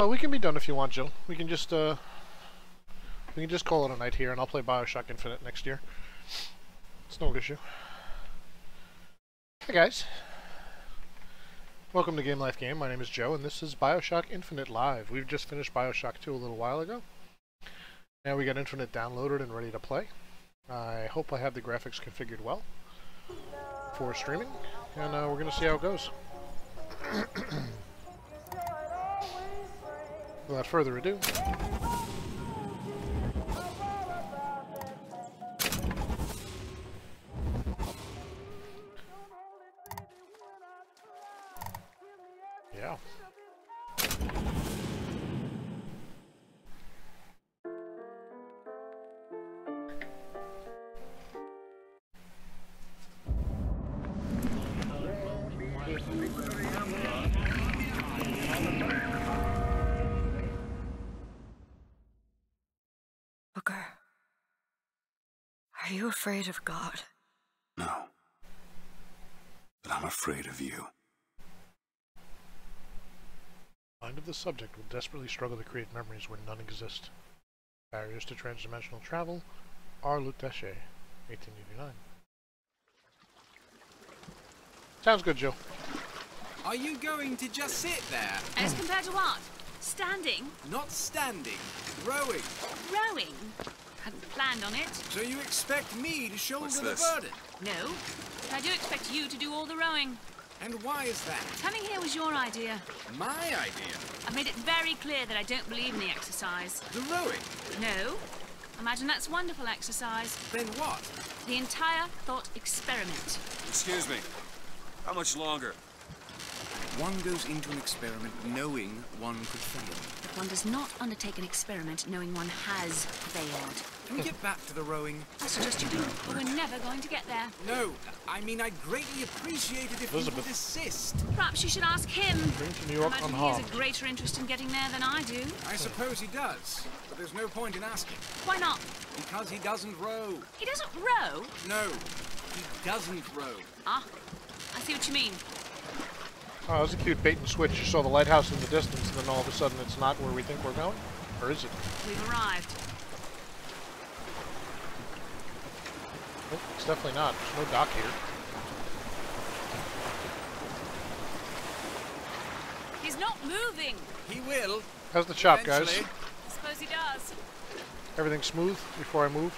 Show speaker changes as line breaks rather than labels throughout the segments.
Oh, we can be done if you want, Jill. We can just, uh... We can just call it a night here, and I'll play Bioshock Infinite next year. It's no issue. Hey guys. Welcome to Game Life Game. My name is Joe, and this is Bioshock Infinite Live. We've just finished Bioshock 2 a little while ago. Now we got Infinite downloaded and ready to play. I hope I have the graphics configured well for streaming, and uh, we're going to see how it goes. Without further ado, yeah.
Afraid of God?
No. But I'm afraid of you.
Mind of the subject will desperately struggle to create memories where none exist. Barriers to transdimensional travel are Luc 1889. Sounds good, Joe.
Are you going to just sit there?
As compared to what? Standing?
Not standing, rowing.
Rowing? Hadn't planned on it.
So you expect me to shoulder
What's
the
this?
burden?
No. But I do expect you to do all the rowing.
And why is that?
Coming here was your idea.
My idea.
I've made it very clear that I don't believe in the exercise.
The rowing.
No. Imagine that's wonderful exercise.
Then what?
The entire thought experiment.
Excuse me. How much longer?
One goes into an experiment knowing one could fail.
But one does not undertake an experiment knowing one has failed.
Can we get back to the rowing?
I suggest you do. We're never going to get there.
No, I mean I'd greatly appreciate it if
Elizabeth.
you would desist.
Perhaps you should ask him.
Bring to New
I
York
imagine he has a greater interest in getting there than I do.
I suppose he does, but there's no point in asking.
Why not?
Because he doesn't row.
He doesn't row.
No, he doesn't row.
Ah, I see what you mean.
Oh, that was a cute bait and switch. You saw the lighthouse in the distance, and then all of a sudden it's not where we think we're going? Or is it?
We've arrived.
Nope, it's definitely not. There's no dock here.
He's not moving.
He will.
How's the chop, guys?
I suppose he does.
Everything smooth before I move?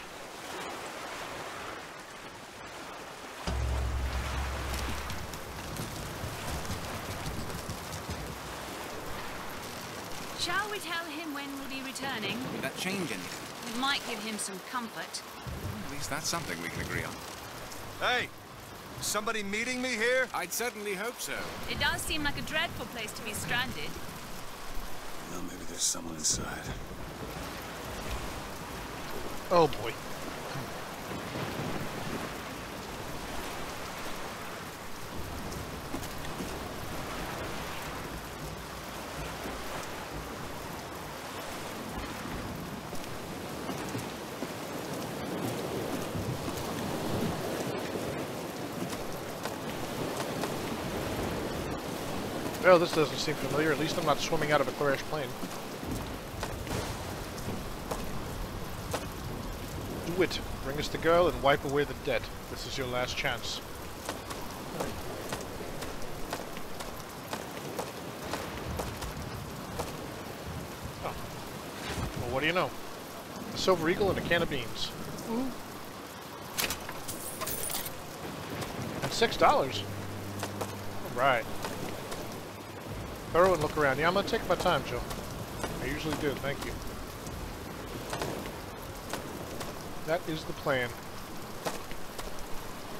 Shall we tell him when we'll be returning?
Would that change anything?
It might give him some comfort.
At least that's something we can agree on.
Hey! Somebody meeting me here?
I'd certainly hope so.
It does seem like a dreadful place to be stranded.
Well, maybe there's someone inside.
Oh boy. Well, this doesn't seem familiar. At least I'm not swimming out of a crashed plane. Do it. Bring us the girl and wipe away the debt. This is your last chance. Oh. Well, what do you know? A silver eagle and a can of beans. And six dollars. All right. Thorough and look around. Yeah, I'm gonna take my time, Joe. I usually do. Thank you. That is the plan.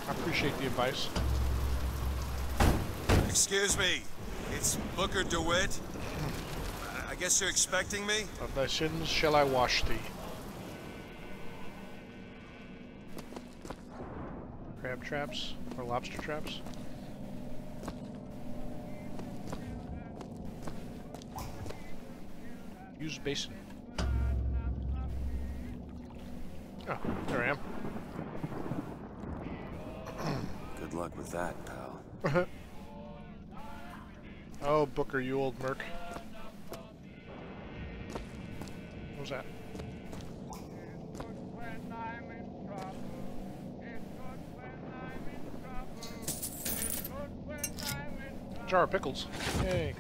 I appreciate the advice.
Excuse me, it's Booker DeWitt. I guess you're expecting me?
Of thy sins shall I wash thee. Crab traps or lobster traps? Use basin. Oh, there I am.
Good luck with that, pal.
Oh, Booker, you old merc. What was that? Jar of pickles. Yay.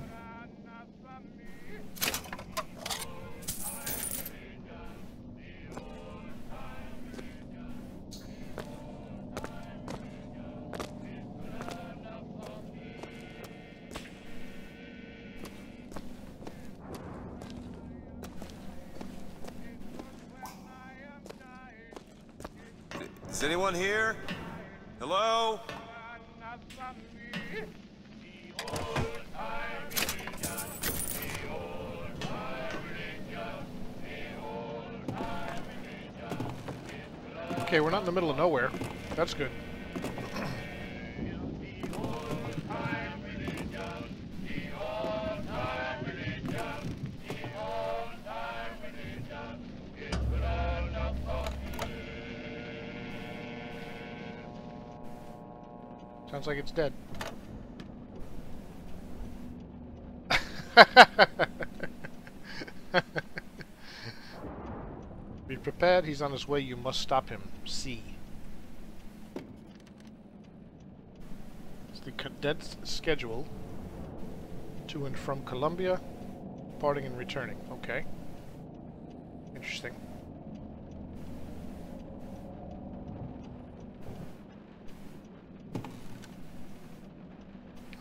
The middle of nowhere. That's good. Sounds like it's dead. Be prepared, he's on his way, you must stop him. C. It's the condensed schedule to and from Columbia, parting and returning. Okay. Interesting.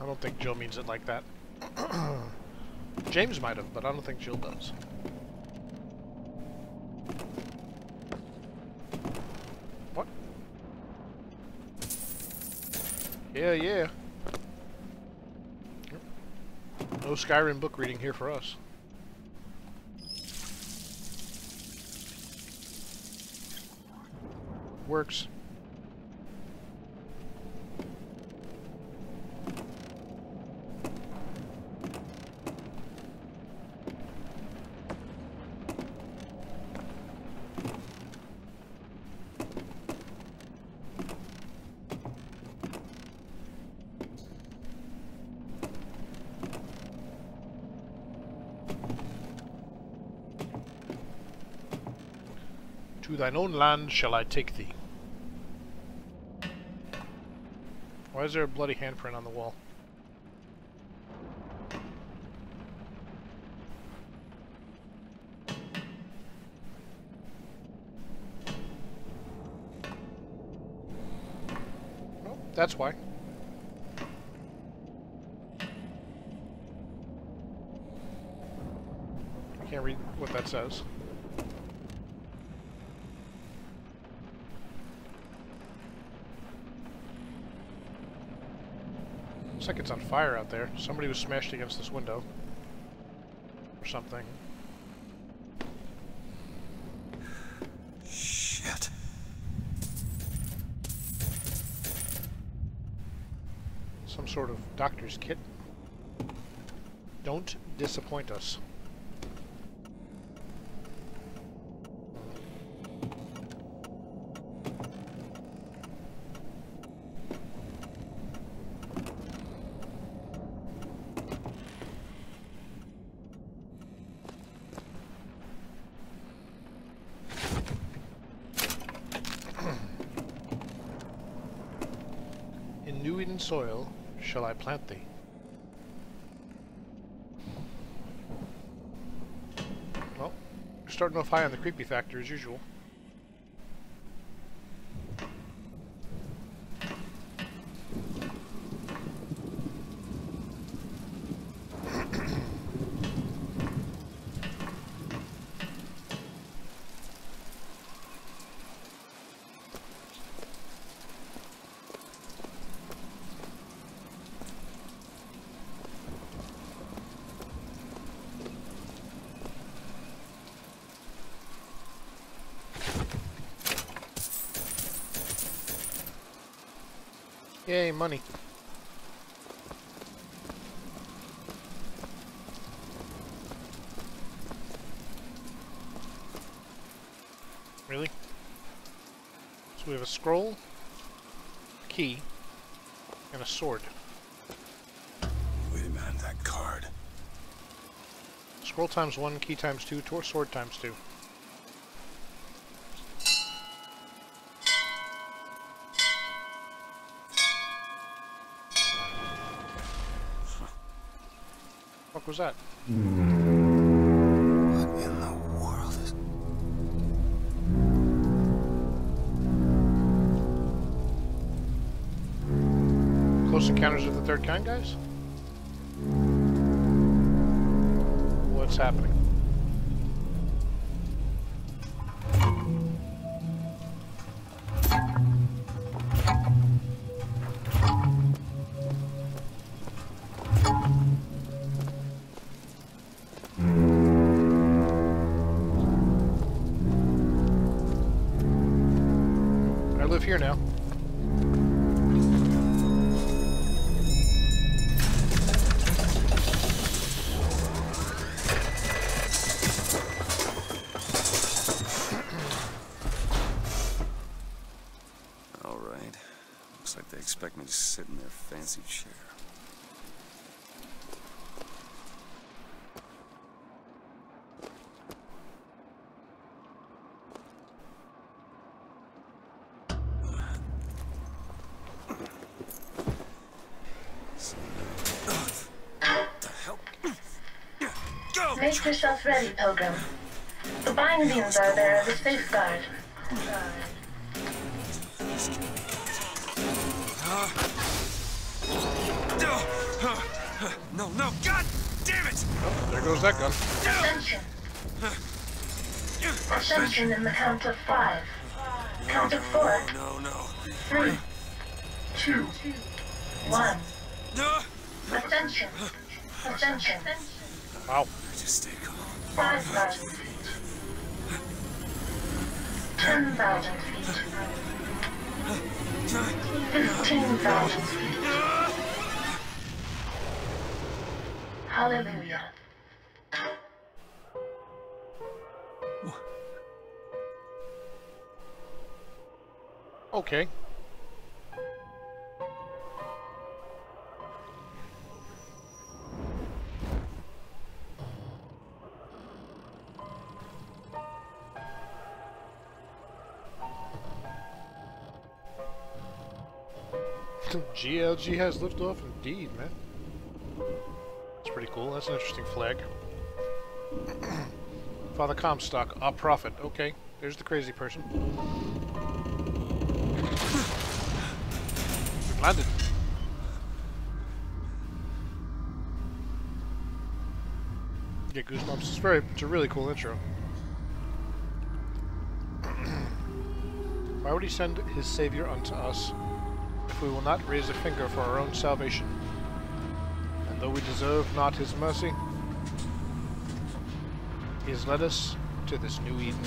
I don't think Jill means it like that. James might have, but I don't think Jill does. What? Yeah, yeah. No Skyrim book reading here for us. Works. Thine own land shall I take thee. Why is there a bloody handprint on the wall? That's why. I can't read what that says. Like it's on fire out there. Somebody was smashed against this window. Or something.
Shit.
Some sort of doctor's kit. Don't disappoint us. In new Eden soil shall I plant thee. Well, starting off high on the creepy factor as usual. Yay, money. Really? So we have a scroll, key, and a sword.
Wait a minute, that card.
Scroll times one, key times two, sword times two. Was that?
What in the world is...
Close Encounters of the Third Kind, guys? What's happening?
Go!
Make yourself ready, Pilgrim. The bindings are there as a safeguard.
No, no, god damn it!
There goes that gun.
Ascension. Ascension in the count of five. Count of four,
No, no.
three, two, one.
No!
Ascension. Ascension.
Wow.
Just stay calm.
Five thousand feet. Ten thousand feet. Fifteen thousand feet.
GLG has liftoff indeed, man. That's pretty cool. That's an interesting flag. Father Comstock, a prophet. Okay, there's the crazy person. We've landed. Get goosebumps. It's very, it's a really cool intro. Why would he send his savior unto us we will not raise a finger for our own salvation? And though we deserve not his mercy, he has led us to this new Eden.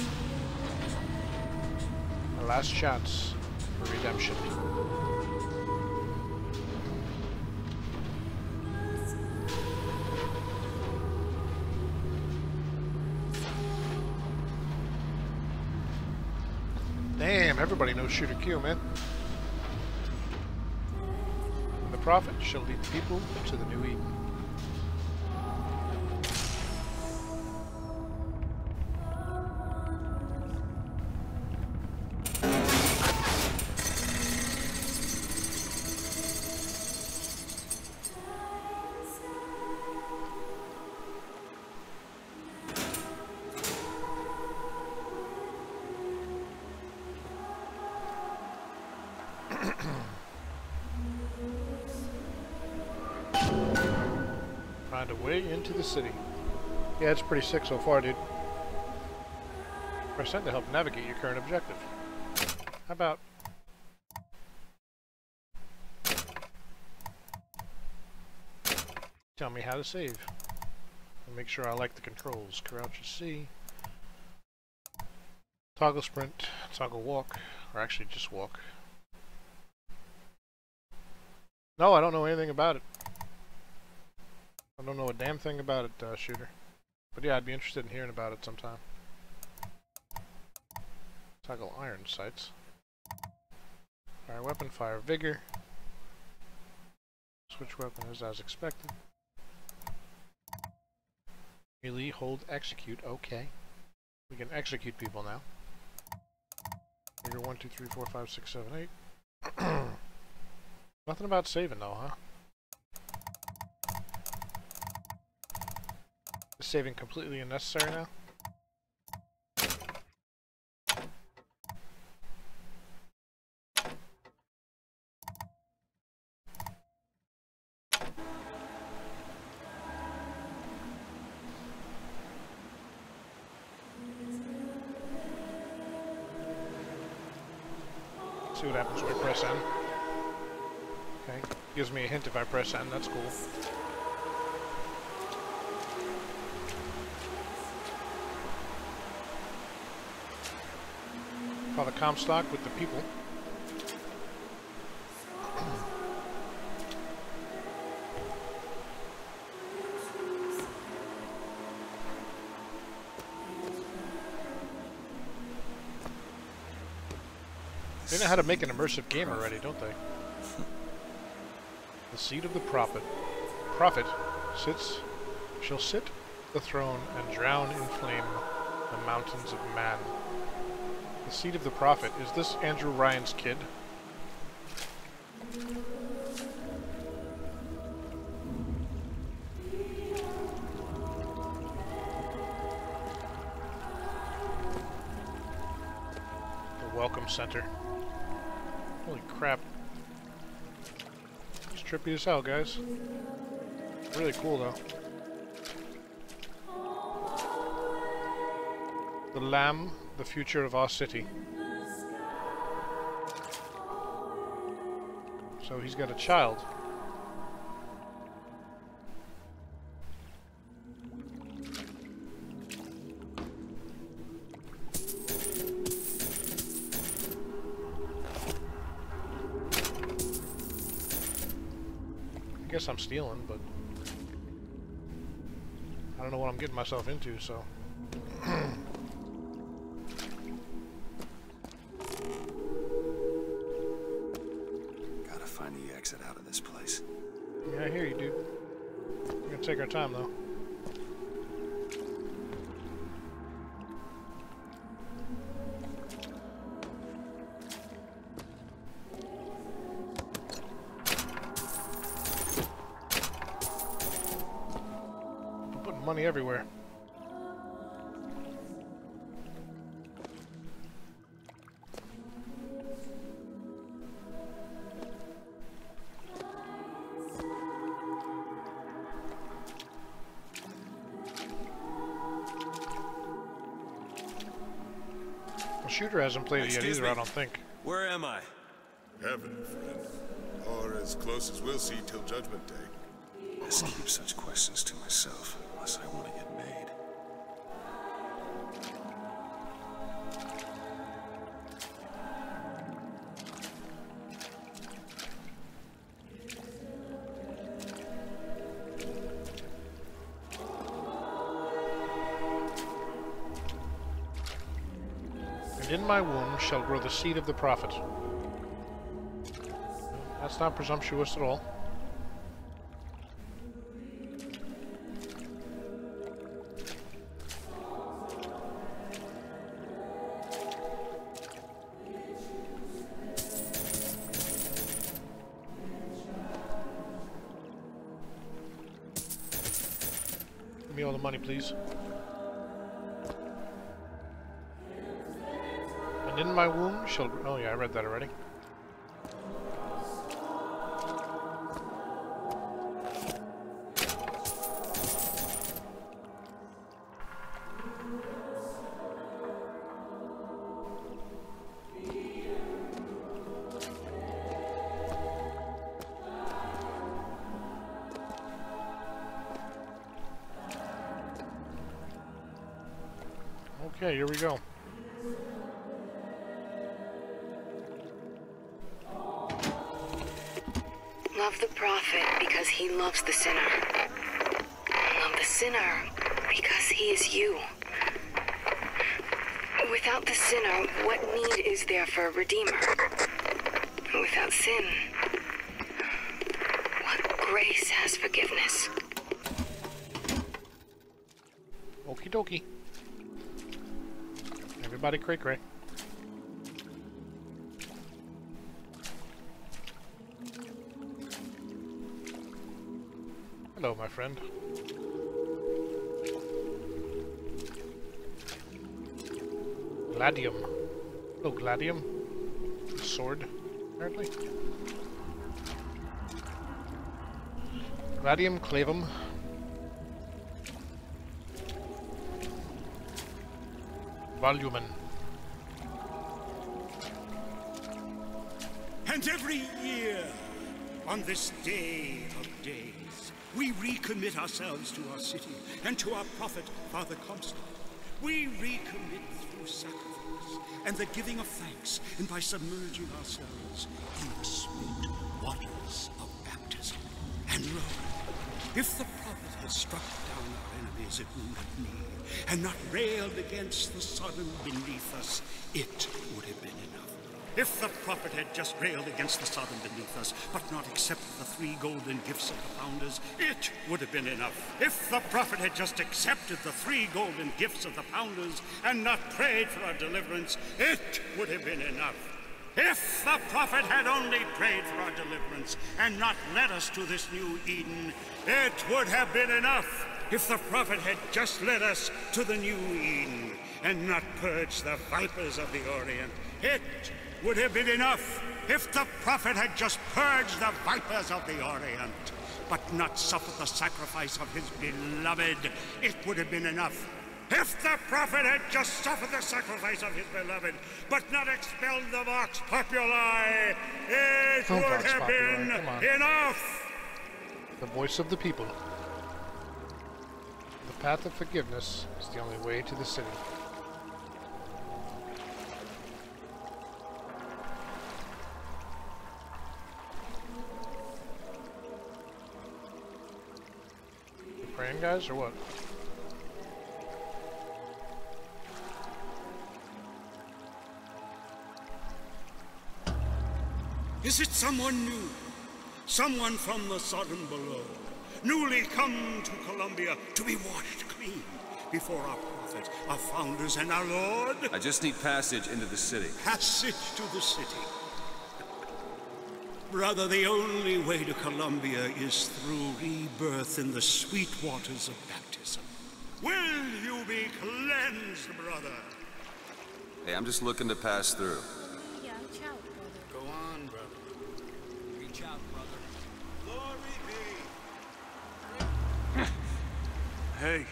A last chance for redemption. Damn, everybody knows Shooter Q, man. Prophet shall lead the people to the new Eden. Into the city. Yeah, it's pretty sick so far, dude. Press N to help navigate your current objective. How about... Tell me how to save. And make sure I like the controls. Crouch to C. Toggle sprint, toggle walk, or actually just walk. No, I don't know anything about it. I don't know a damn thing about it, uh, Shooter. But yeah, I'd be interested in hearing about it sometime. Toggle iron sights. Fire weapon, fire vigor. Switch weapon is as expected. Melee, hold, execute. Okay. We can execute people now. Vigor 1, 2, 3, 4, 5, 6, 7, 8. Nothing about saving though, huh? Saving completely unnecessary now? See what happens when I press N. Okay, gives me a hint if I press N, that's cool. Comstock with the people. They know how to make an immersive game already, don't they? the seat of the prophet. Prophet sits, shall sit the throne and drown in flame the mountains of man. The seat of the prophet. Is this Andrew Ryan's kid? The Welcome Center. Holy crap. It's trippy as hell, guys. Really cool, though. The Lamb, the future of our city. So he's got a child. I guess I'm stealing, but I don't know what I'm getting myself into, so. Hasn't played it yet
Excuse
either, I don't think.
Where am I?
Heaven, friend. Or as close as we'll see till Judgment Day.
Just keep such questions to myself, unless I want to get
my womb shall grow the seed of the prophet. That's not presumptuous at all. Oh yeah, I read that already.
Sinner, what need is there for a redeemer? Without sin, what grace has forgiveness?
Okie dokie. Everybody cray cray. Hello, my friend. Gladium. Oh, Gladium. Sword, apparently. Gladium clavum. Volumen.
And every year, on this day of days, we recommit ourselves to our city and to our prophet, Father Comstock. We recommit through sacrifice and the giving of thanks, and by submerging ourselves in the sweet waters of baptism. And lo, if the prophet had struck down our enemies at wounded knee, and not railed against the Sodom beneath us, it would have been enough. If the prophet had just railed against the Sodom beneath us, but not accepted the three golden gifts of the founders, it would have been enough. If the prophet had just accepted the three golden gifts of the founders and not prayed for our deliverance, it would have been enough. If the prophet had only prayed for our deliverance and not led us to this new Eden, it would have been enough. If the prophet had just led us to the new Eden and not purged the vipers of the Orient, it would have been enough. If the prophet had just purged the vipers of the Orient, but not suffered the sacrifice of his beloved, it would have been enough. If the prophet had just suffered the sacrifice of his beloved, but not expelled the Vox Populi, it
Oh,
would
Vox
have
Populi,
been enough.
The voice of the people. The path of forgiveness is the only way to the city. You guys, or what?
Is it someone new? Someone from the Sodom below, newly come to Columbia to be washed clean before our prophet, our founders, and our Lord?
I just need passage into the city.
Passage to the city. Brother, the only way to Columbia is through rebirth in the sweet waters of baptism. Will you be cleansed, brother?
Hey, I'm just looking to pass through.
Go on, brother. Reach out, brother. Glory be.
Hey.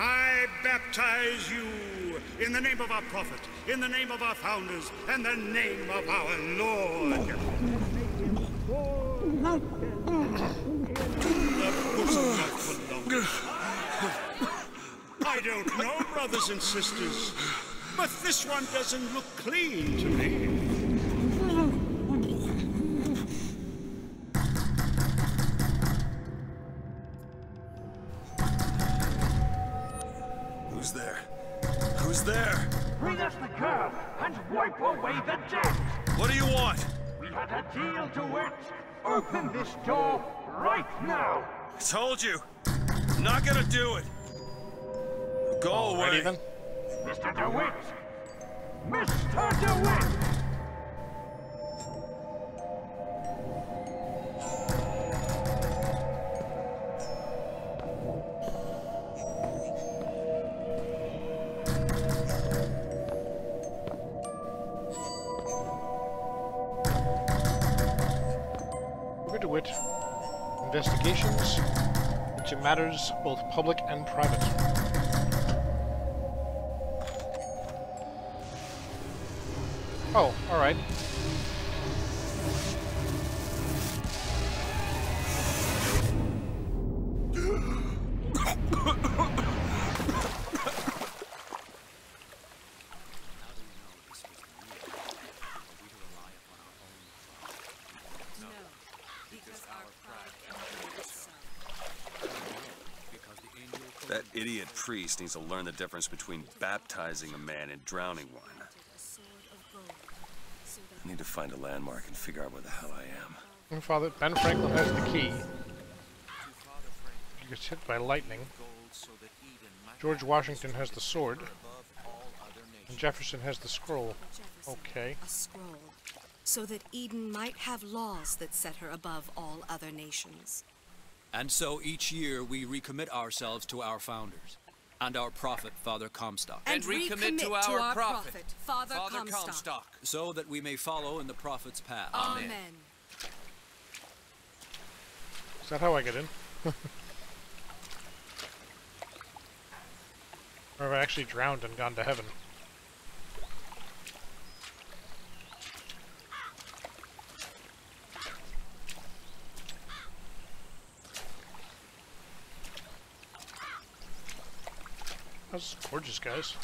I baptize you in the name of our prophet, in the name of our founders, and the name of our Lord. I don't know, brothers and sisters, but this one doesn't look clean to me.
Who's there?
Bring us the curb and wipe away the debt.
What do you want?
We had a deal to it. Open this door right now.
I told you. I'm not gonna do it. Go away.
Alrighty then.
Mr. DeWitt! Mr. DeWitt!
Matters both public and private. Oh, alright.
Priest needs to learn the difference between baptizing a man and drowning one. I need to find a landmark and figure out where the hell I am.
And Father Ben Franklin has the key. He gets hit by lightning. George Washington has the sword. And Jefferson has the scroll. Okay.
A scroll, so that Eden might have laws that set her above all other nations.
And so each year we recommit ourselves to our founders.
And our prophet, Father Comstock.
And, recommit, to, our, prophet, Father,
Father
Comstock.
so that we may follow in the prophet's path.
Amen.
Is that how I get in? or have I actually drowned and gone to heaven? That's gorgeous, guys.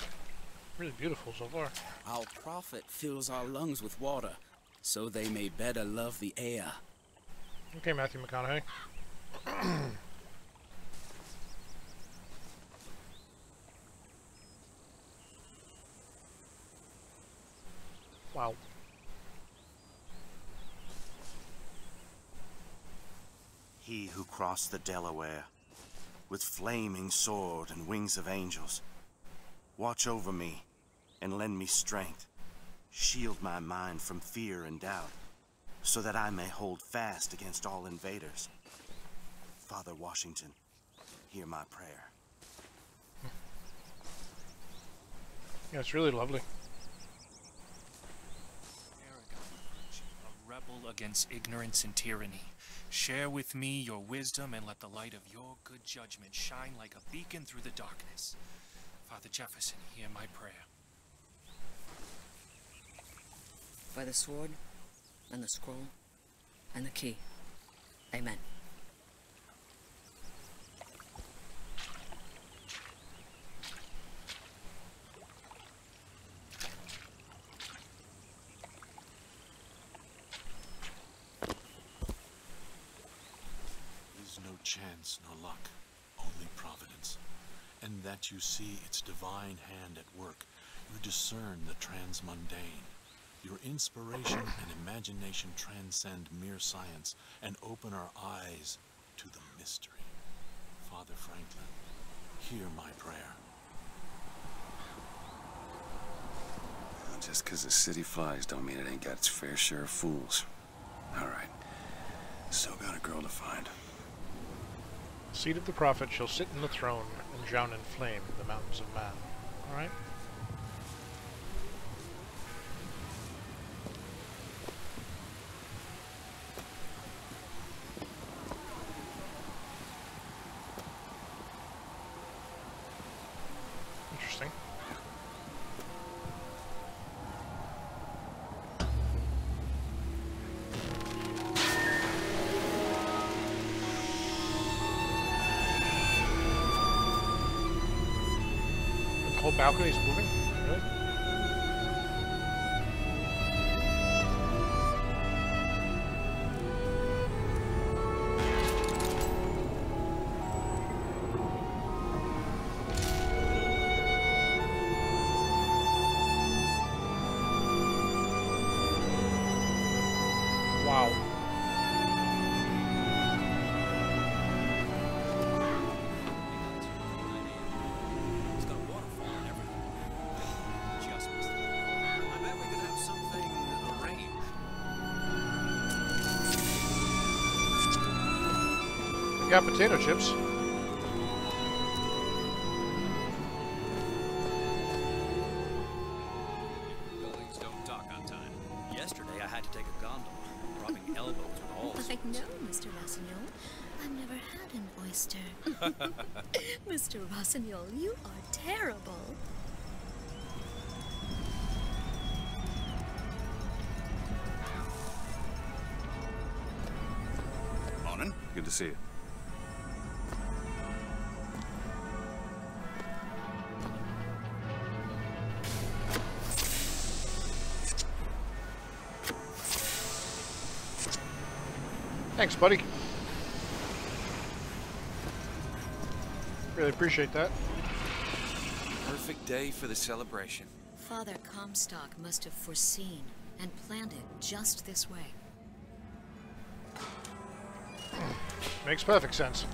Really beautiful so far.
Our prophet fills our lungs with water, so they may better love the air.
Okay, Matthew McConaughey. wow.
He who crossed the Delaware, with flaming sword and wings of angels, watch over me and lend me strength. Shield my mind from fear and doubt, so that I may hold fast against all invaders. Father Washington, hear my prayer.
Yeah, it's really lovely.
a rebel against ignorance and tyranny. Share with me your wisdom and let the light of your good judgment shine like a beacon through the darkness. Father Jefferson, hear my prayer.
By the sword, and the scroll, and the key. Amen.
Is no chance nor luck, only providence. And that you see its divine hand at work, you discern the transmundane. Your inspiration and imagination transcend mere science and open our eyes to the mystery. Father Franklin, hear my prayer.
Just 'cause the city flies don't mean it ain't got its fair share of fools. All right. Still got a girl to find.
Seed of the prophet shall sit in the throne and drown in flame the mountains of man. Alright? The
got
potato chips.
Buildings don't dock on time. Yesterday I had to take a gondola, rubbing elbows with all
I know, Mr. Rossignol. I've never had an oyster. Mr. Rossignol, you are terrible.
Morning. Good to see you.
Thanks, buddy. Really appreciate that.
Perfect day for the celebration.
Father Comstock must have foreseen and planned it just this way.
Makes perfect sense.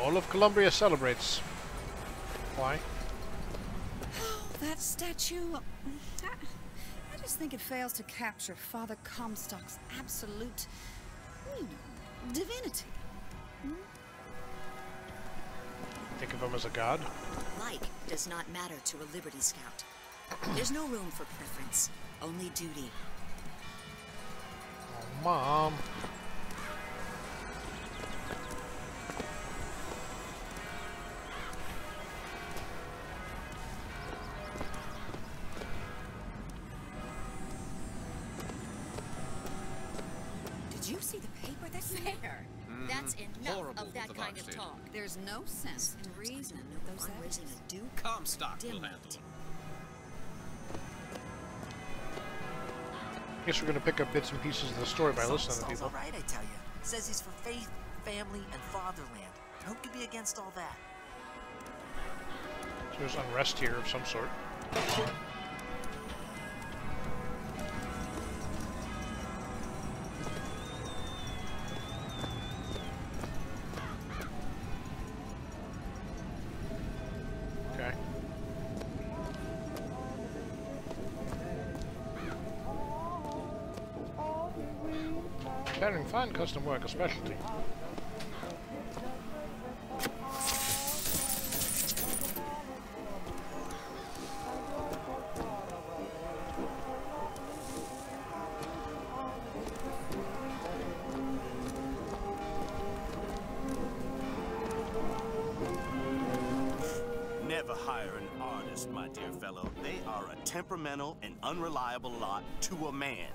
All of Columbia celebrates. Why?
That statue. I that
just think it fails to capture Father Comstock's absolute you know, divinity. Hmm?
Think of him as a god?
Like does not matter to a Liberty Scout. There's no room for preference, only duty.
Oh, Mom.
That's hmm. enough
Horrible
of that kind of talk. There's no sense in reason of those
I'm raising a duke.
Comstock will handle
wit.
it.
Guess we're gonna pick up bits and pieces of the story by listening to
Saul's
people.
all right, I tell you. Says he's for faith, family, and fatherland. Who could be against all that?
So there's unrest here of some sort. Carrying fine custom work, a specialty.
Never hire an artist, my dear fellow. They are a temperamental and unreliable lot to a man.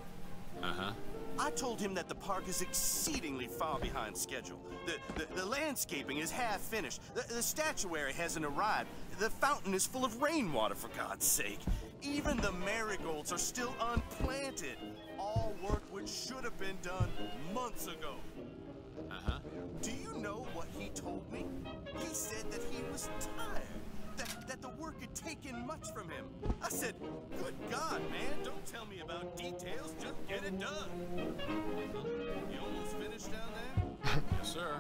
Uh-huh.
I told him that the park is exceedingly far behind schedule. The, the, the landscaping is half finished. The, the statuary hasn't arrived. The fountain is full of rainwater, for God's sake. Even the marigolds are still unplanted. All work which should have been done months ago.
Uh-huh.
Do you know what he told me? He said that he was tired. That, that the work had taken much from him. I said, good God, man, don't tell me about details, just get it done. You almost finished down there?
yes, sir.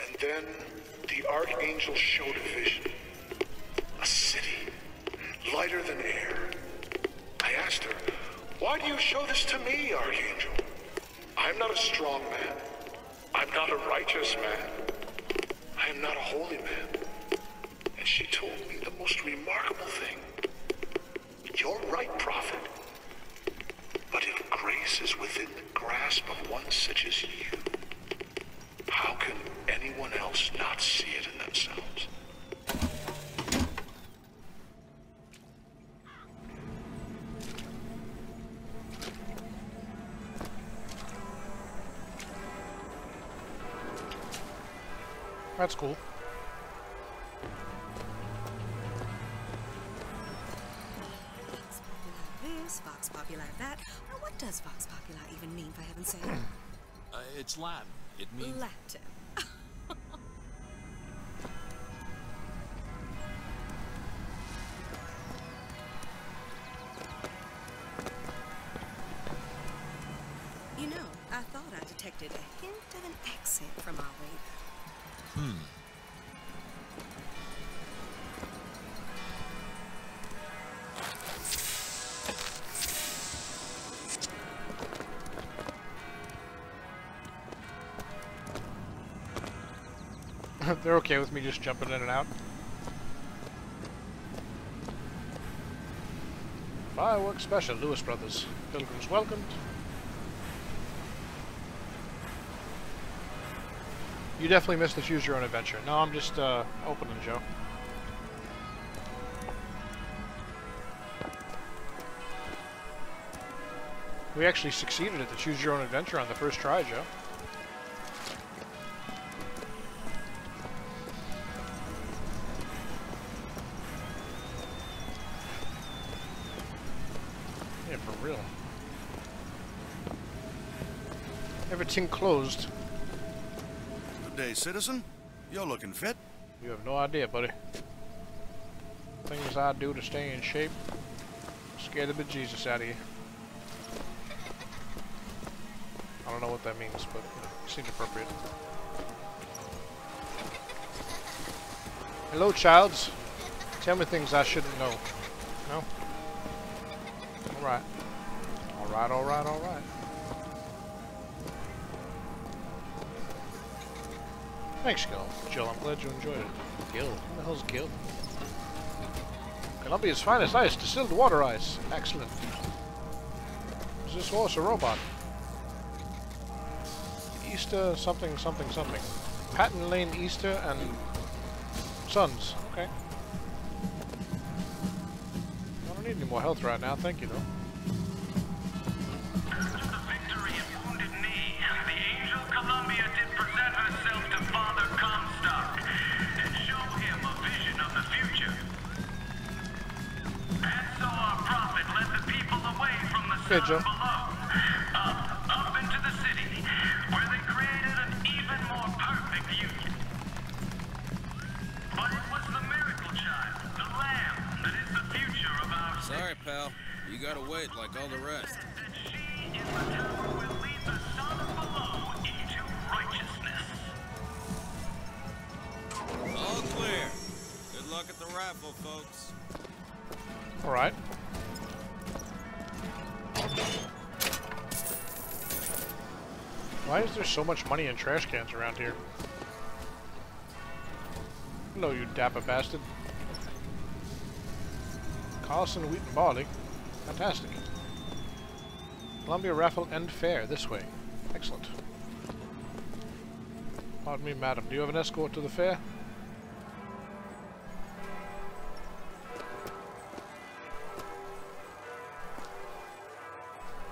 And then the Archangel showed a vision. A city, lighter than air. I asked her, Why do you show this to me, Archangel? I'm not a strong man. I'm not a righteous man. I am not a holy man. And she told me the most remarkable thing. You're right, prophet. But if grace is within the grasp of one such as you, how can anyone else not see it in themselves?
That's cool.
Vox Populi this, Vox Populi that. Now, what does Vox Populi even mean, for heaven's sake?
Uh, it's Latin. It means...
Latin. you know, I thought I detected a hint of an accent from our radar.
Hmm.
They're okay with me just jumping in and out. Fireworks special, Lewis Brothers. Pilgrims welcomed. You definitely missed the choose your own adventure. No, I'm just uh, opening, Joe. We actually succeeded at the choose your own adventure on the first try, Joe. Yeah, for real. Everything closed.
Day, citizen. You're looking fit.
You have no idea, buddy. Things I do to stay in shape. Scare the bejesus out of you. I don't know what that means, but you know, it seems appropriate. Hello, childs. Tell me things I shouldn't know. No? Alright. Alright, alright, alright. Thanks, Gil. Jill, I'm glad you enjoyed it. Gil? Who the hell's Gil? Columbia's finest ice, distilled water ice. Excellent. Is this horse a robot? Easter something something something. Patton Lane Easter and Sons. Okay. I don't need any more health right now, thank you though.
Sorry, pal. You gotta wait like all the rest.
Why is there so much money in trash cans around here? Hello, you dapper bastard. Carlson Wheat and Barley. Fantastic. Columbia Raffle and Fair, this way. Excellent. Pardon me, madam. Do you have an escort to the fair?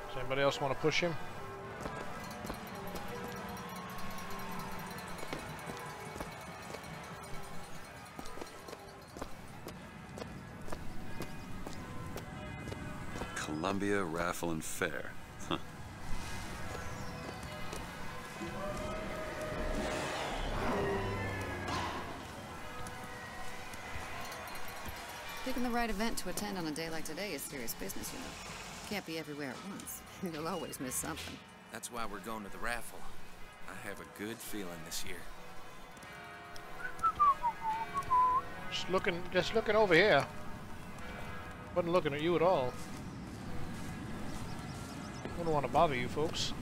Does anybody else want to push him?
Columbia Raffle and Fair. Huh.
Picking the right event to attend on a day like today is serious business, you know. Can't be everywhere at once. You'll always miss something.
That's why we're going to the raffle. I have a good feeling this year.
Just looking, just looking over here. Wasn't looking at you at all. Wouldn't want to bother you folks.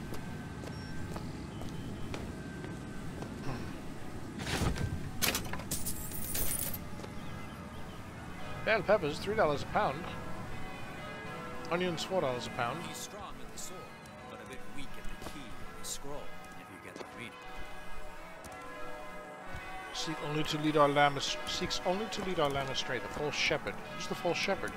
Hmm. Bell peppers, three dollars a pound. Onions, four dollars a pound.
He's strong the sword, but a bit weak at the key and the scroll, if you get the reading.
Seek only to lead our lamb seeks only to lead our lamb astray. The false shepherd. Who's the false shepherd?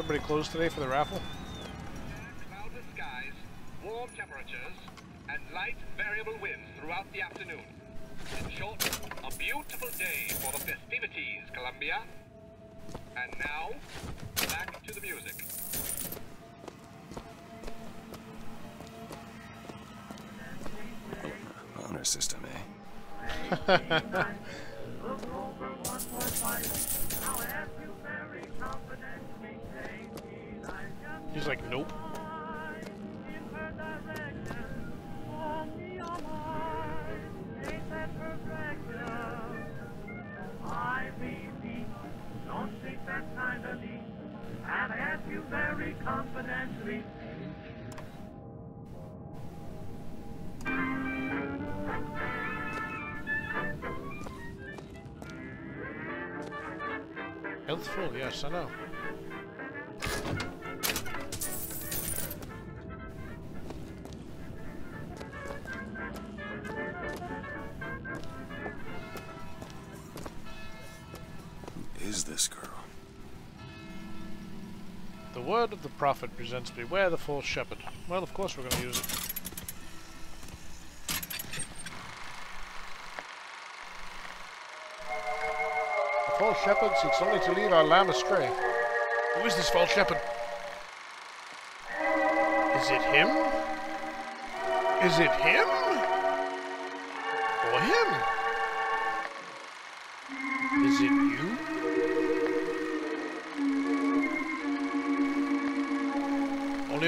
Everybody closed today for the raffle?
Cloudless skies, warm temperatures, and light variable winds throughout the afternoon. In short, a beautiful day for the festivities, Columbia. And now, back to the music.
Honor system, eh?
prophet presents beware the false shepherd. Well, of course we're going to use it. The false shepherd seeks only to lead our lamb astray. Who is this false shepherd? Is it him? Is it him? Or him? Is it you?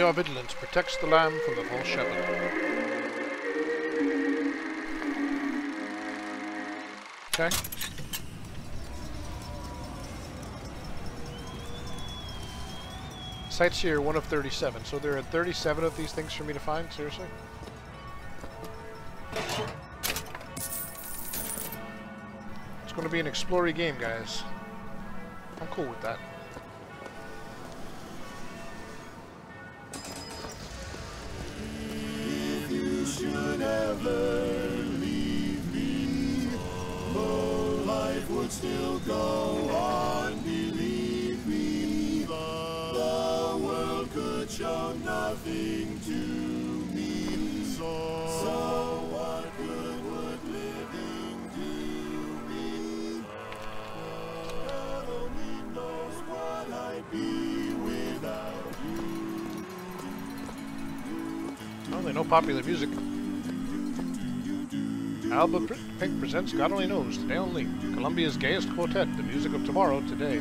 Only our vigilance protects the lamb from the false shepherd. Okay. Sites here, one of 37. So there are 37 of these things for me to find? Seriously? It's going to be an explory game, guys. I'm cool with that. Popular music. Alba Pr- Pink presents God Only Knows, today only. Columbia's gayest quartet, the music of tomorrow, today.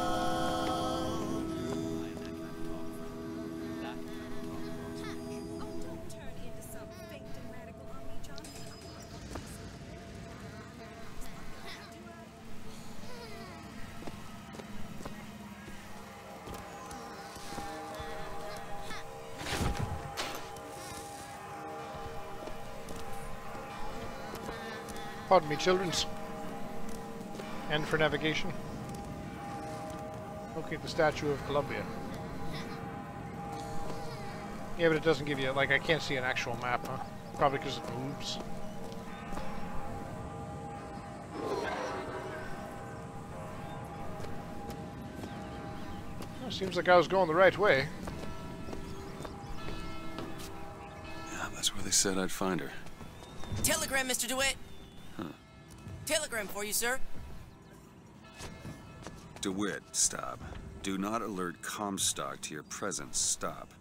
Pardon me, childrens. And for navigation. Locate the Statue of Columbia. Yeah, but it doesn't give you, like, I can't see an actual map, huh? Probably because it moves. Well, seems like I was going the right way.
Yeah, that's where they said I'd find her.
Telegram, Mr. DeWitt.
Huh.
Telegram for you, sir.
DeWitt, stop. Do not alert Comstock to your presence. Stop.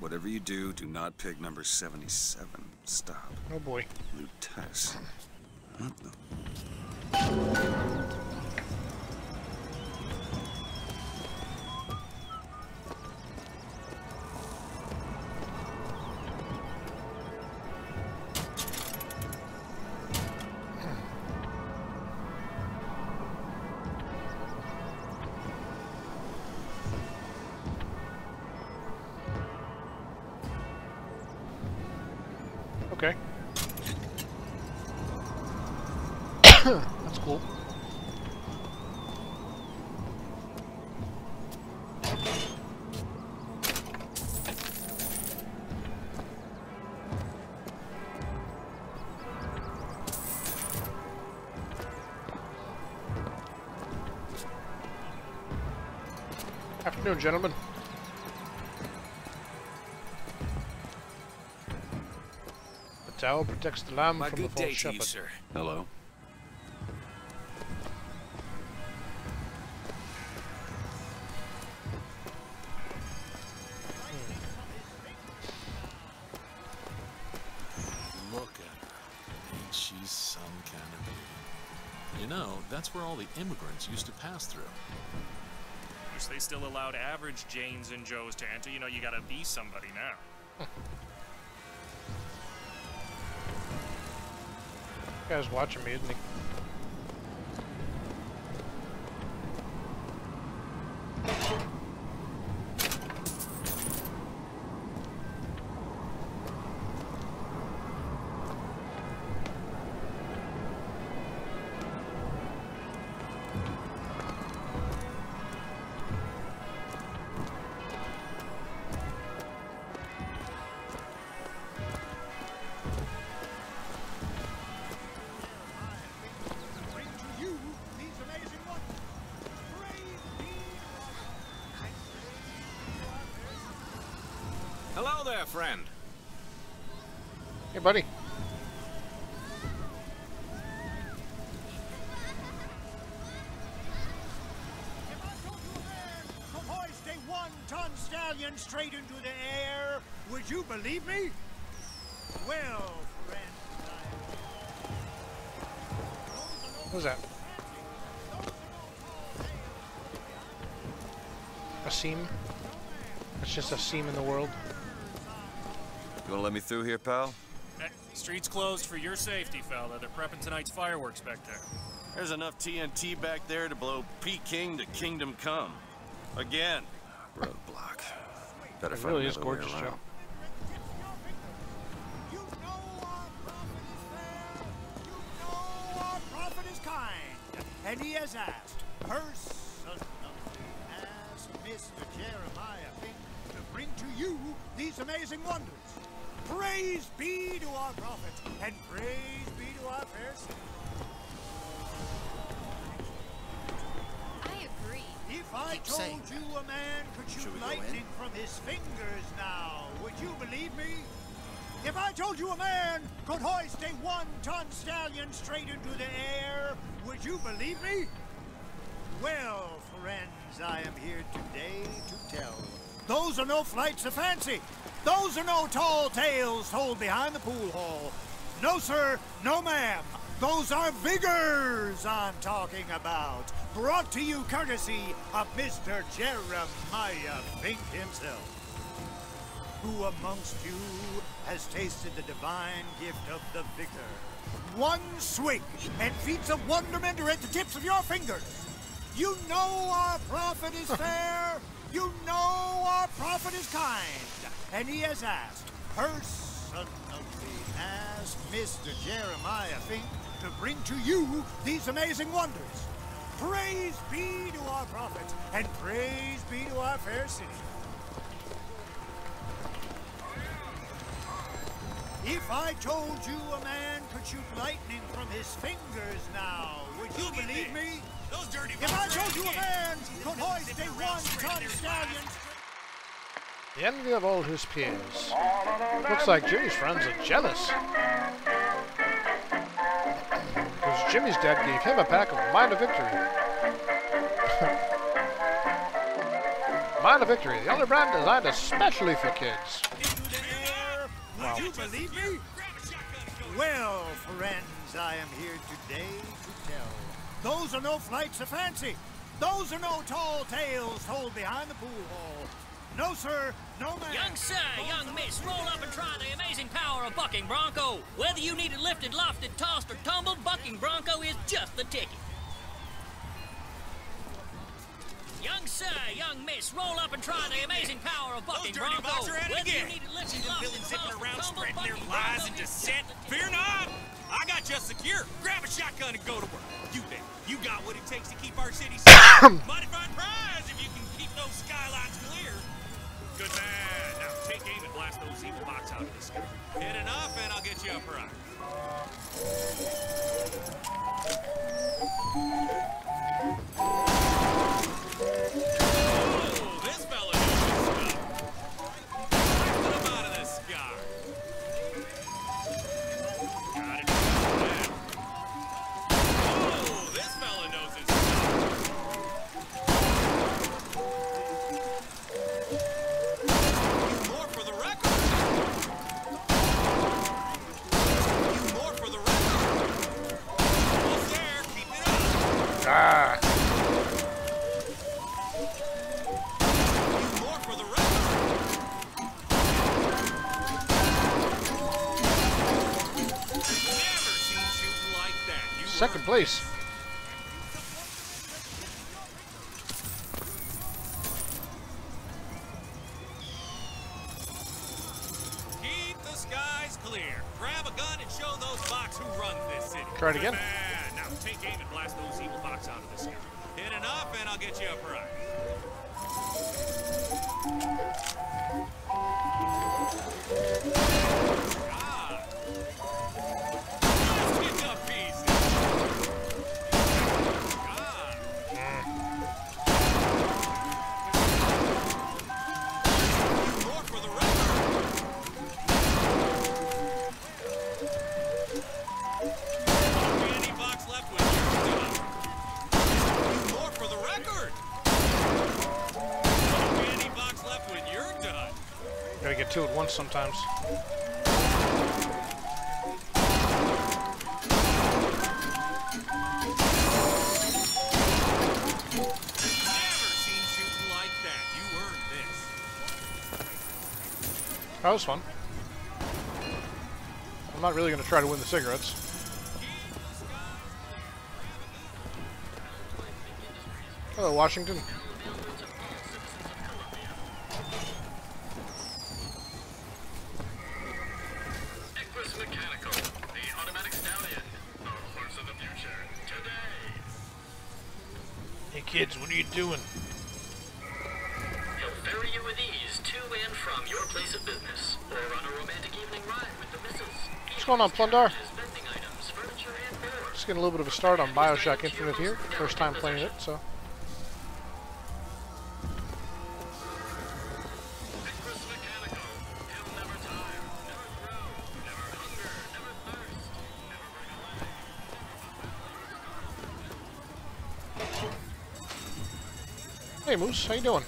Whatever you do, do not pick number 77. Stop.
Oh boy.
Lutece. What the?
Afternoon, gentlemen. The tower protects the lamb
My
from the
good
false
day to
shepherd.
you, sir.
Hello? Hmm.
Look at her. Ain't she some kind of beauty? You know, that's where all the immigrants used to pass through.
They still allowed average Janes and Joes to enter. You know, you gotta be somebody now.
guy's watching me, isn't he?
Friend.
Hey, buddy.
Could hoist a one-ton stallion straight into the air. Would you believe me? Well, friend,
What was that? A seam? It's just a seam in the world.
You wanna let me through here, pal?
Hey, street's closed for your safety, fella. They're prepping tonight's fireworks back there.
There's enough TNT back there to blow Peking to Kingdom Come. Again.
Roadblock. Better
It
find
really is
another way
gorgeous,
around.
Joe.
His fingers now, would you believe me? If I told you a man could hoist a one-ton stallion straight into the air, would you believe me? Well, friends, I am here today to tell. Those are no flights of fancy. Those are no tall tales told behind the pool hall. No, sir, no, ma'am. Those are vigors I'm talking about. Brought to you courtesy of Mr. Jeremiah Fink himself. Who amongst you has tasted the divine gift of the vigor? One swing, and feats of wonderment are at the tips of your fingers. You know our prophet is fair. You know our prophet is kind. And he has asked, personally asked Mr. Jeremiah Fink to bring to you these amazing wonders. Praise be to our prophet, and praise be to our fair city. If I told you a man could shoot lightning from his fingers now, would you believe me?
Those dirty
If I told you a man could hoist a one-ton stallion
The envy of all his peers. Looks like Jimmy's friends are jealous. Because Jimmy's dad gave him a pack of Mind of Victory. Mind of Victory, the only brand designed especially for kids.
Would you believe me? Well, friends, I am here today to tell. Those are no flights of fancy. Those are no tall tales told behind the pool hall. No, sir, no ma'am.
Young sir, young miss, roll up and try the amazing power of Bucking Bronco. Whether you need it lifted, lofted, tossed, or tumbled, Bucking Bronco is just the ticket. Young sir, young miss, roll up and try the amazing power of Bucking
dirty
Bronco.
bots are at it
Whether
again.
you need it lifted, lofted,
villains zipping
tossed, or
around,
tumbled,
spreading their
Bucking
lies
Bronco
and
is
dissent.
just the
Fear not! I got you secure. Grab a shotgun and go to work. You bet. You got what it takes to keep our city safe. Mighty fine prize if you can keep those skylines clear. Good man. Now take aim and blast those evil box out of the sky. Hit enough and I'll get you up right. Oh,
place. sometimes.
That
was fun. I'm not really going to try to win the cigarettes. Hello, Washington. going on, Plundar? Just getting a little bit of a start on Bioshock Infinite here. First time playing it, so. Hey Moose, how you doing?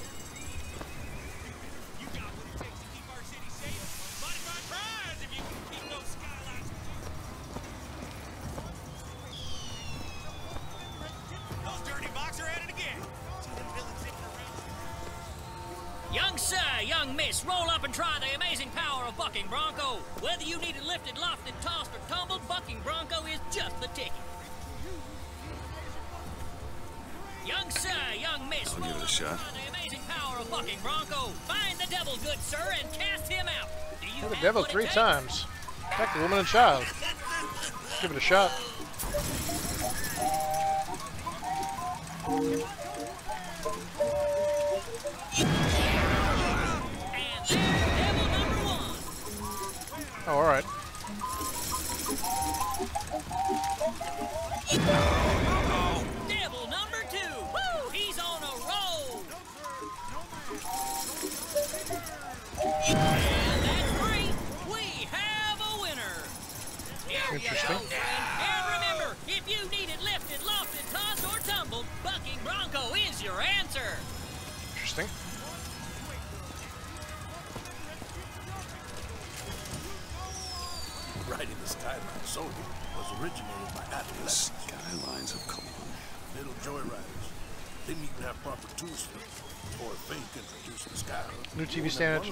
child. Give it a shot.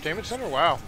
damage center? Wow.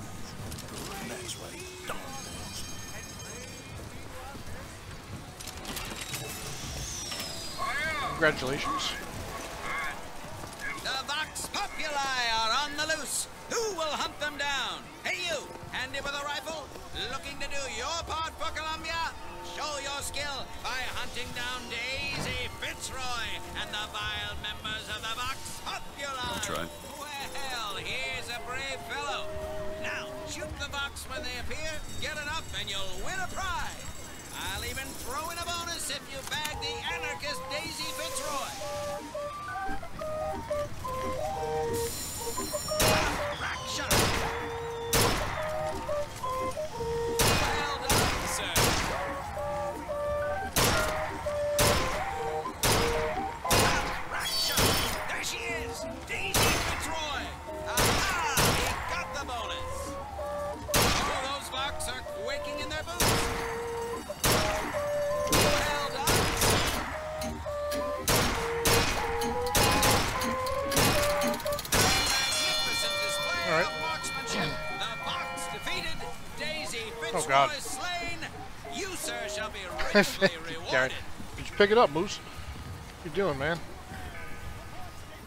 pick it up, Moose. What you doing, man?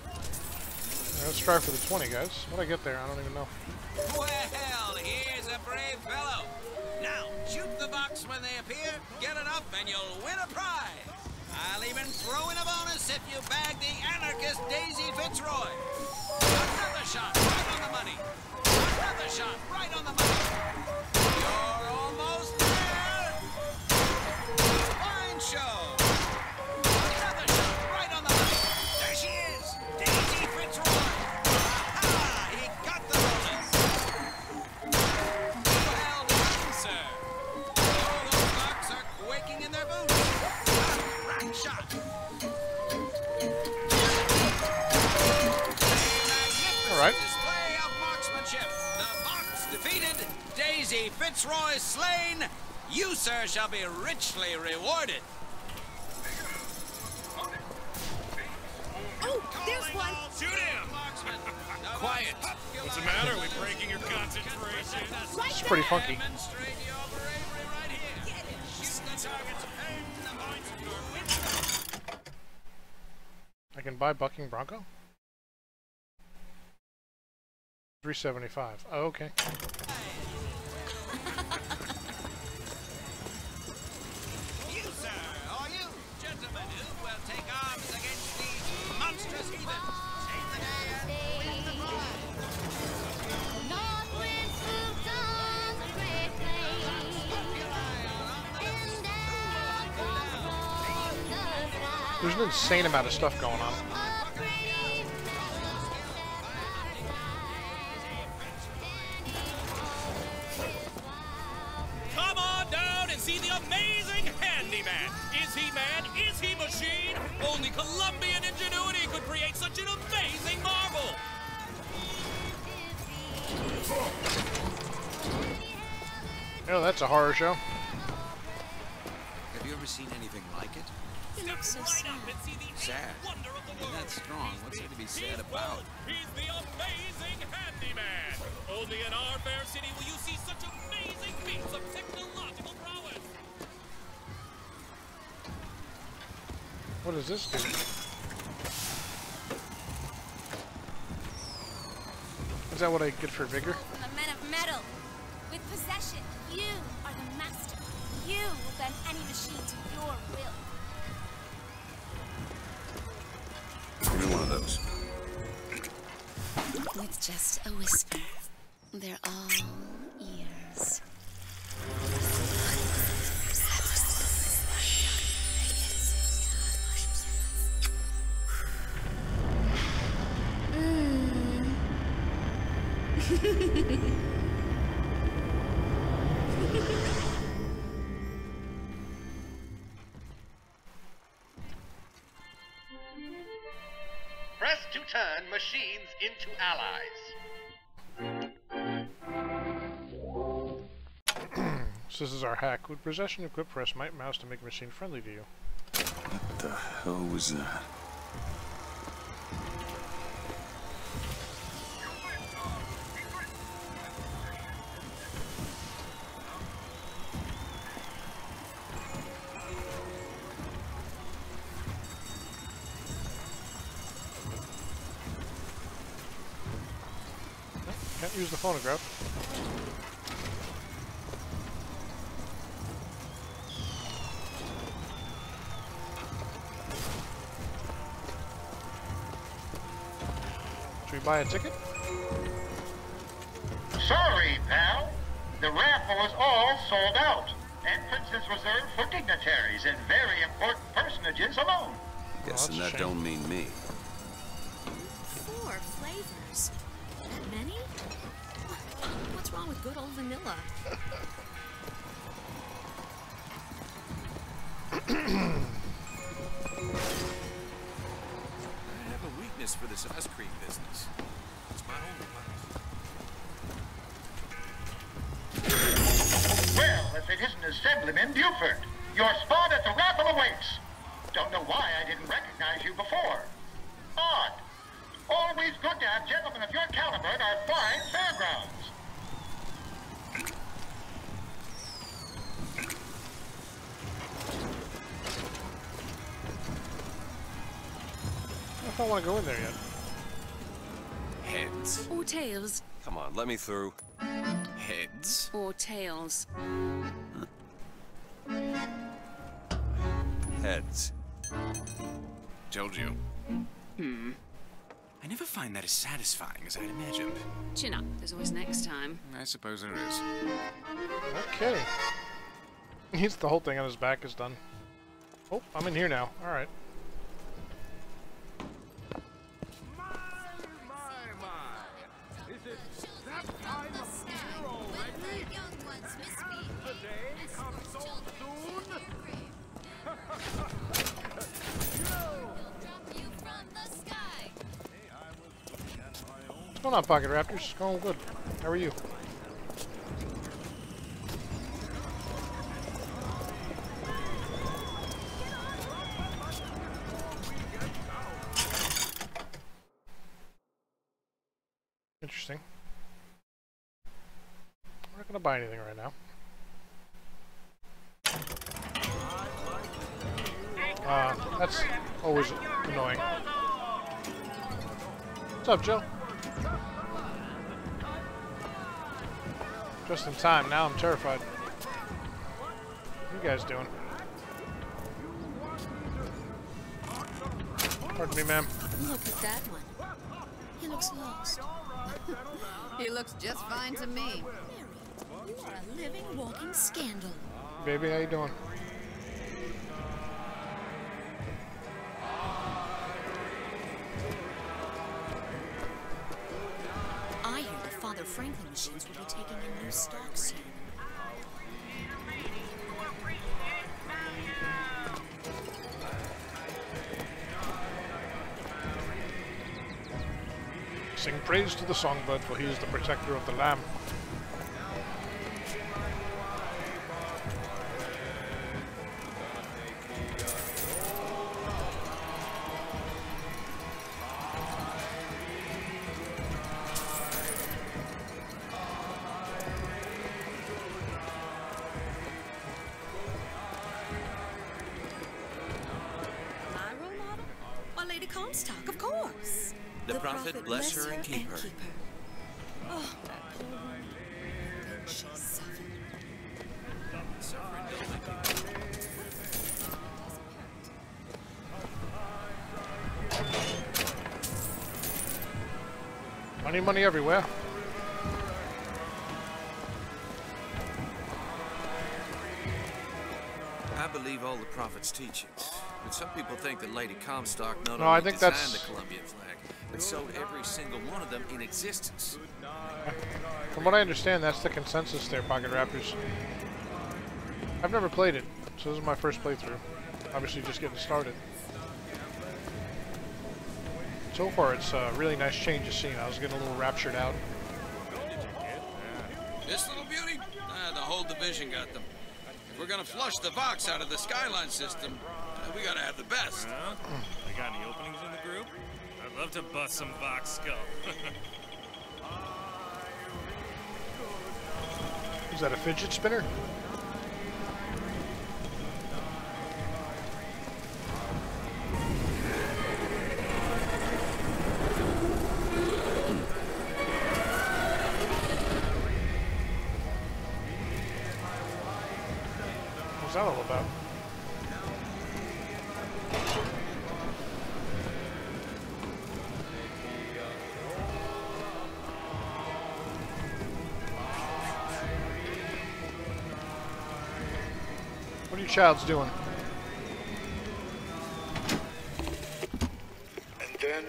Right, let's try for the 20, guys. What'd I get there? I don't even know.
Well, here's a brave fellow. Now, shoot the box when they appear, get it up, and you'll win a prize. I'll even throw in a bonus if you bag the anarchist Daisy Fitzroy. Another shot, right on the money. Another shot, right on the money. You're almost Fitzroy slain, you, sir, shall be richly rewarded.
Oh, there's one.
Shoot him!
Quiet.
What's the matter? Are we breaking your concentration?
It's pretty funky. I can buy Bucking Bronco? 375. Oh, okay.
You, sir, or you, gentlemen, who will take arms against these monstrous heathens? Save the day and win the prize.
There's an insane amount of stuff going on.
Such an amazing marvel.
Oh, that's a horror show.
Have you ever seen anything like it?
You look so sad.
Sad. Isn't that strong? What's there to be sad about?
He's the amazing handyman. Only in our fair city will you see such amazing feats of technological prowess.
What does this do? Is that what I get for vigor?
The men of metal. With possession, you are the master. You will bend any machine to your will.
Give me one of those.
With just a whisper, they're all ears.
Press to turn machines into allies.
So this is our hack. With possession of quick press, might mouse to make a machine friendly to you.
What the hell was that?
Can't use the phonograph. Should we buy a ticket?
Sorry, pal. The raffle is all sold out. Entrance is reserved for dignitaries and very important personages alone.
Guessing that don't mean me.
Four flavors. That many? What's wrong with good old vanilla?
I have a weakness for this ice cream business. It's my only
Well, if it isn't Assemblyman Buford, your spot at the raffle awaits. Don't know why I didn't recognize you before. Odd. Always good to have gentlemen of your caliber at our fine fairgrounds.
If I want to go in there yet.
Heads.
Or tails.
Come on, let me through. Heads.
Or tails.
Heads.
Told you.
Hmm.
I never find that as satisfying as I'd imagined.
Chin up. There's always next time.
I suppose there is.
Okay. He's the whole thing on his back is done. Oh, I'm in here now. Alright. Going on, Pocket Raptors? Going good. How are you? Interesting. We're not going to buy anything right now. Uh, that's always annoying. What's up, Joe? Just in time. Now I'm terrified. What are you guys doing? Pardon me, ma'am.
Look at that one. He looks lost. he looks just fine to me.
Mary, You are a living, walking scandal.
Baby, how you doing?
Franklin machines will be taking in new stock soon.
Sing praise to the songbird, for he is the protector of the lamb. Money, everywhere.
I believe all the prophet's teachings. But some people think that Lady Comstock not
No, I
only
think
designed
that's-
the Columbian flag, but sold every single one of them in existence.
From what I understand, that's the consensus there, Pocket Raptors. I've never played it, so this is my first playthrough. Obviously just getting started. So far, it's a really nice change of scene. I was getting a little raptured out.
This little beauty? Ah, the whole division got them. If we're gonna flush the Vox out of the Skyline system, uh, we gotta have the best.
Huh? They got any openings in the group? I'd love to bust some Vox skull.
Is that a fidget spinner? Childs doing?
And then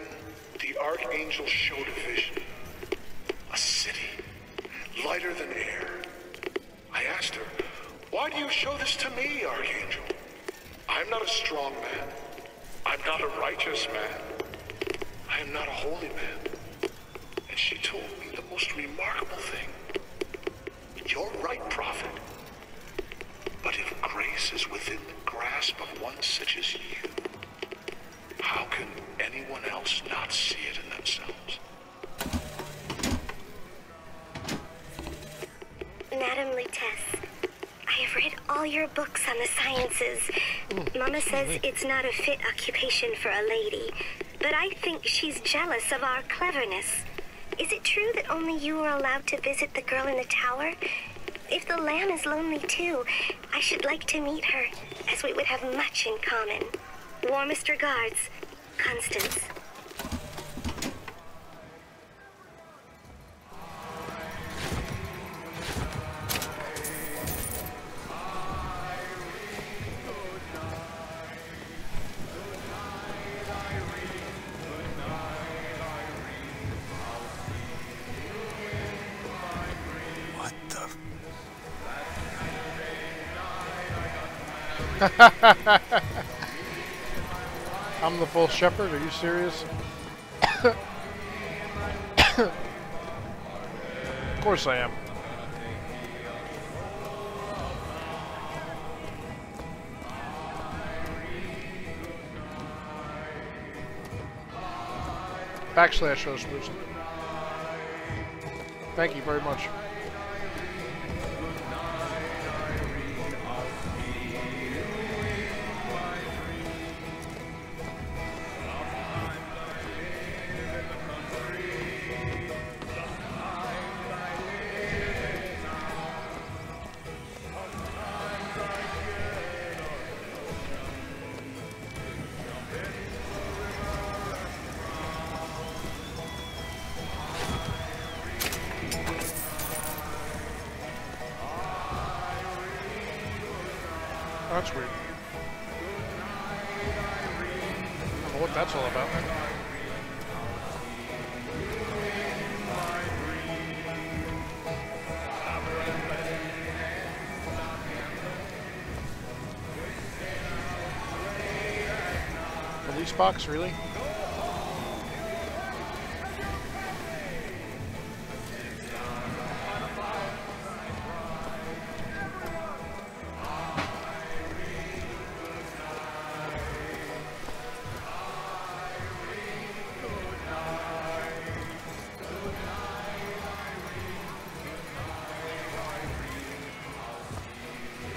the Archangel showed a vision. A city, lighter than air. I asked her, Why do you show this to me, Archangel? I'm not a strong man. I'm not a righteous man. I am not a holy man. And she told me the most remarkable thing. You're right, prophet. But if grace is within the grasp of one such as you, how can anyone else not see it in themselves?
Madam Lutece, I have read all your books on the sciences. Oh, Mama says it's not a fit occupation for a lady, but I think she's jealous of our cleverness. Is it true that only you were allowed to visit the girl in the tower? If the lamb is lonely too, I should like to meet her, as we would have much in common. Warmest regards, Constance.
I'm the full shepherd, are you serious? of course I am. Backslash those person. Thank you very much. Police box, really?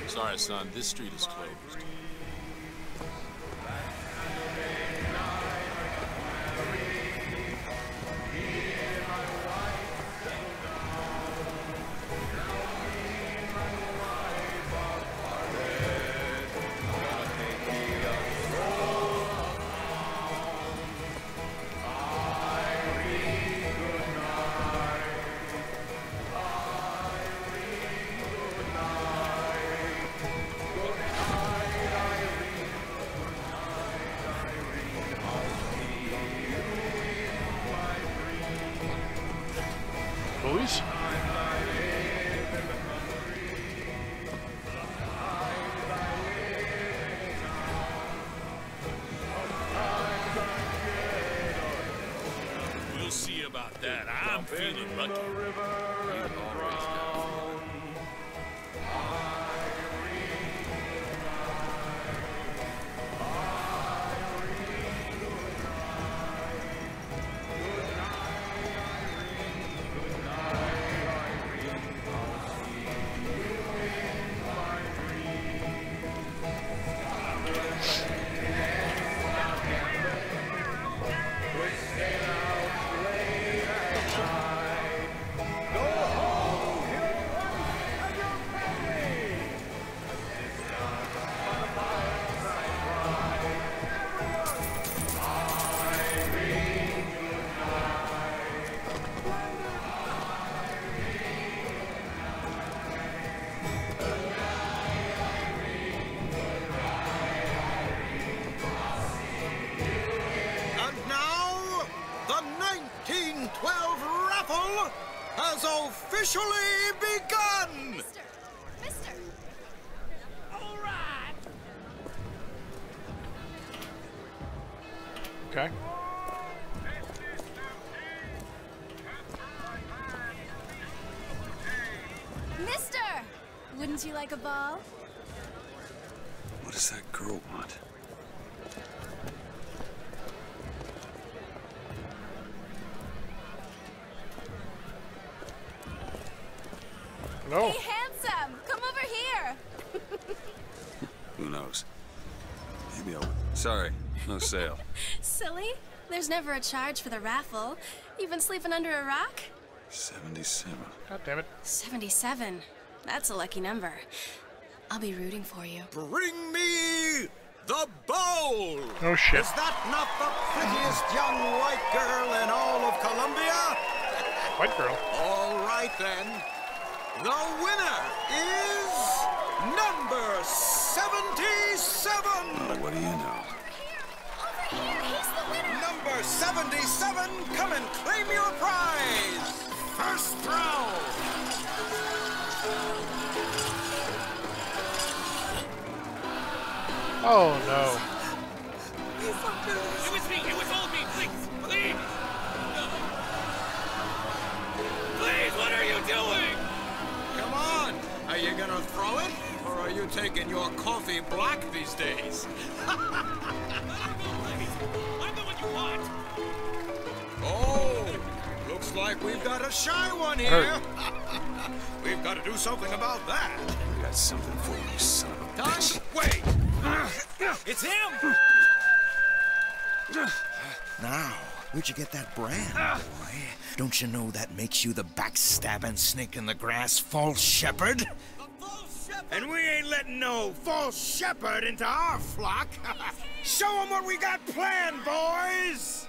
Sorry, son, this street is closed.
Like a ball?
What does that girl want?
No.
Hey, handsome! Come over here!
Who knows? Maybe I'll. Sorry, no sale.
Silly. There's never a charge for the raffle. You've been sleeping under a rock?
77.
God damn it.
77. That's a lucky number. I'll be rooting for you.
Bring me the bowl!
Oh shit.
Is that not the prettiest young white girl in all of Columbia?
White girl?
All right then. The winner is number 77!
Well, uh, what do you know?
Number 77, come and claim your prize! First round!
Oh no.
It was me! It was all me! Please! Please! No. Please, what are you doing?
Come on! Are you gonna throw it? Or are you taking your coffee black these days?
I'm the you want! Oh!
Looks like we've got a shy one
Hurt.
here. we've got to do something about that.
I got something for you, son of a
Don,
bitch.
wait!
It's him!
Now, where'd you get that brand, boy? Don't you know that makes you the backstabbing snake in the grass false shepherd?
And we ain't letting no false shepherd into our flock. Show Show 'em what we got planned, boys!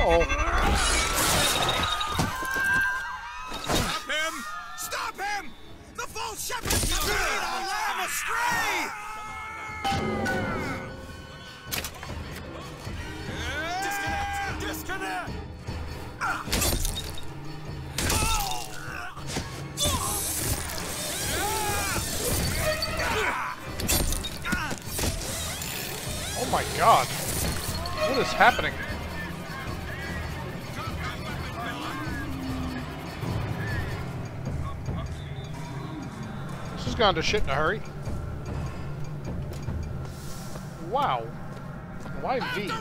Uh-oh.
Stop him! Stop him! The false shepherd's coming lead our lamb astray!
Oh my god. What is happening? Gone to shit in a hurry. Wow. Why V?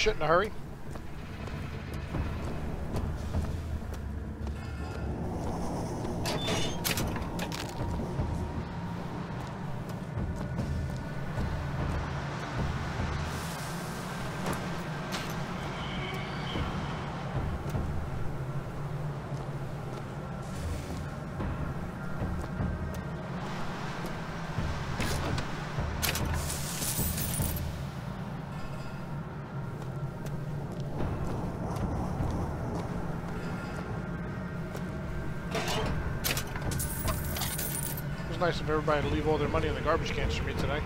Shit in a hurry. Nice of everybody to leave all their money in the garbage cans for me today.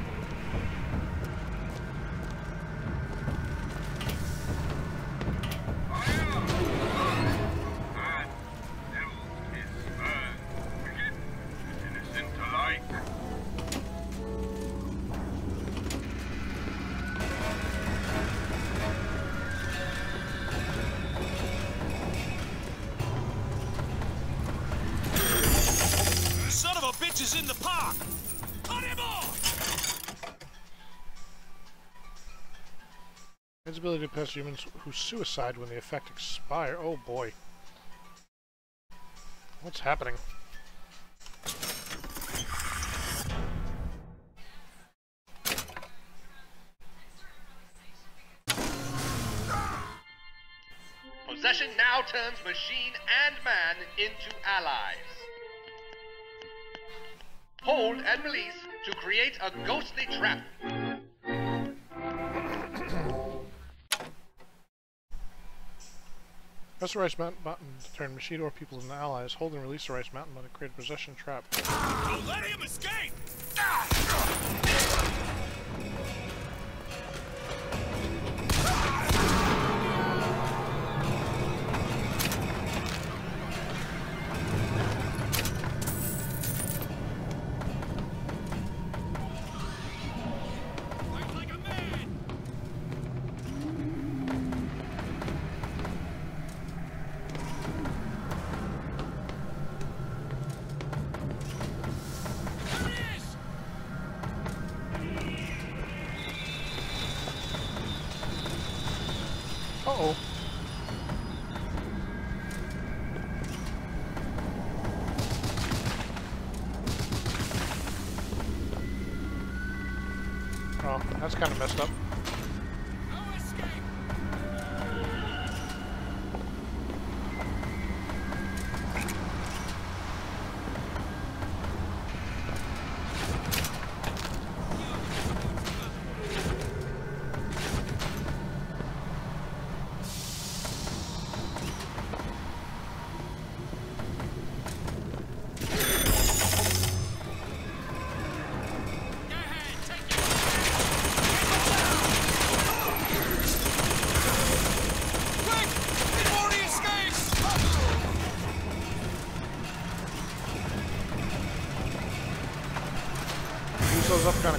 Pass humans who suicide when the effect expire. Oh boy. What's happening?
Possession now turns machine and man into allies. Hold and release to create a ghostly trap.
Press the Rice mountain button to turn machine or people into allies. Hold and release the Rice mountain button to create a possession trap.
Let him escape!
Kind of messed up.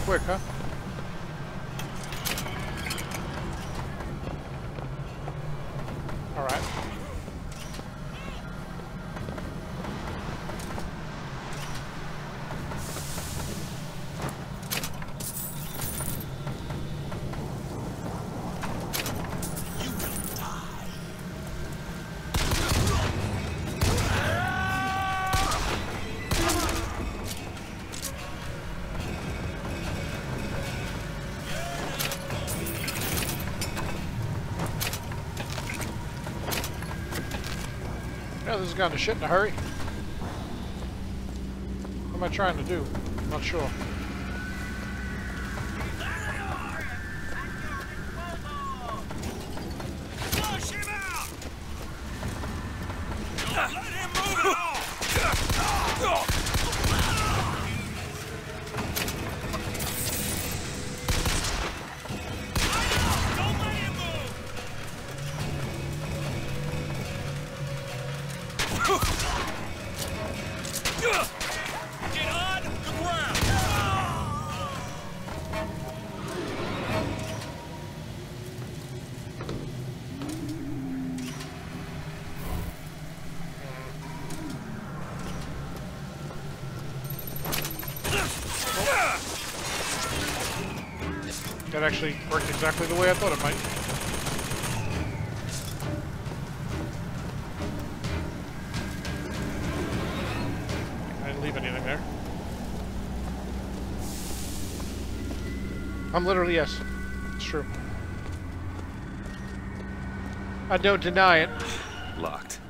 Quick, huh? This has gone to shit in a hurry. What am I trying to do? I'm not sure. Exactly the way I thought it might. I didn't leave anything there. I'm literally, yes. It's true. I don't deny it.
Locked.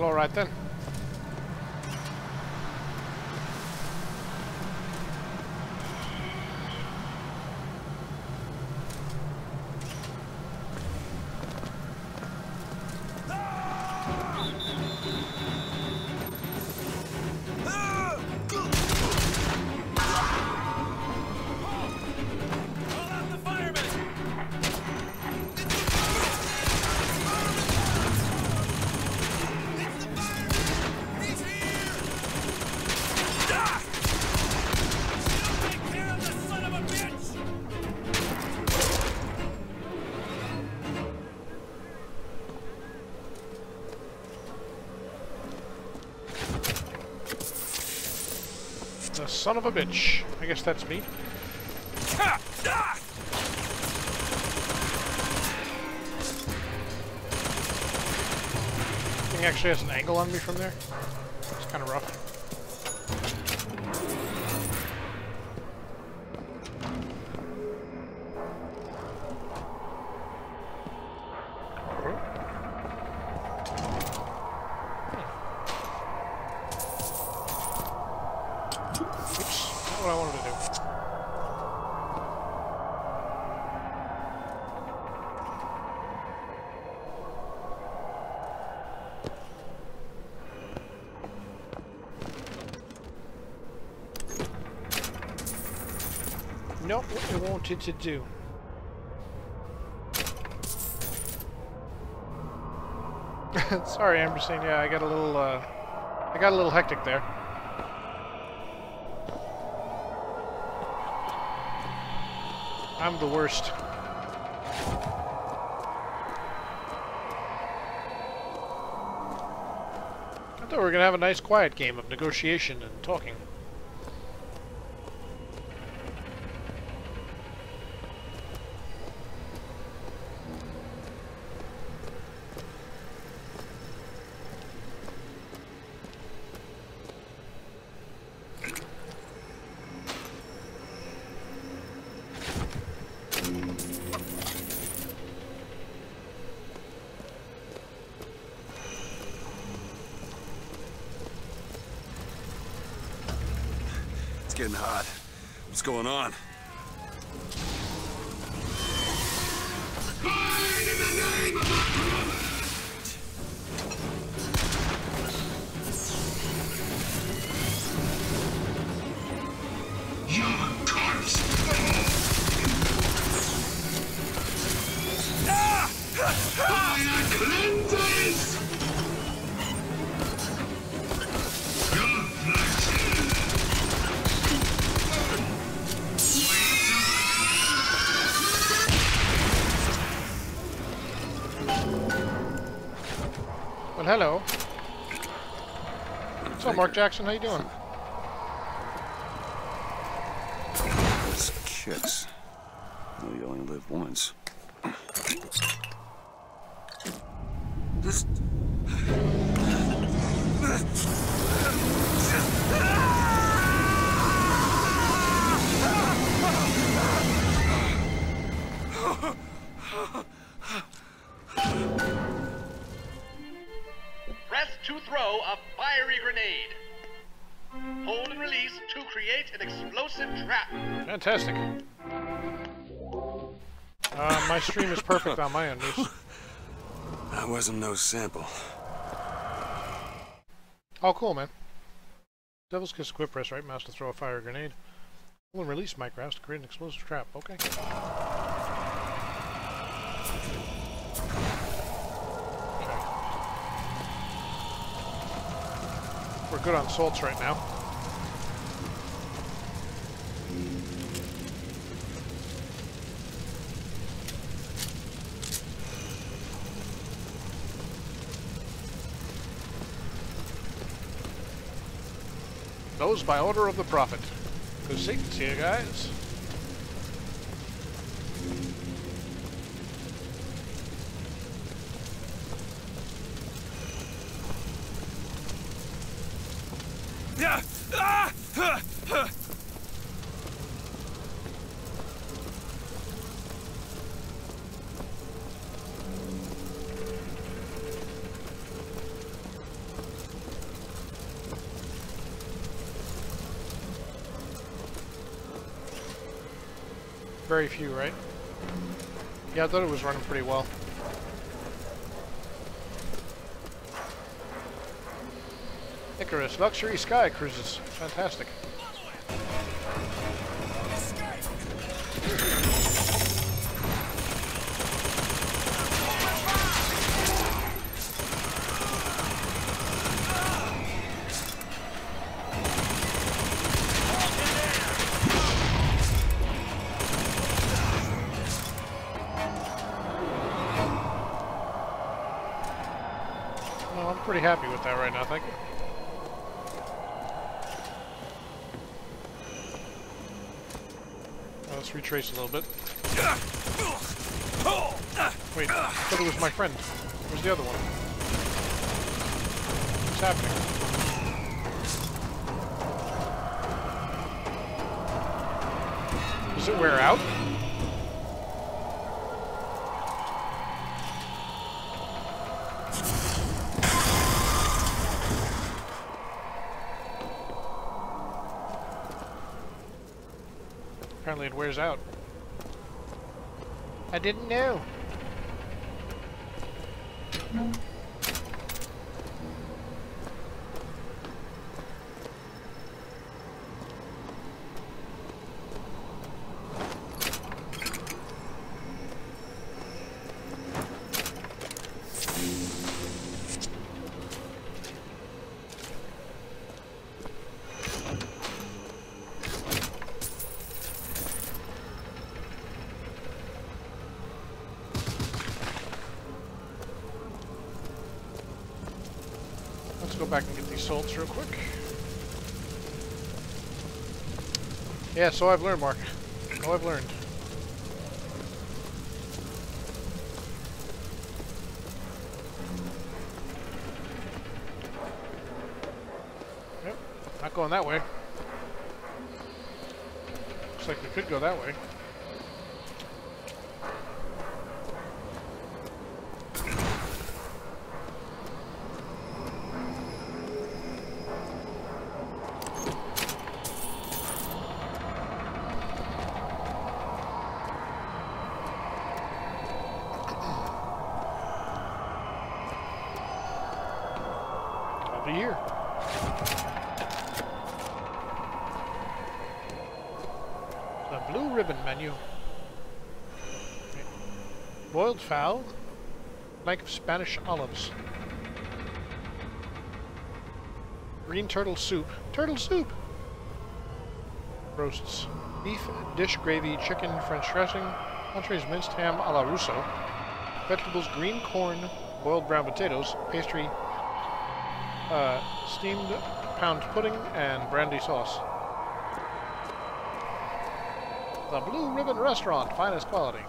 Well, alright then. Son of a bitch. I guess that's me. Thing actually has an angle on me from there. It's kind of rough. Oops, not what I wanted to do. Not to do. Sorry, Amberstein. Yeah, I got a little, uh, I got a little hectic there. I'm the worst. I thought we were gonna have a nice quiet game of negotiation and talking.
getting hot. What's going on?
Mark Jackson? How you doing?
Wasn't no sample.
Oh, cool, man. Devil's Kiss quick press right mouse to throw a fire grenade. And release micrographs to create an explosive trap. Okay. We're good on salts right now. Those by order of the Prophet. Because Satan's here, guys.
Yeah. Ah! Huh, huh.
Very few, right? Yeah, I thought it was running pretty well. Icarus, luxury sky cruises. Fantastic. Well, a little bit. Wait, thought it was my friend. I didn't know. Let's go back and get these real quick. Yeah, so I've learned, Mark. So I've learned. Yep, not going that way. Looks like we could go that way. a year. The blue ribbon menu. Okay. Boiled fowl, flank of Spanish olives. Green turtle soup. Turtle soup! Roasts. Beef, dish gravy, chicken, French dressing, entrees minced ham a la Russo, vegetables, green corn, boiled brown potatoes, pastry, uh, steamed pound pudding, and brandy sauce. The Blue Ribbon Restaurant, finest quality.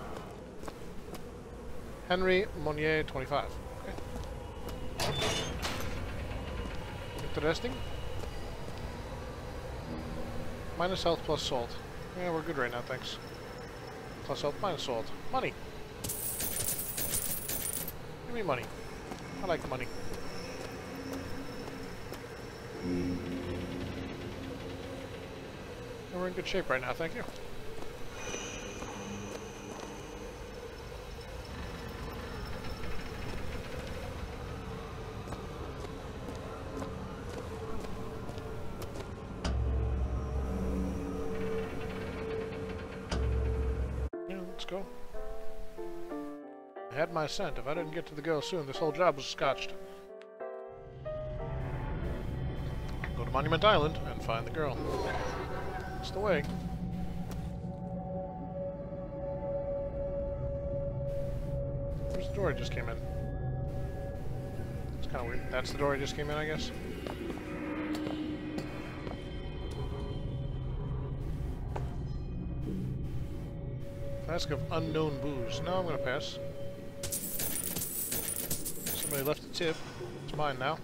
Henry Monnier, 25. Okay. Interesting. Minus health plus salt. Yeah, we're good right now, thanks. Plus health minus salt. Money! Give me money. I like money. We're in good shape right now, thank you. My scent. If I didn't get to the girl soon, this whole job was scotched. Go to Monument Island and find the girl. That's the way. Where's the door I just came in? It's kind of weird. That's the door I just came in, I guess. Flask of unknown booze. No, I'm gonna pass. Somebody left a tip. It's mine now.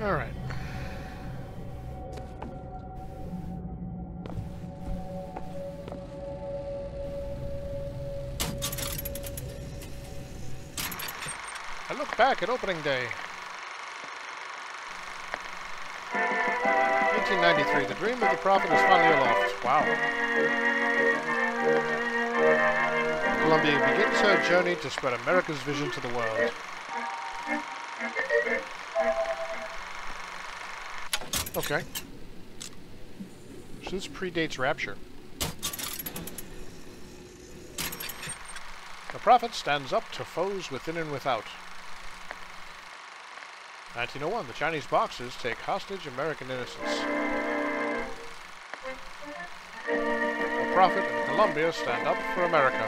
Alright. I look back at opening day. Dream of the prophet is finally aloft. Wow. Columbia begins her journey to spread America's vision to the world. Okay. So this predates Rapture. The prophet stands up to foes within and without. 1901, the Chinese Boxers take hostage American innocence. Prophet and Columbia stand up for America.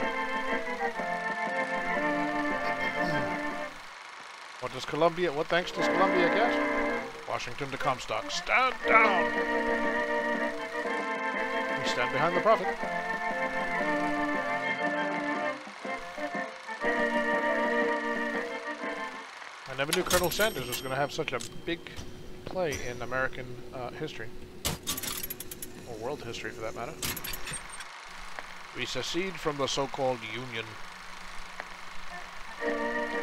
What does Columbia, what thanks does Columbia get? Washington to Comstock. Stand down! We stand behind the prophet. I never knew Colonel Sanders was going to have such a big play in American uh, history. Or world history, for that matter. We secede from the so-called Union.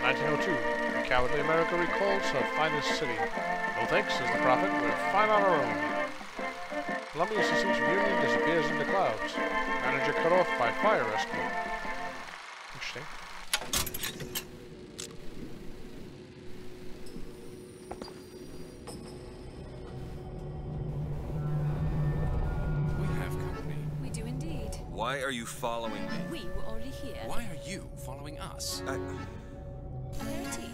1902. The cowardly America recalls her finest city. No thanks, says the prophet. We're fine on our own. Columbia secedes Union, disappears into clouds. Manager cut off by fire rescue.
Here.
Why are you following us?
I,
Aperitif.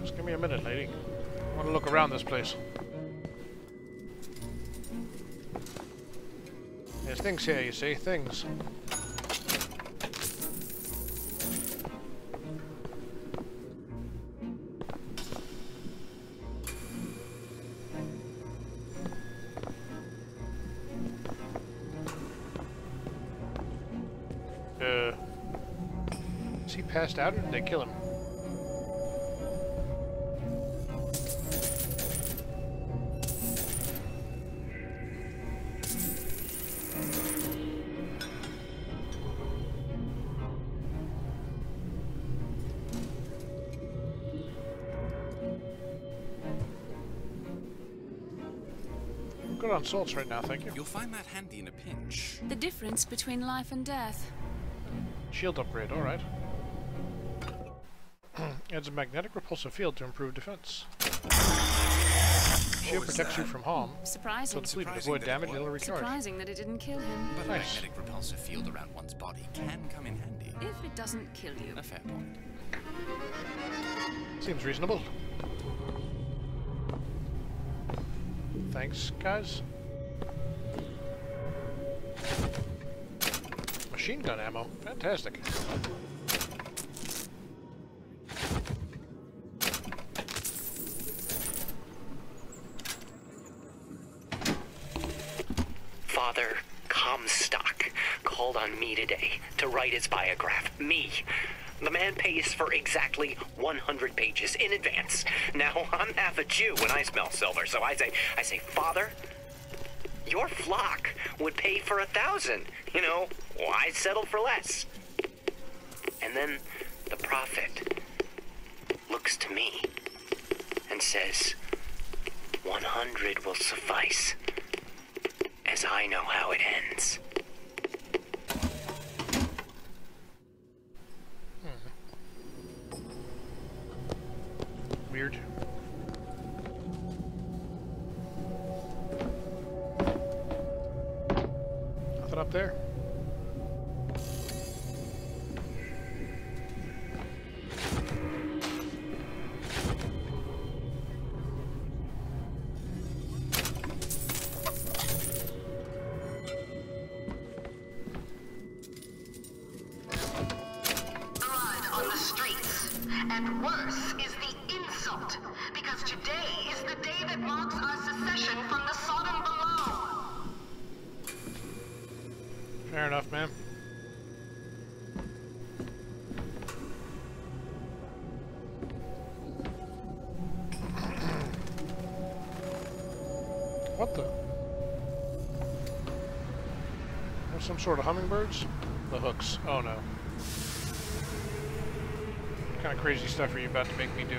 Just give me a minute, lady. I want to look around this place. There's things here, you see? Things. passed out or did they kill him? good on salts right now, thank you.
You'll find that handy in a pinch.
The difference between life and death.
Shield upgrade, alright. Adds a magnetic repulsive field to improve defense. Shield protects you from harm.
Surprising.
So depleted,
Surprising
avoid
that it
damage,
was.
it'll recharge.
Surprising that it didn't kill him.
But
Nice.
a magnetic repulsive field around one's body can come in handy.
If it doesn't kill you.
A fair point.
Seems reasonable. Thanks, guys. Machine gun ammo. Fantastic.
Father Comstock called on me today to write his biograph. Me. The man pays for exactly 100 pages in advance. Now, I'm half a Jew when I smell silver, so I say, I say, Father, your flock would pay for a thousand. You know, why settle for less? And then the prophet looks to me and says, 100 will suffice
And worse is the insult, because today is the day that marks our secession from the Sodom below.
Fair enough, man. What the? There's some sort of hummingbirds? The hooks. Oh no. Kind of crazy stuff are you about to make me do?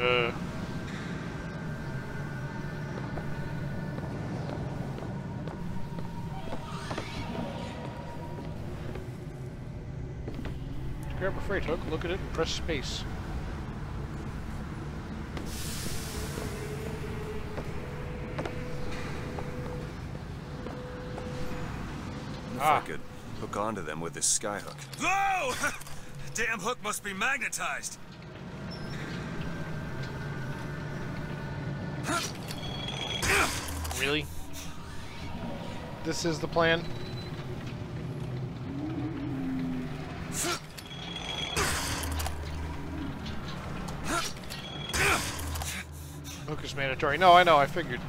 Uh. Grab a freight hook, look at it, and press space.
If
Ah.
I could hook onto them with this skyhook.
Whoa! Damn hook must be magnetized.
Really? This is the plan? Hook is mandatory. No, I know, I figured.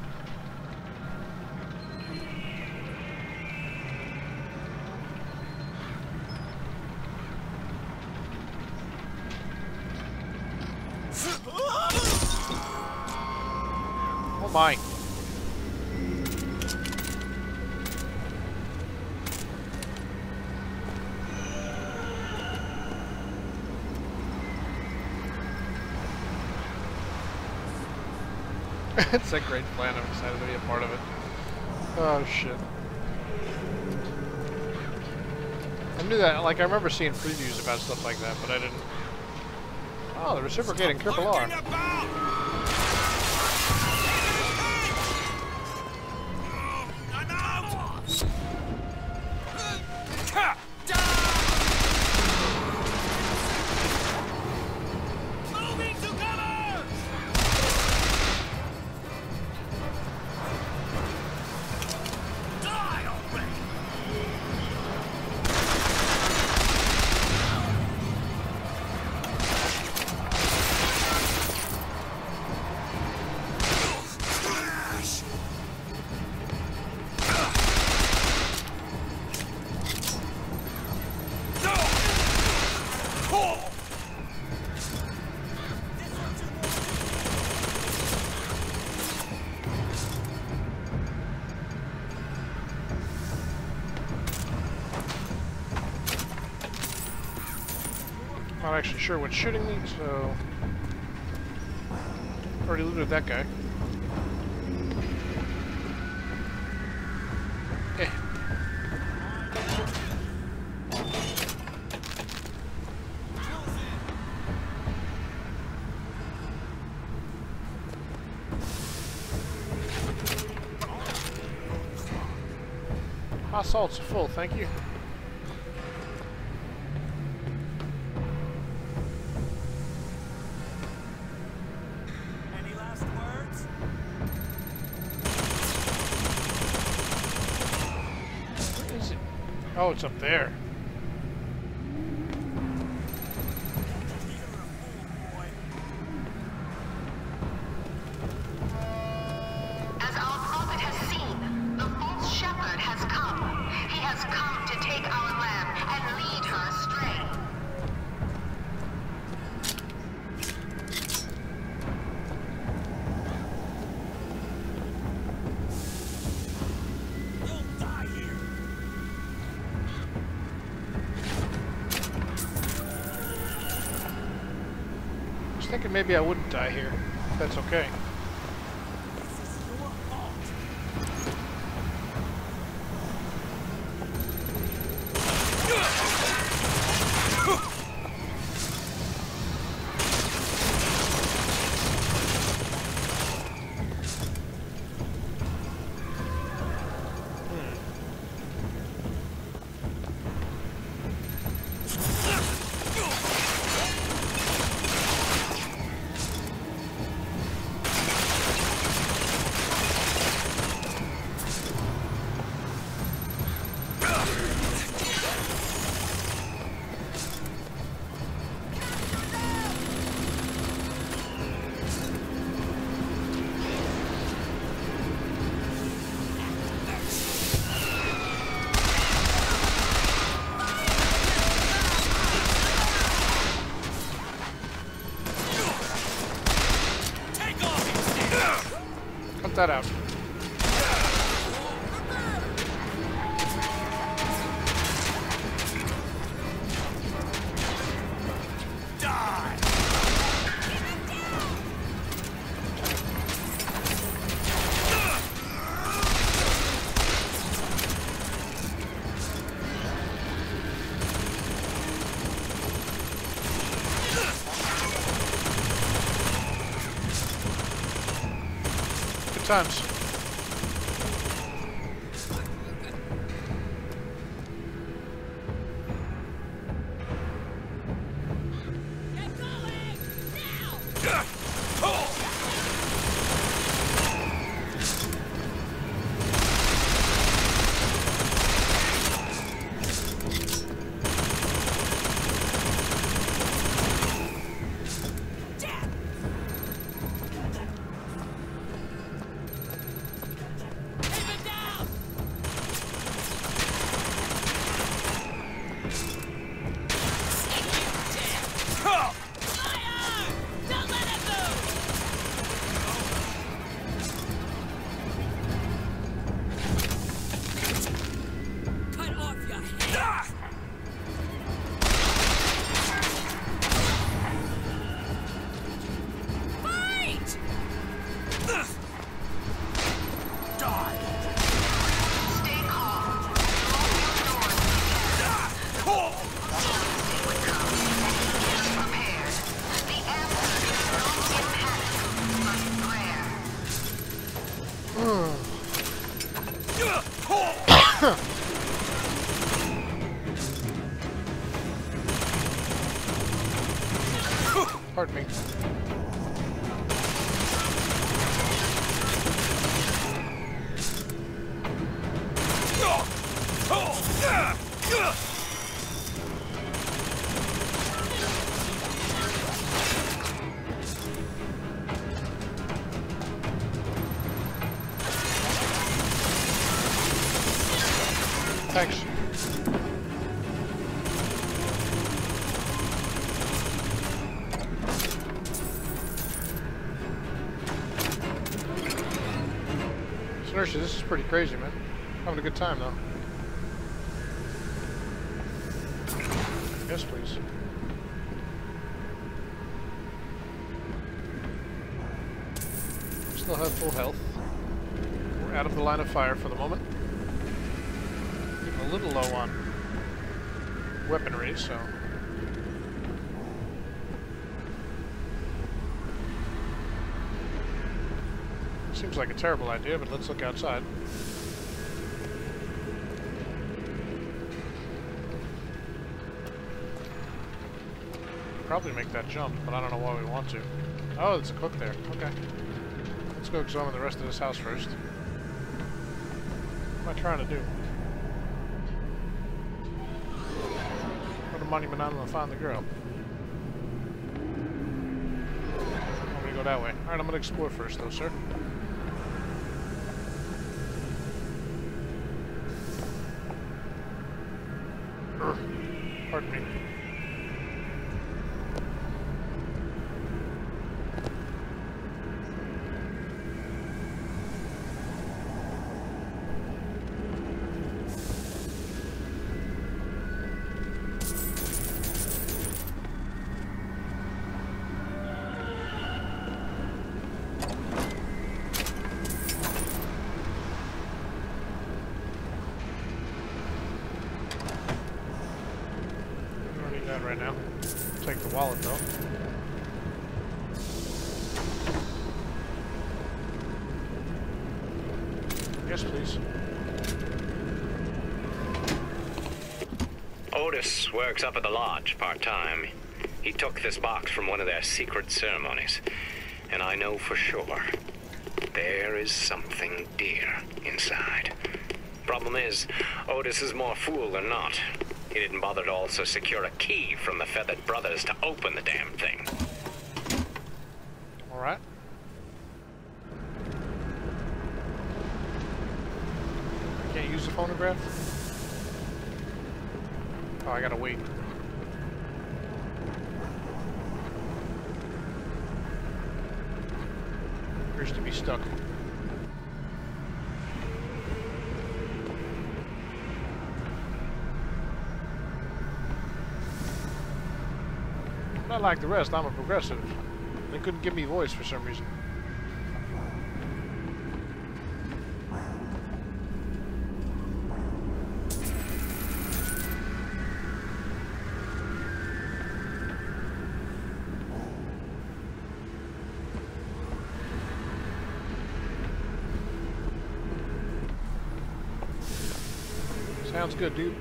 it's a great plan. I'm excited to be a part of it. Oh shit. I knew that, like, I remember seeing previews about stuff like that, but I didn't. Oh, the reciprocating triple R.
sure what's shooting me, so... Already looted that guy. Eh. My salts are full, thank you. it's up there. that out. times. Pardon me. pretty crazy, man. Having a good time, though.
Terrible idea, but let's look outside. Probably make that jump, but I don't know why we want to. Oh, there's a cook there. Okay. Let's go examine the rest of this house first. What am I trying to do? Put a monument on and find the girl. I'm gonna go that way. Alright, I'm gonna explore first though, sir. Urgh. Pardon me. I don't need that right now. Take the wallet though. Yes, please.
Otis works up at the lodge part-time. He took this box from one of their secret ceremonies. And I know for sure there is something dear inside. Problem is, Otis is more fool than not. He didn't bother to also secure a key from the Feathered Brothers to open the damn thing.
Alright. Can't use the phonograph? Oh, I gotta wait. Appears to be stuck. Not like the rest, I'm a progressive. They couldn't give me voice for some reason. Sounds good, dude.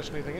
To make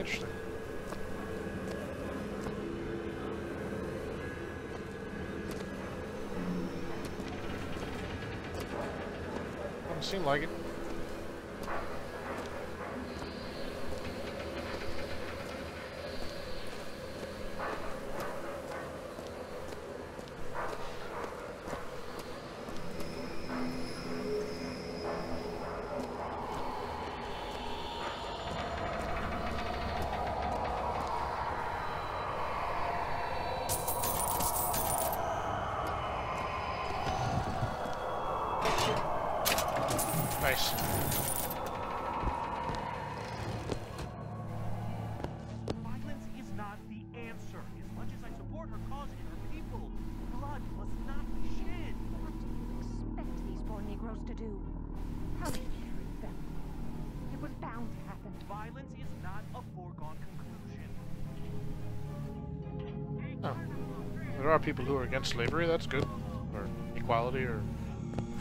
are people who are against slavery, that's good. Or equality, or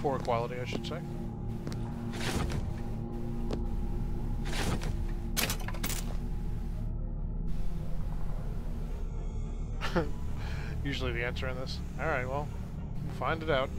for equality, I should say. Usually the answer in this. Alright, well, find it out.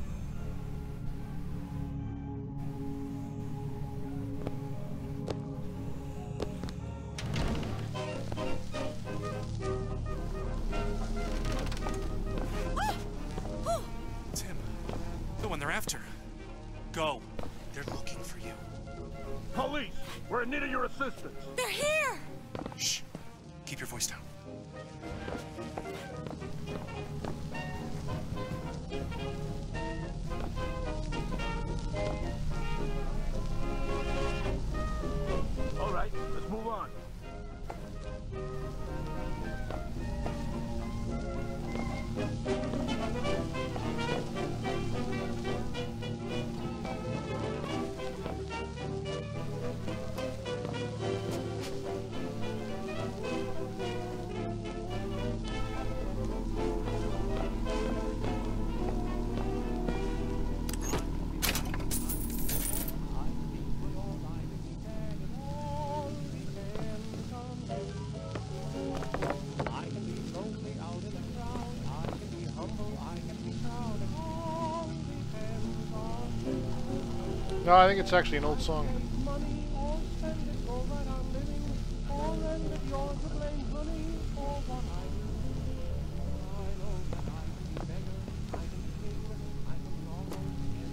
No, I think it's actually an old song.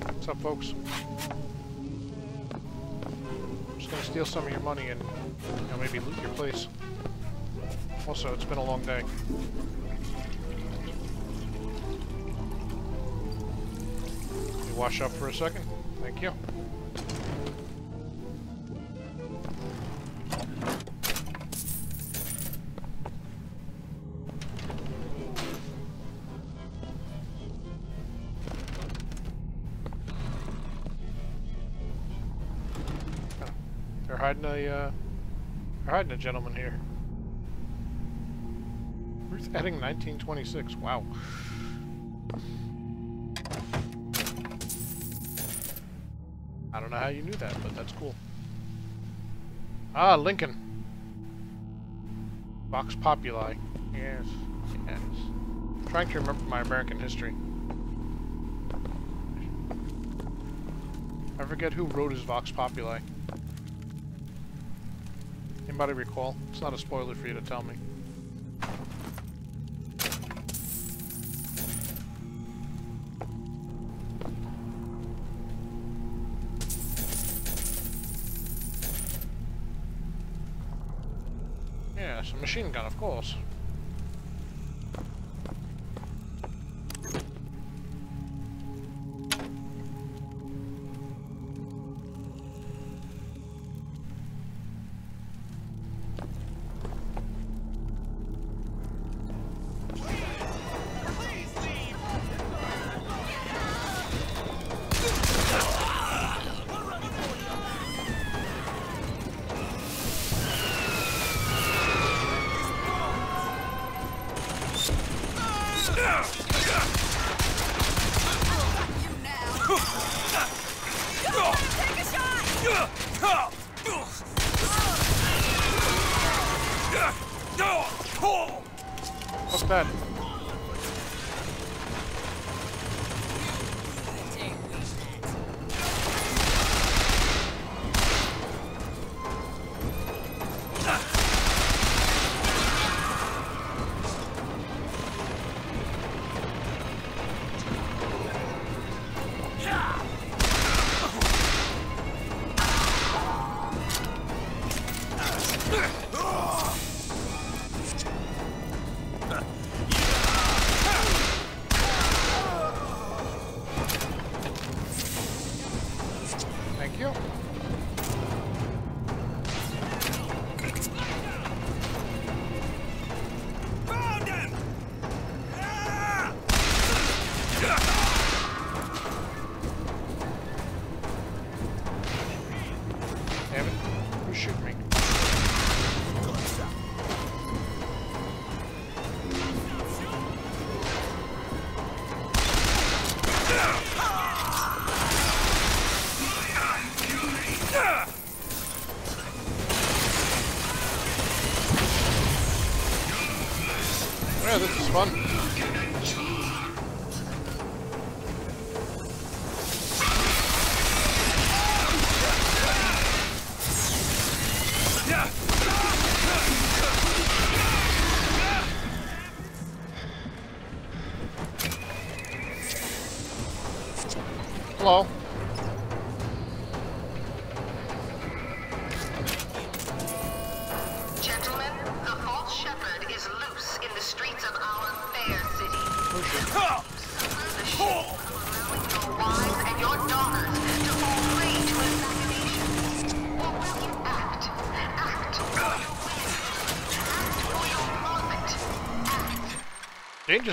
What's up, folks? I'm just gonna steal some of your money and you know, maybe loot your place. Also, it's been a long day. You wash up for a second? Thank you. Hiding a, uh, they're hiding a gentleman here. Ruth Edding, 1926. Wow. I don't know how you knew that, but that's cool. Ah, Lincoln. Vox Populi. Yes, yes. trying to remember my American history. I forget who wrote his Vox Populi. Recall? It's not a spoiler for you to tell me. Yes, a machine gun, of course.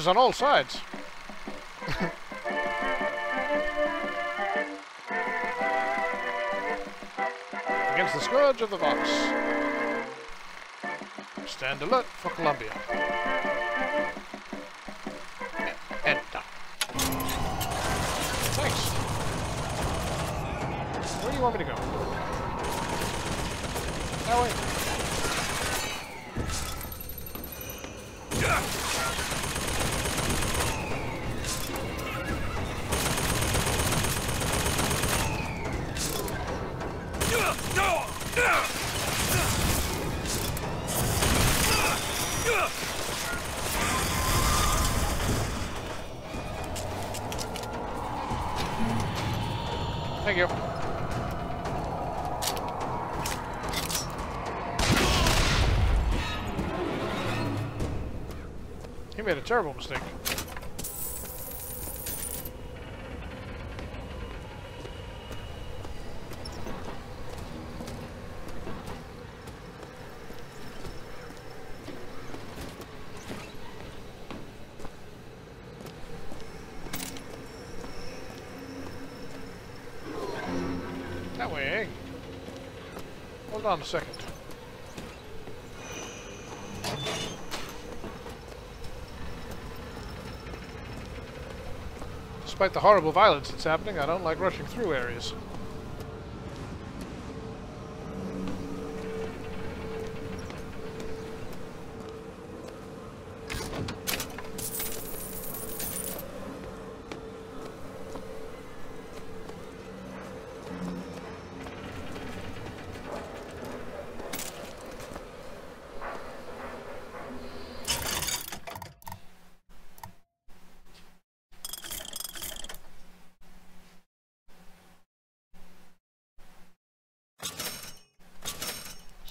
On all sides. Against the scourge of the Vox. Stand alert for Columbia. Enter. Thanks. Where do you want me to go? That way. Terrible mistake. That way. eh? Hold on a second. Despite the horrible violence that's happening, I don't like rushing through areas.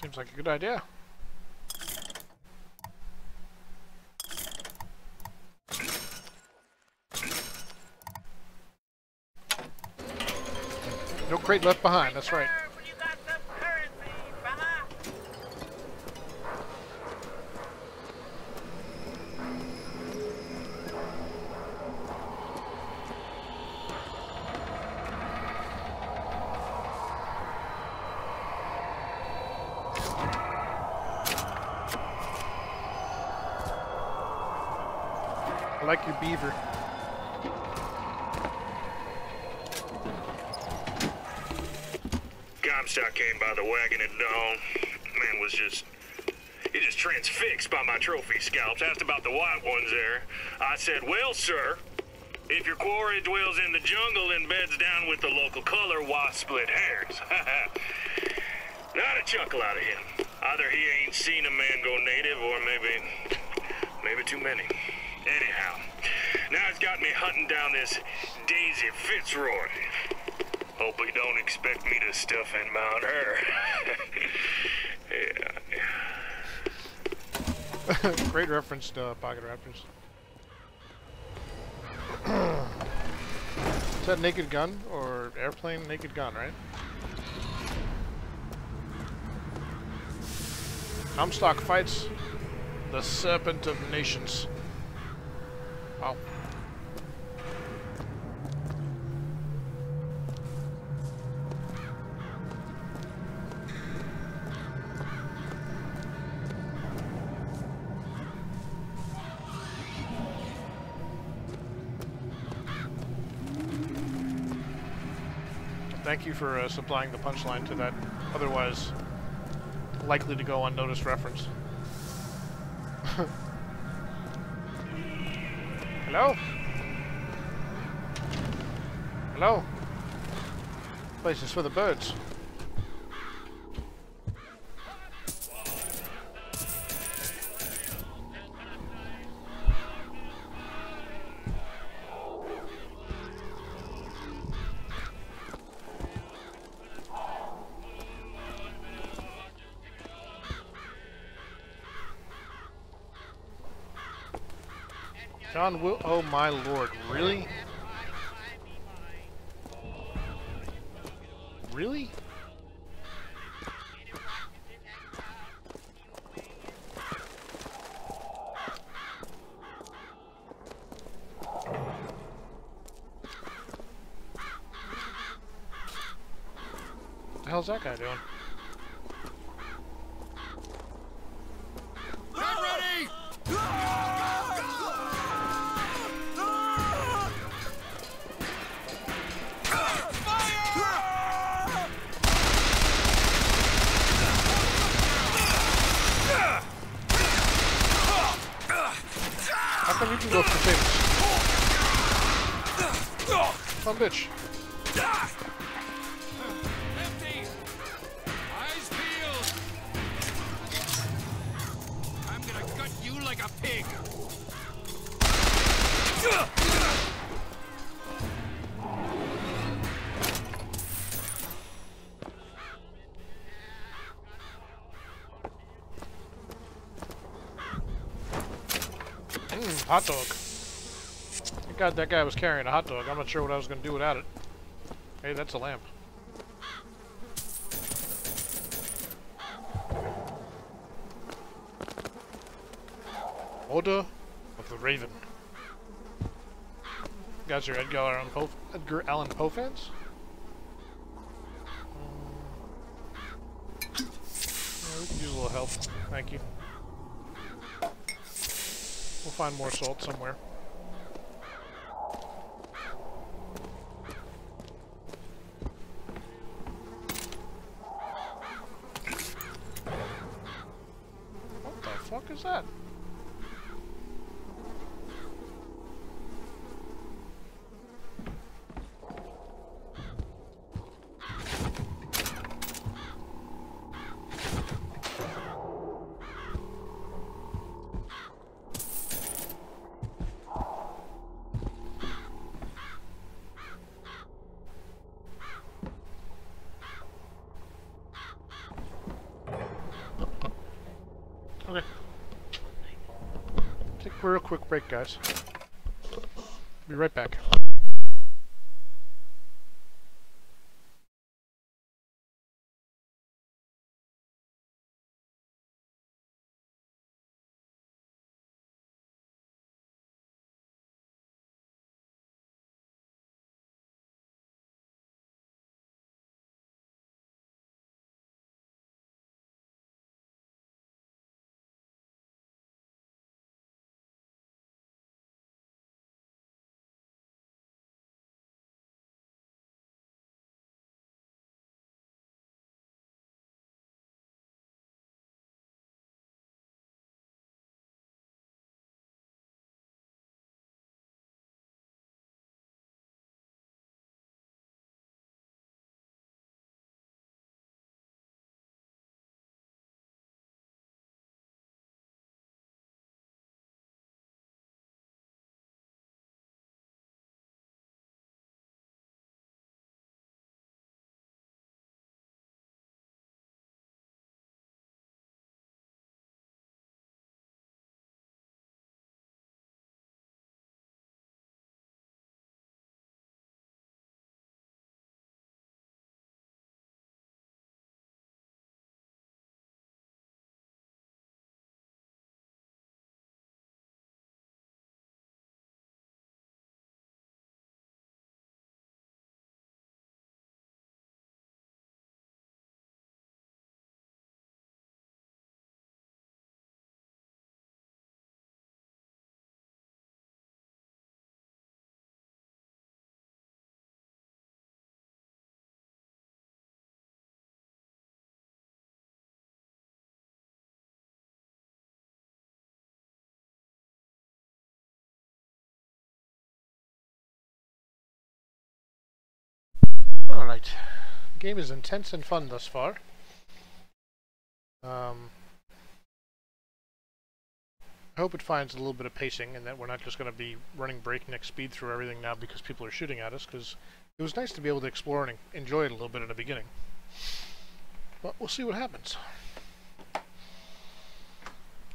Seems like good idea. No crate left behind, that's right. I like your beaver.
Comstock came by the wagon at dawn. Man was just. He just transfixed by my trophy scalps. Asked about the white ones there. I said, Well, sir, if your quarry dwells in the jungle and beds down with the local color, why split hairs? Not a chuckle out of him. Either he ain't seen a man go native, or maybe. maybe too many. Anyhow, now it's got me hunting down this Daisy Fitzroy. Hope he don't expect me to stuff and mount her. yeah.
Great reference to uh, Pocket Raptors. Is that Naked Gun or Airplane Naked Gun, right? Comstock fights the Serpent of Nations. Wow. Thank you for uh, supplying the punchline to that otherwise likely to go unnoticed reference. Hello? Hello? Places for the birds. John Will. Oh my lord, really? Really? What the hell's that guy doing? Of bitch.
Empty! Eyes peeled! I'm gonna gut you like a pig!
Mmm, hot dog. That guy was carrying a hot dog. I'm not sure what I was going to do without it. Hey, that's a lamp. Order of the Raven. Guys are Edgar Allan Poe, Edgar Allan Poe fans? Mm. Yeah, we can use a little help. Thank you. We'll find more salt somewhere. What the fuck is that? Okay. Take a real quick break, guys. Be right back. Alright. Game is intense and fun thus far. Um, I hope it finds a little bit of pacing and that we're not just going to be running breakneck speed through everything now because people are shooting at us, because it was nice to be able to explore and enjoy it a little bit in the beginning. But we'll see what happens.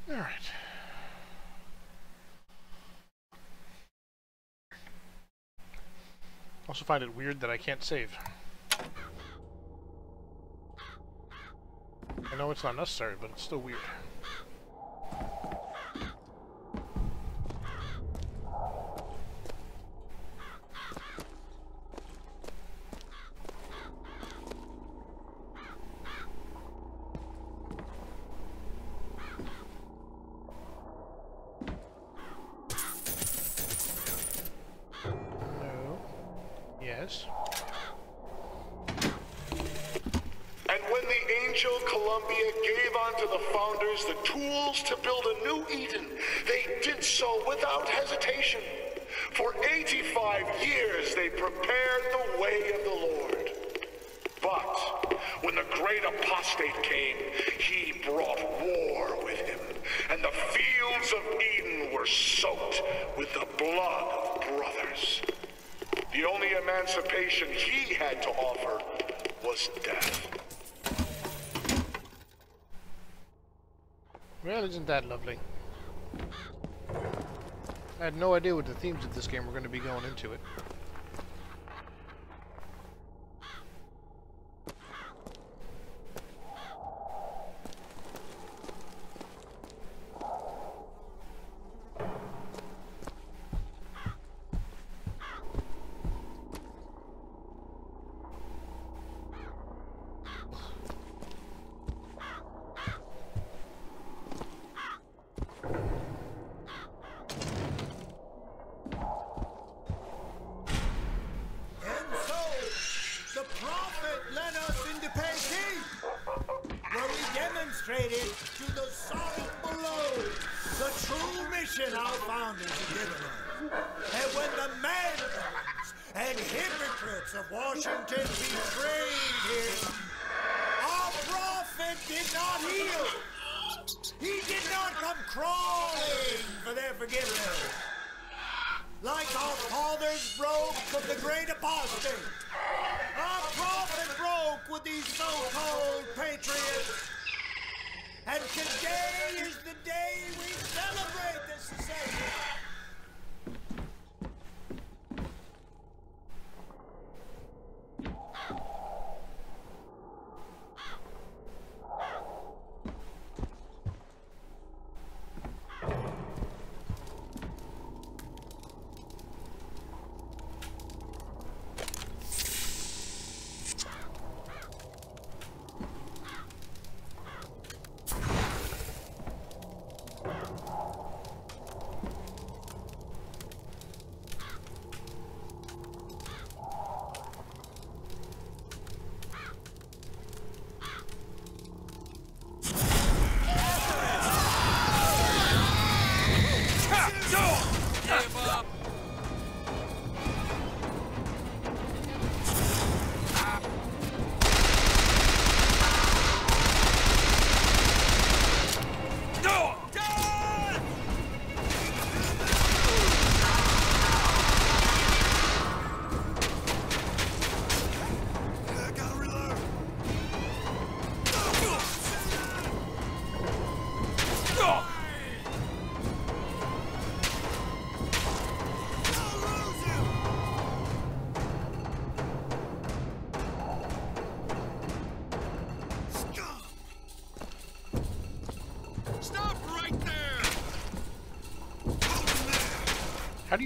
Alright.
I also find it weird that I can't save. I know it's not necessary, but it's still weird.
He had to offer was death.
Well, isn't that lovely? I had no idea what the themes of this game were going to be going into it.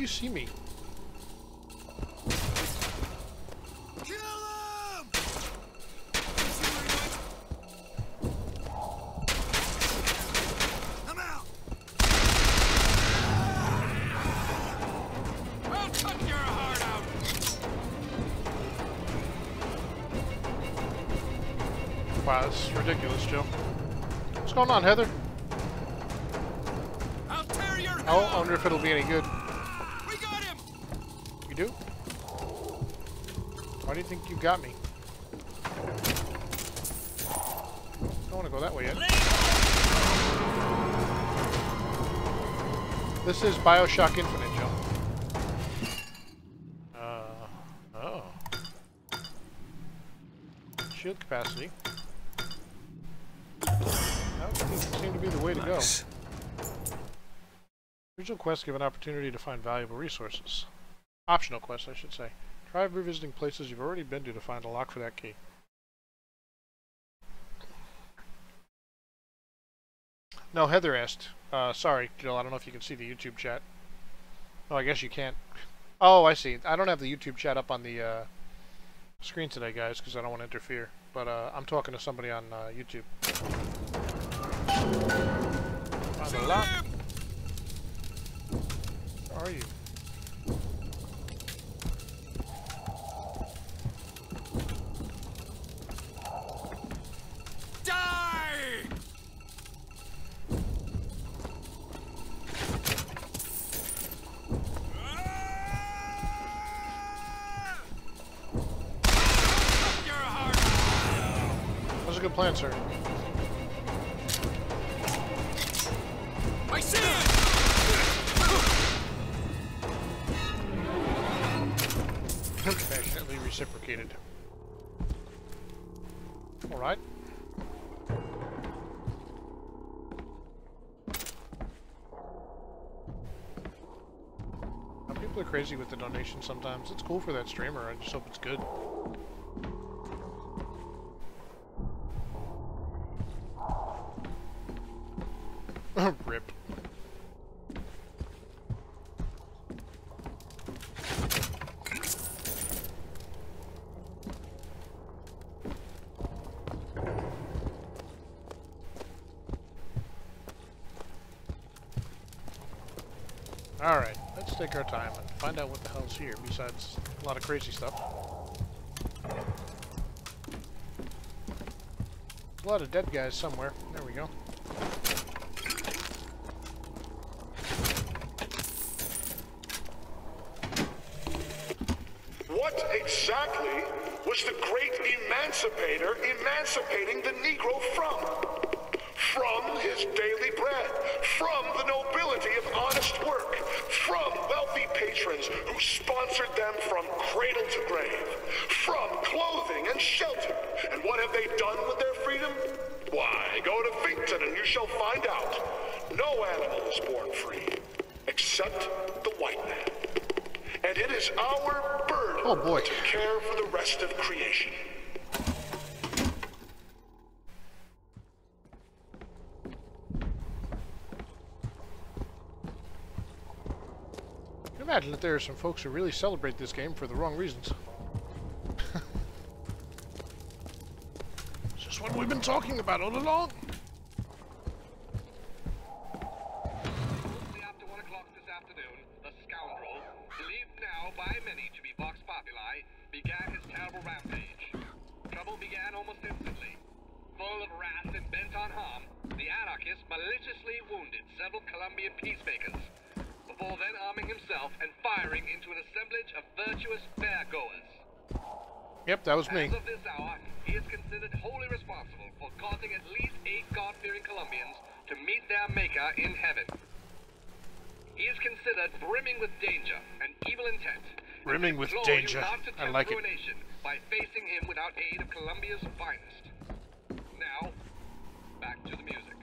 You see me?
I'll cut your heart out!
Wow, this is ridiculous, Joe. What's going on, Heather?
I'll tear your
I wonder if it'll be any good.
We got him!
You do? Why do you think you got me? I don't want to go that way yet. This is Bioshock Infinite, Joe. Uh, oh. Shield capacity. That would seem to be the way to go. Original quests give an opportunity to find valuable resources. Optional quests, I should say.
Try revisiting places you've already been to to find a lock for that key. No, Heather asked. Uh, sorry, Jill, I don't know if you can see the YouTube chat. Oh, I guess you can't. Oh, I see. I don't have the YouTube chat up on the uh, screen today, guys, because I don't want to interfere. But uh, I'm talking to somebody on uh, YouTube. Found a lock. Where are you? That's a good plan, sir.
I see it!
Passionately reciprocated. Alright. People are crazy with the donation sometimes. It's cool for that streamer, I just hope it's good. Rip. Alright, let's take our time and find out what the hell's here, besides a lot of crazy stuff. A lot of dead guys somewhere. There are some folks who really celebrate this game for the wrong reasons? it's just what we've been talking about all along. That was me.
As of this hour, he is considered wholly responsible for causing at least eight God-fearing Columbians to meet their Maker in heaven. He is considered brimming with danger and evil intent.
Brimming with danger. I like it.
by facing him without aid of Columbia's finest. Now, back to the music.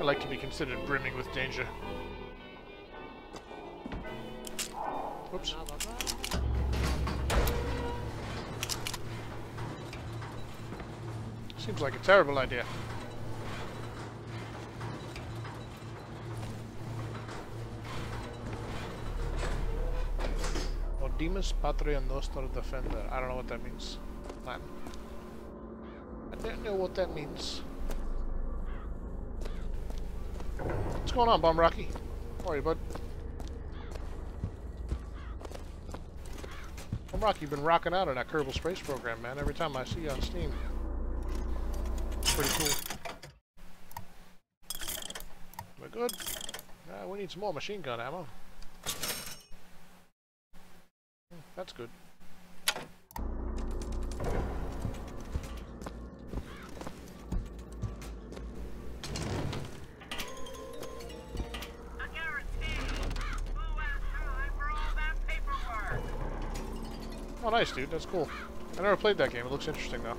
I like to be considered brimming with danger. Whoops. Seems like a terrible idea. Odimus Patria Nostra Defender. I don't know what that means. Latin. I don't know what that means. What's going on, Bum Rocky? How are you, bud? Bum Rocky, you've been rocking out on that Kerbal Space program, man. Every time I see you on Steam. Pretty cool. We're good? Uh, we need some more machine gun ammo. That's good. Oh, nice, dude. That's cool. I never played that game. It looks interesting, though.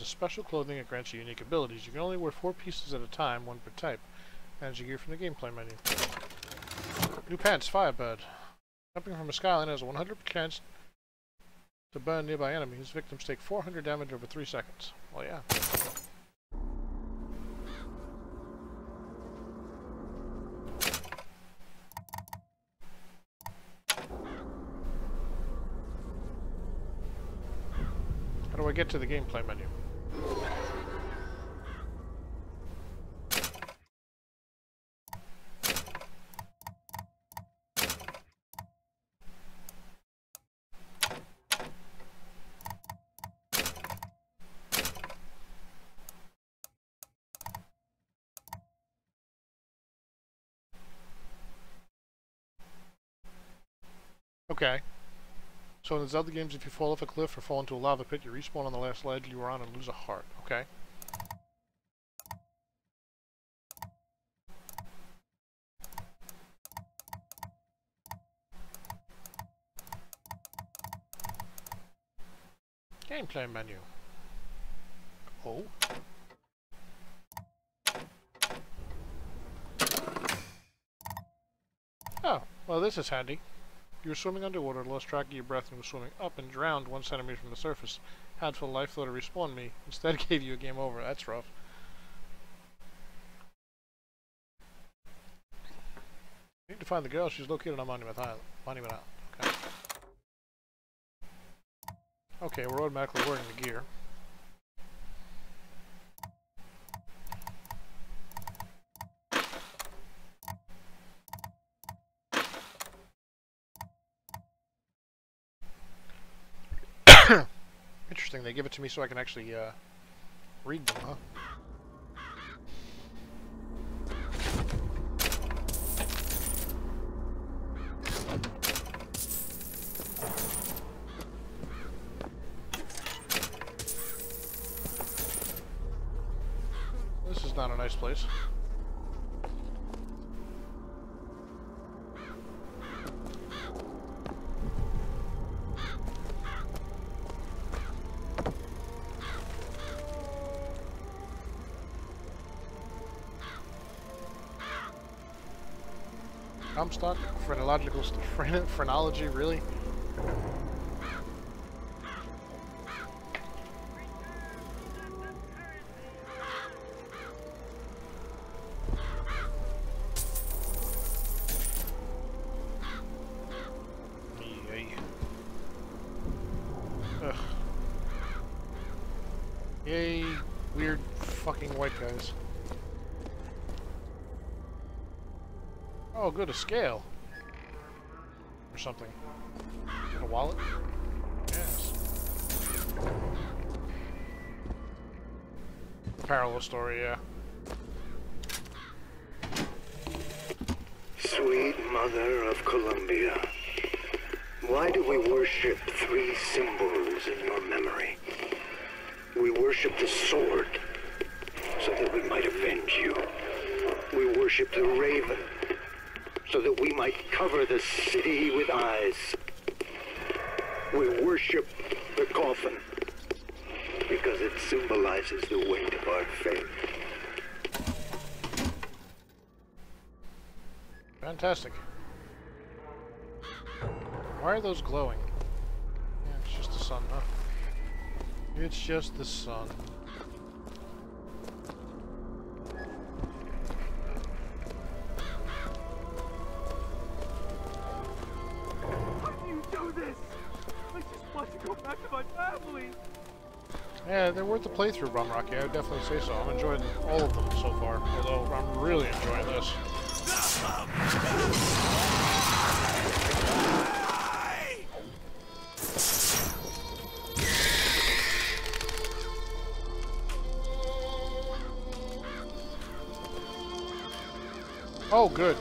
A special clothing that grants you unique abilities. You can only wear four pieces at a time, one per type. Manage gear from the gameplay menu. New pants, Firebird. Jumping from a skyline has a 100 chance to burn nearby enemies. Victims take 400 damage over 3 seconds. Well, yeah. How do I get to the gameplay menu? Okay. So in the Zelda games, if you fall off a cliff or fall into a lava pit, you respawn on the last ledge you were on and lose a heart. Okay. Gameplay menu. Oh. Oh, well this is handy. You were swimming underwater, lost track of your breath, and were swimming up and drowned one centimeter from the surface. Had full life flow to respawn me. Instead, gave you a game over. That's rough. Need to find the girl. She's located on Monument Island. Monument Island. Okay. Okay, we're automatically wearing the gear. Interesting, they give it to me so I can actually uh, read them, huh? Phrenology, really? Yay. Weird fucking white guys. Oh, good, a scale. Something. A wallet? Yes. Parallel story, yeah.
Sweet Mother of Columbia, why do we worship three symbols in your memory? We worship the sword, so that we might avenge you. We worship the raven, so that we might cover the city with eyes. We worship the coffin, because it symbolizes the weight of our faith.
Fantastic. Why are those glowing? Yeah, it's just the sun, huh? It's just the sun. Worth the playthrough, Bum Rocky. I would definitely say so. I'm enjoying all of them so far, although I'm really enjoying this. Oh, good.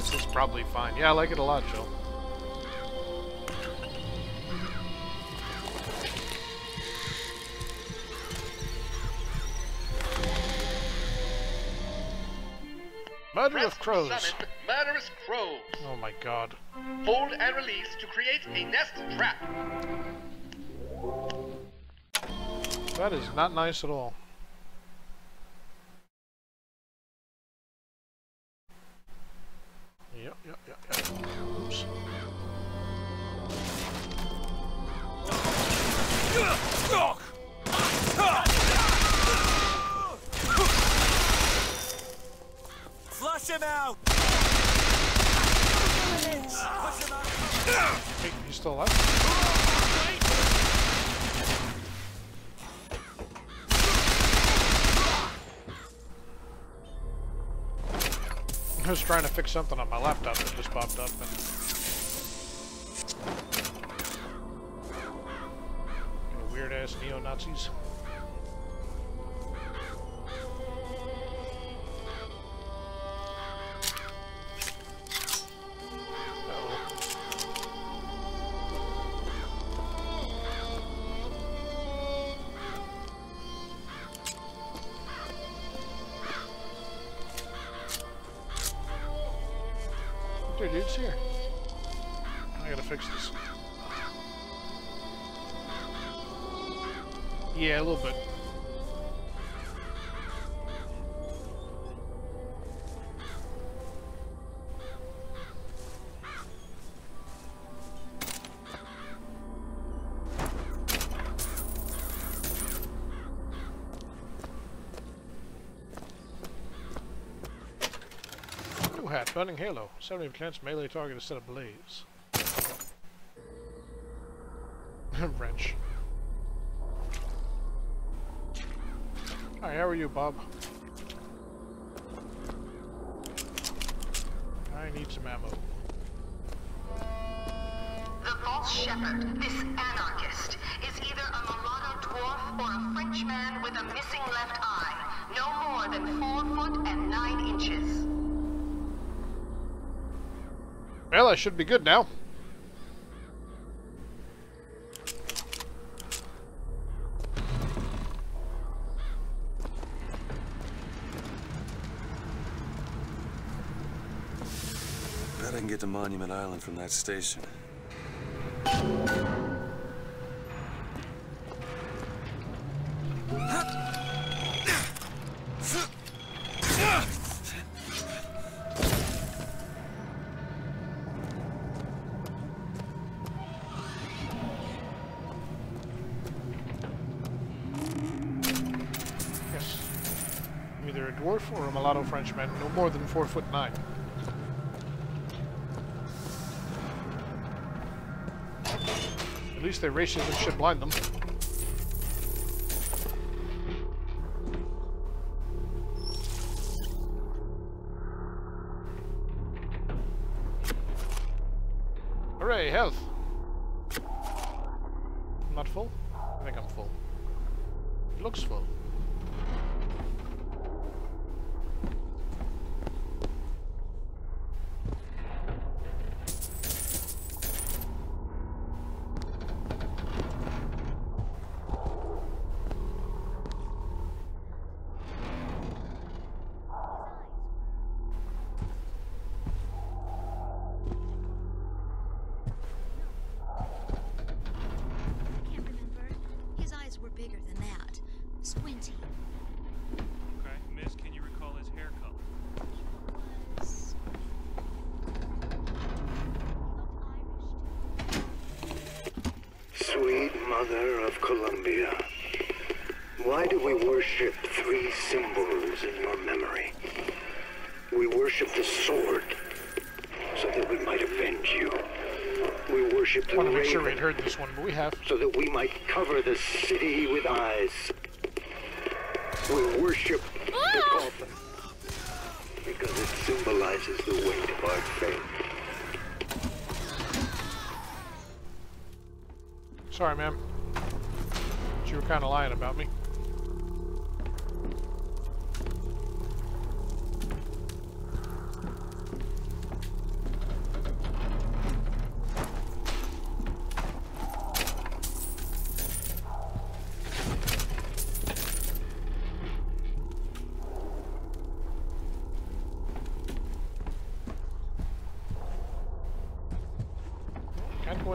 This is probably fine. Yeah, I like it a lot, Joe. Murder of crows.
Summon murderous crows.
Oh my god.
Hold and release to create a nest trap.
That is not nice at all. Something on my laptop that just popped up and burning halo. 70% melee target is set ablaze. Wrench. Hi, how are you, Bob? Well, I should be good now.
Bet I can get to Monument Island from that station.
Frenchman, no more than four foot nine. At least their racism should blind them.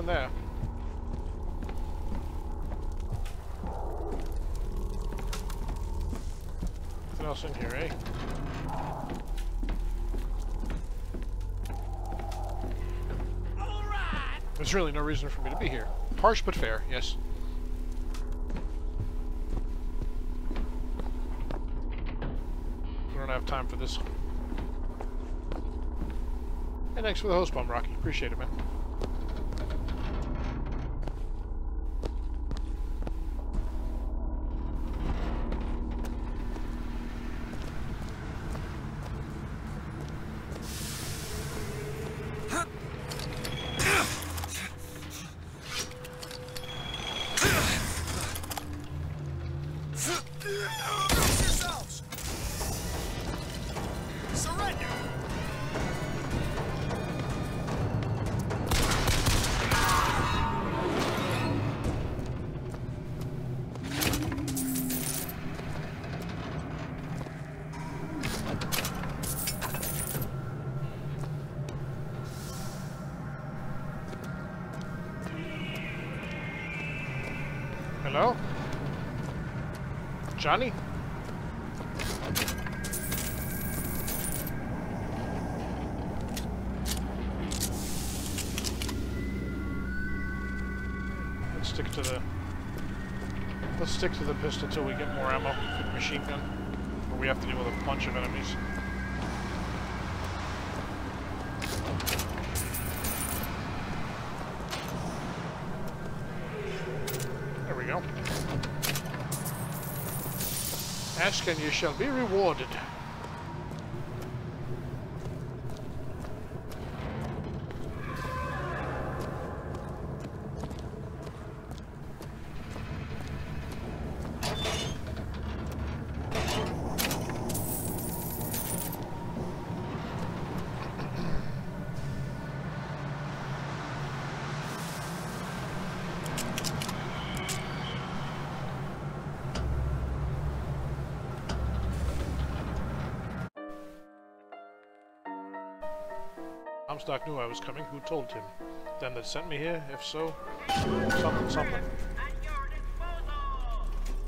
Can't go in there. Nothing else in here, eh? There's really no reason for me to be here. Harsh but fair, yes. We don't have time for this. And thanks for the host bomb, Rocky. Appreciate it, man. Stick to the... Let's stick to the pistol till we get more ammo for the machine gun. But we have to deal with a bunch of enemies. There we go. Ask and you shall be rewarded. Comstock knew I was coming. Who told him? Them that sent me here? If so, something, something.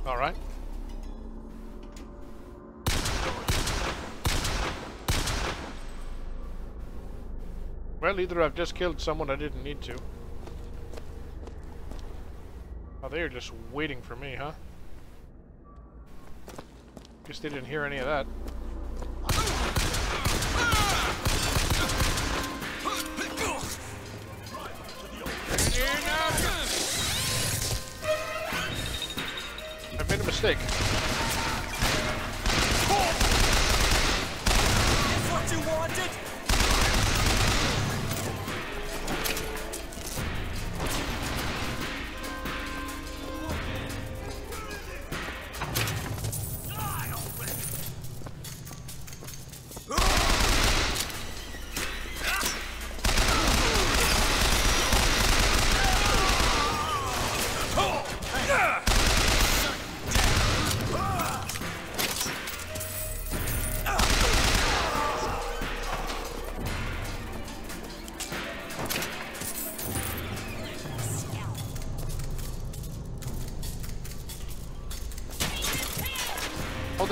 Alright. Well, either I've just killed someone I didn't need to. Oh, they are just waiting for me, huh? Guess they didn't hear any of that.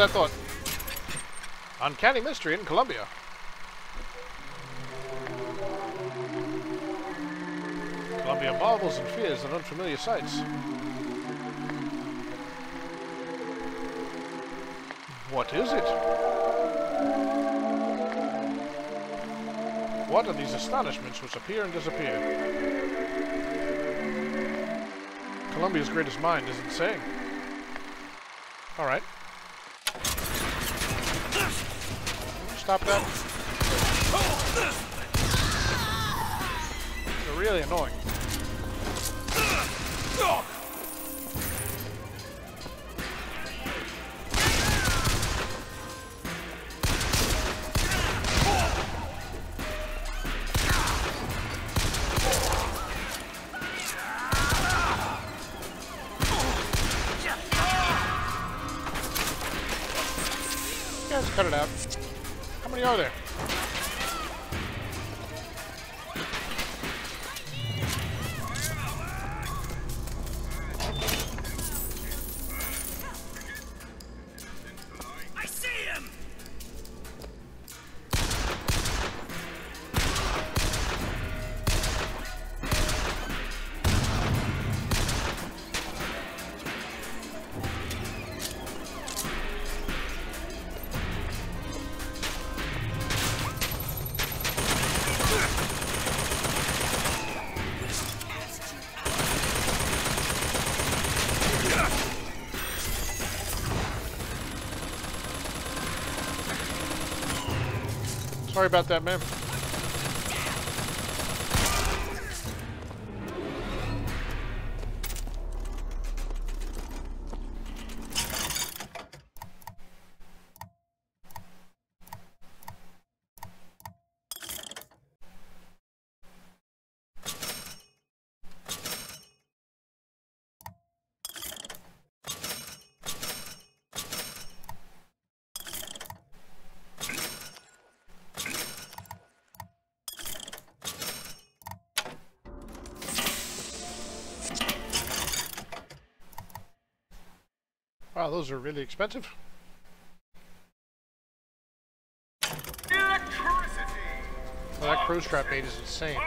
Thought. Uncanny Mystery in Colombia. Columbia marvels and fears at unfamiliar sights. What is it? What are these astonishments which appear and disappear? Columbia's greatest mind isn't saying. Alright. Stop that. You're really annoying. Sorry about that, man. Wow, those are really expensive.
Electricity!
Well, that cruise trap bait is insane.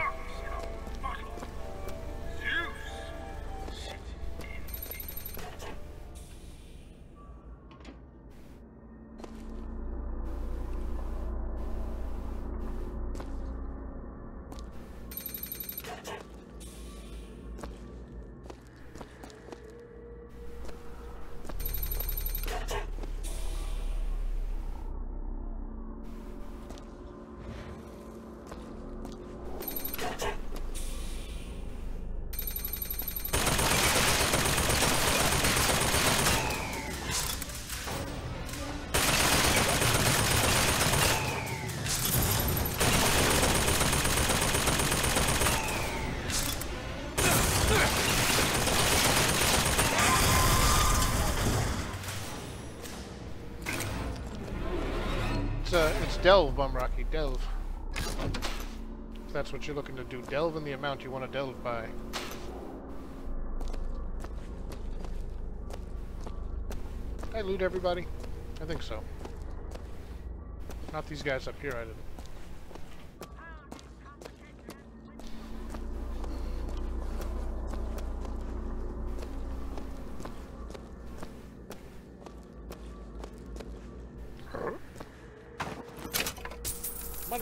Delve, Bum Rocky, delve. If that's what you're looking to do, delve in the amount you want to delve by. Did I loot everybody? I think so. Not these guys up here, I didn't.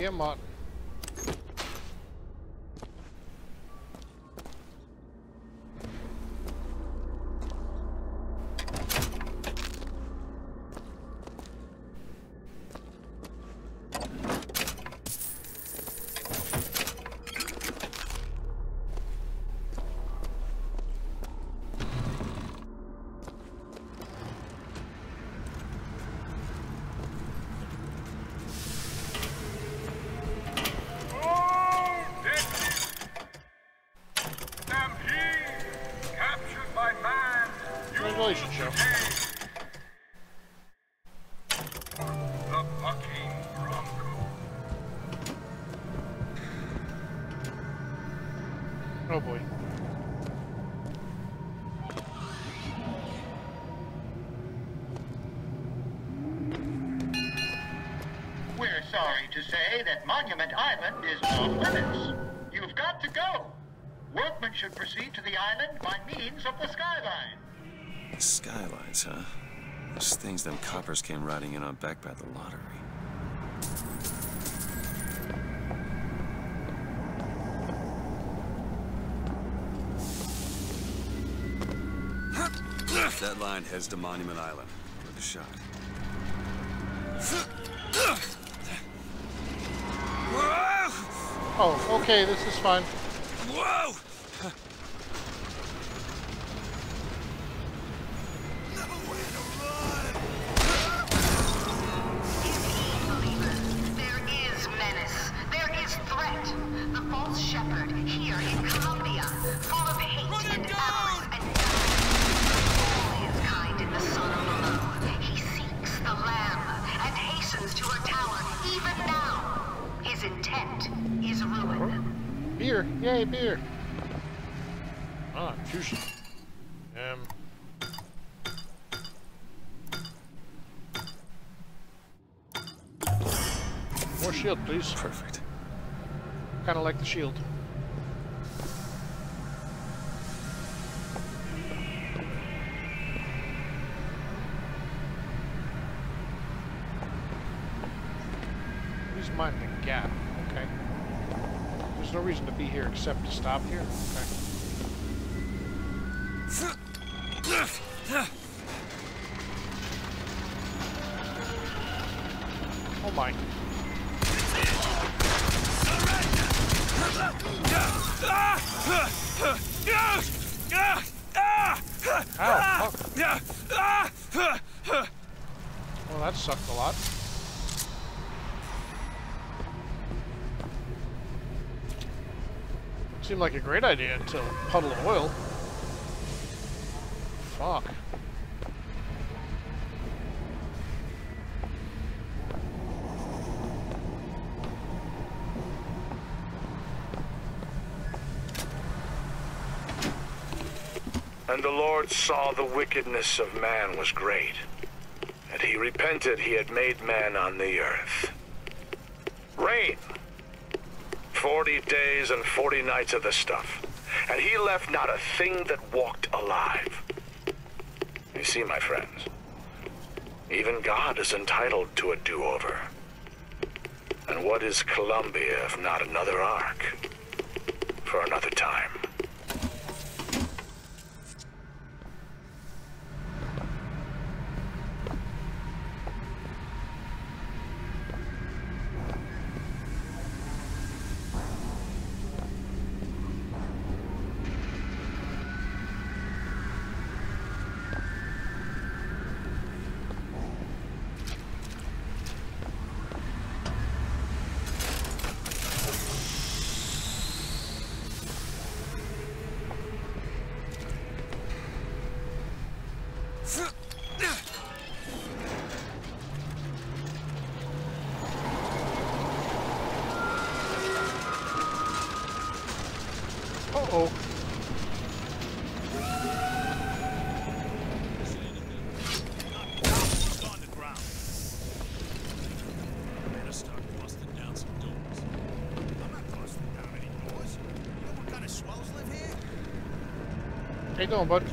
Dear Martin.
That Monument Island is off limits. You've got to go. Workmen should proceed to the island by means of the skyline.
Skylines, huh? Those things them coppers came riding in on back by the lottery. That line heads to Monument Island.
Oh, okay, this is fine. Shield. Please mind the gap, okay? There's no reason to be here except to stop here, Seemed like a great idea until puddle of oil. Fuck.
And the Lord saw the wickedness of man was great, and he repented he had made man on the earth. Rain. Forty days and forty nights of the stuff, and he left not a thing that walked alive. You see, my friends, even God is entitled to a do-over. And what is Columbia if not another ark?
Doing, bud?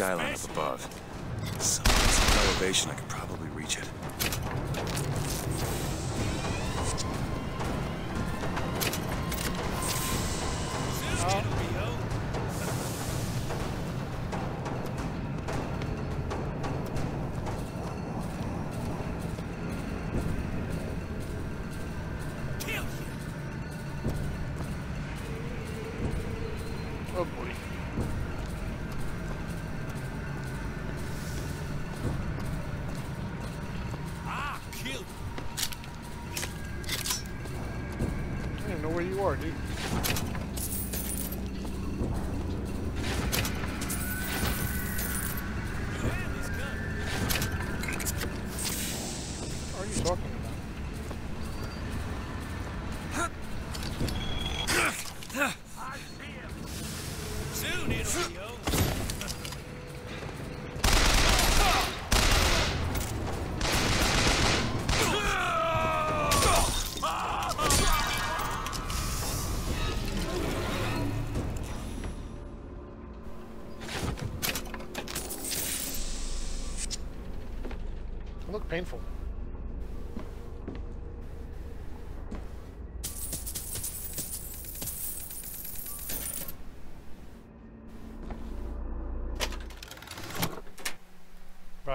Skyline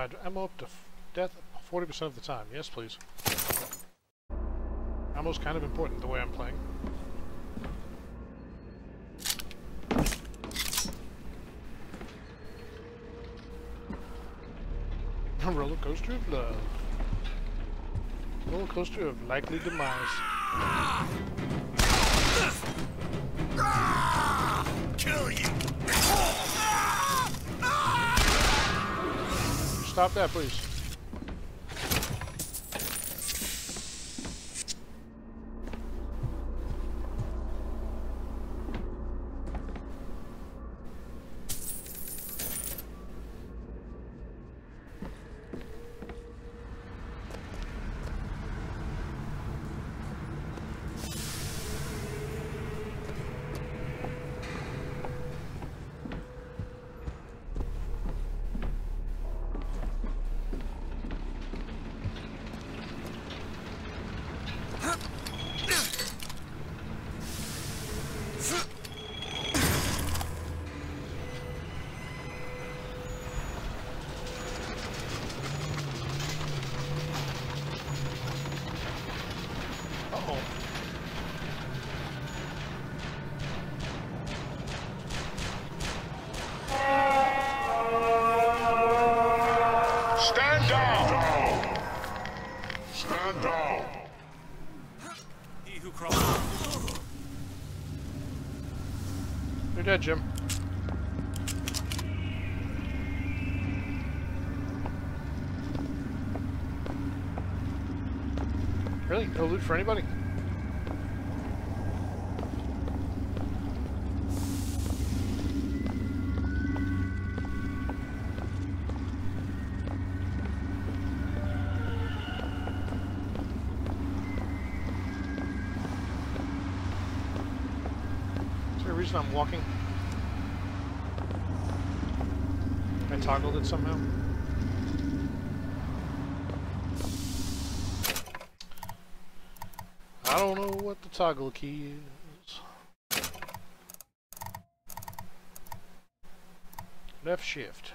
Right, ammo up to death 40% of the time. Yes, please. Ammo's kind of important the way I'm playing. Roller coaster of love. Roller coaster of likely demise.
Kill you.
Stop that, please. No loot for anybody? I'm walking? I toggled it somehow. I don't know what the toggle keys. Left shift.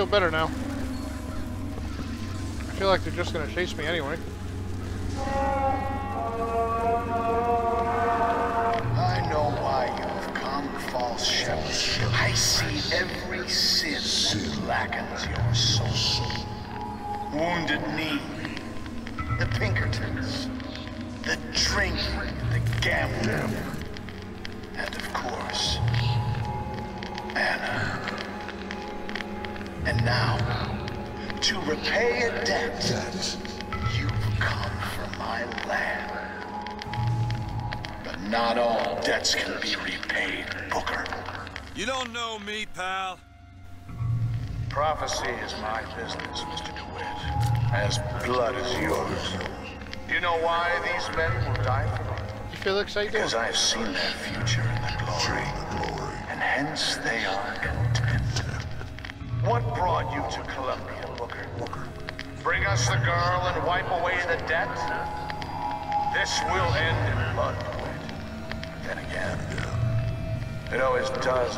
Feel better now. I feel like they're just gonna chase me anyway.
I know why you've come, false shepherd. I see every sin that blackens your soul. Wounded knee, Prophecy is my business, Mr. DeWitt. As blood is yours. Do You know why these men will die for me?
You feel excited?
Because I've seen their future in the glory. And hence they are content. What brought you to Columbia, Booker? Bring us the girl and wipe away the debt? This will end in blood, then again, it always does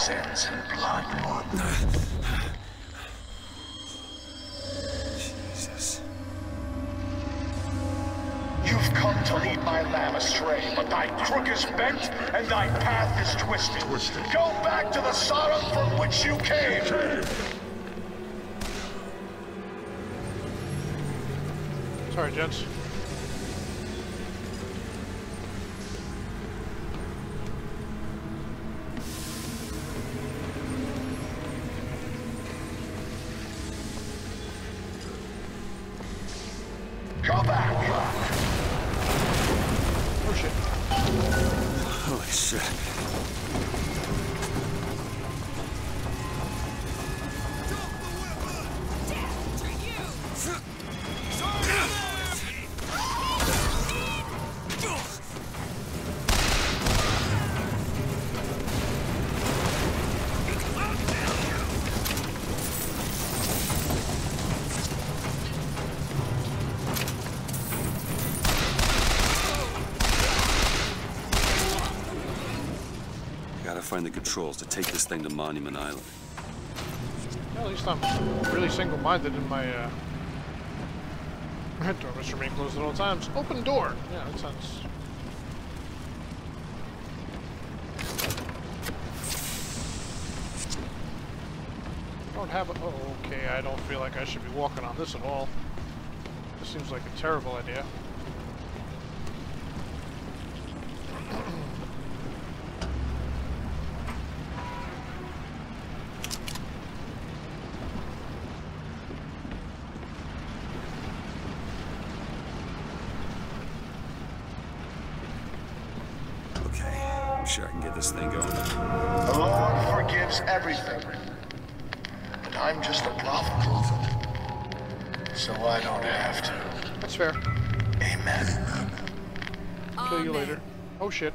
It always blood.
Jesus.
You've come to lead my lamb astray, but thy crook is bent and thy path is twisted. Go back to the Sodom from which you came.
Sorry, gents.
Find the controls to take this thing to Monument Island.
Well, at least I'm really single-minded in my uh, door must remain closed at all times. Open door. Yeah, that sounds. I don't have a. Oh, okay. I don't feel like I should be walking on this at all. This seems like a terrible idea.
Okay, I'm sure I can get this thing going.
The Lord forgives everything. And I'm just a prophet. So I don't have to.
That's fair.
Amen.
Kill you later. Oh shit.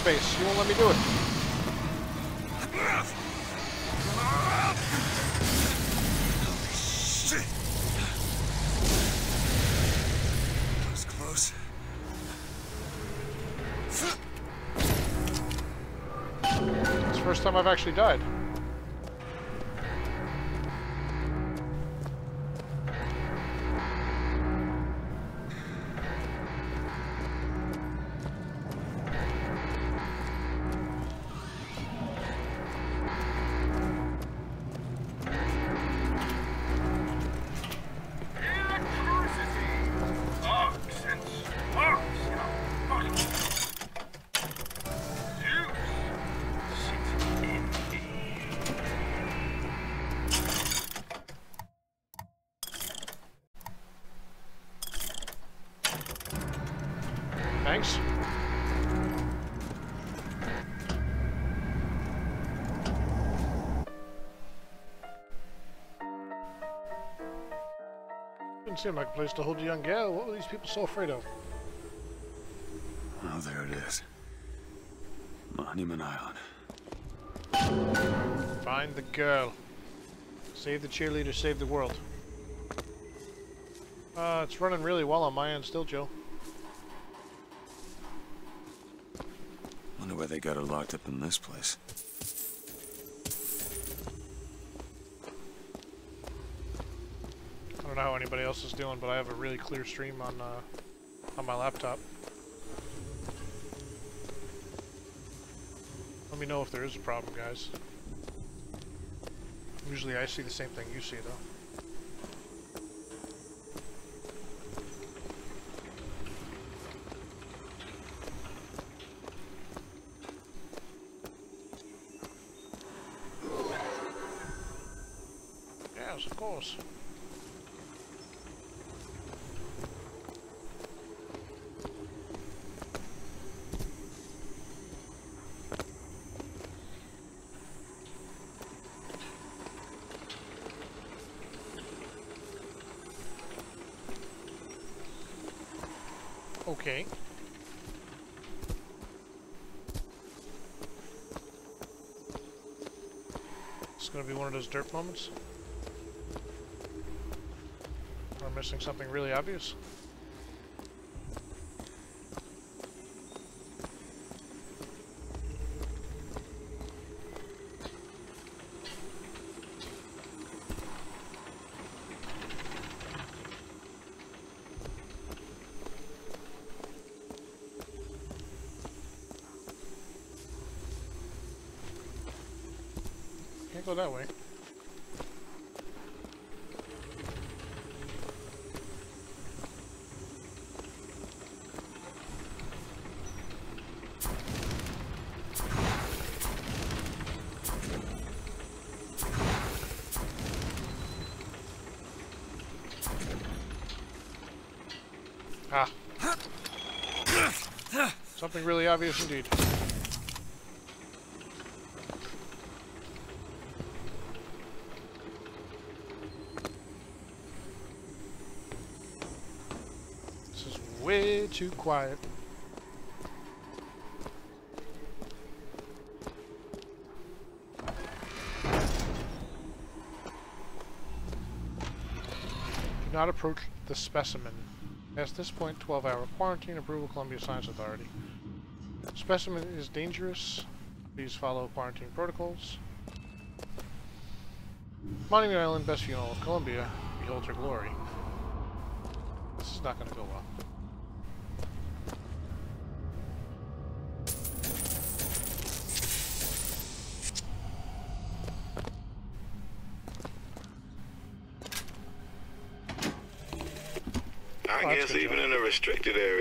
Space. You won't let me do it.
That was close.
It's the first time I've actually died. Seem like a place to hold a young gal. What were these people so afraid of?
Oh, there it is. Monument Island.
Find the girl. Save the cheerleader, save the world. Uh, it's running really well on my end still, Joe.
Wonder why they got her locked up in this place.
I don't know how anybody else is doing, but I have a really clear stream on uh, on my laptop. Let me know if there is a problem, guys. Usually I see the same thing you see, though. Yes, of course. Okay. It's gonna be one of those dirt moments. We're missing something really obvious. Can't go that way. Ah. Something really obvious indeed. This is way too quiet. Do not approach the specimen. At this point, 12-hour quarantine approval Columbia Science Authority. Specimen is dangerous. Please follow quarantine protocols. Monument Island, best funeral of Columbia. Behold her glory. This is not going to go well.
I guess even in a restricted area,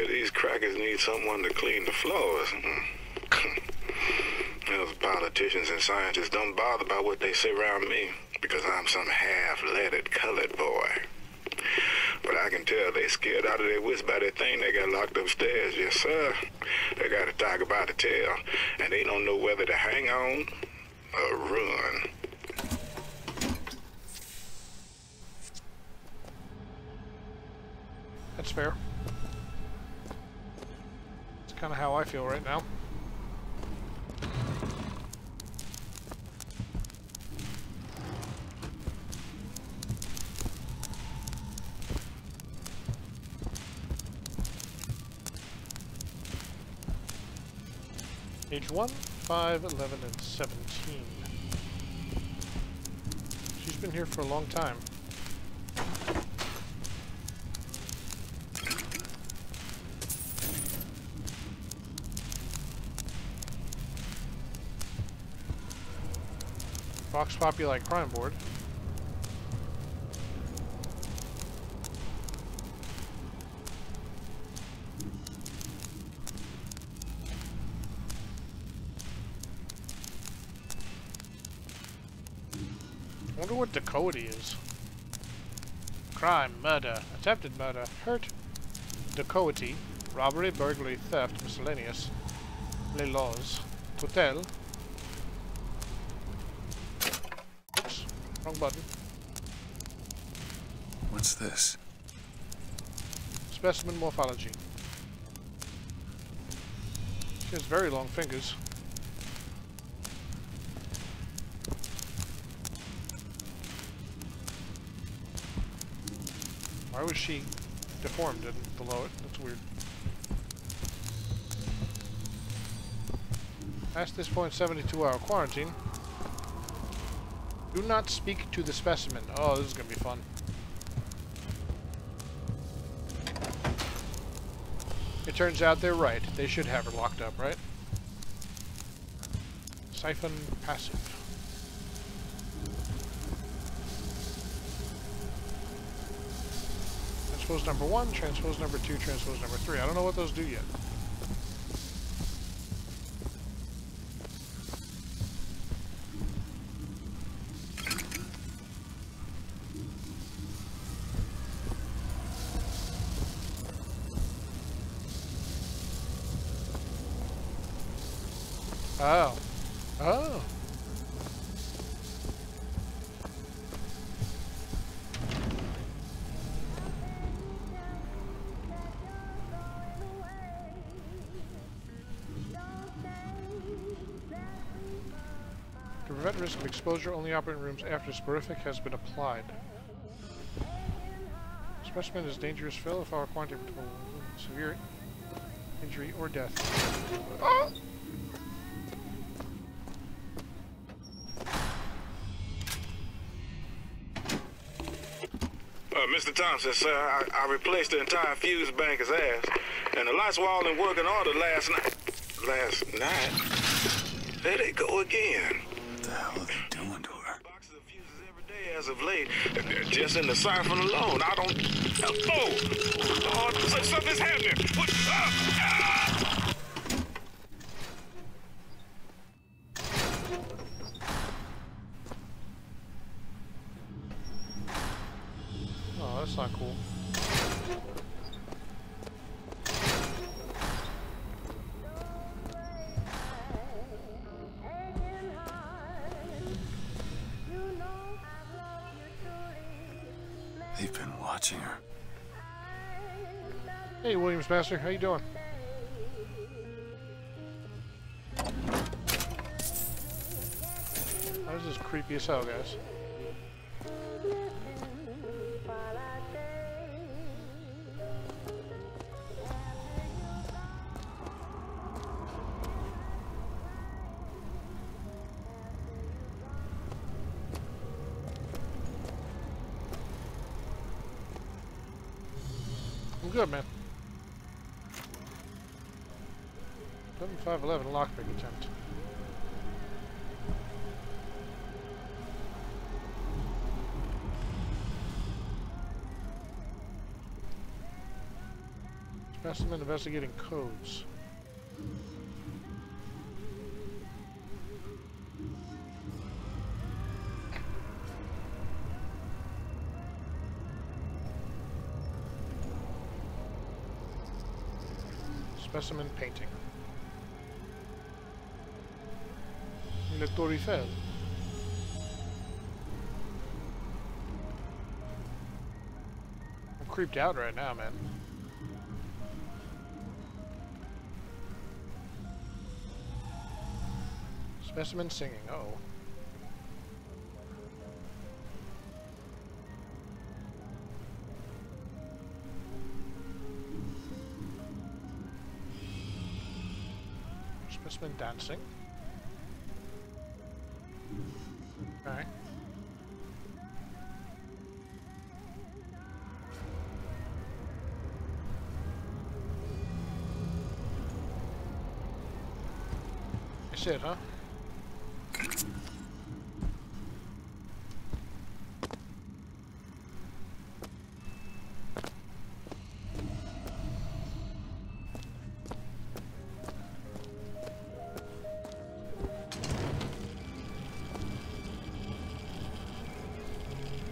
need someone to clean the floors. Hmm. Those politicians and scientists don't bother about what they say around me because I'm some half-leaded colored boy. But I can tell they scared out of their wits by that thing they got locked upstairs. Yes, sir. They got a tiger by the tail, and they don't know whether to hang on or run.
That's fair. It's kind of how I feel right now. Age 1, 5, 11, and 17. She's been here for a long time. Vox Populi Crime Board. Wonder what the Dakota is. Crime, murder, attempted murder, hurt, Dakota, robbery, burglary, theft, miscellaneous, les laws, hotel, Oops, wrong button.
What's this?
Specimen morphology. She has very long fingers. Why was she deformed and below it? That's weird. Past this point, 72 hour quarantine. Do not speak to the specimen. Oh, this is gonna be fun. It turns out they're right. They should have her locked up, right? Siphon passive. Transpose number one, transpose number two, transpose number three. I don't know what those do yet. Exposure, only operate in rooms after sporific has been applied. Specimen is dangerous fill if our quantity severe injury or death. Oh!
Uh, Mr. Thompson, sir, I, I replaced the entire fuse banker's ass, and the lights were all in working order last night. Last night? There they go again.
What the hell are they doing to her?
Boxes of fuses every day as of late. Just in the siphon alone. I don't. Oh! Oh, something's happening. What? Ah! Ah!
Master, how you doing? This is creepy as hell, guys. 7511 lockpick attempt. Specimen investigating codes. Specimen painting. Le Tour Eiffel. I'm creeped out right now, man. Specimen singing, oh. Specimen dancing. It, huh?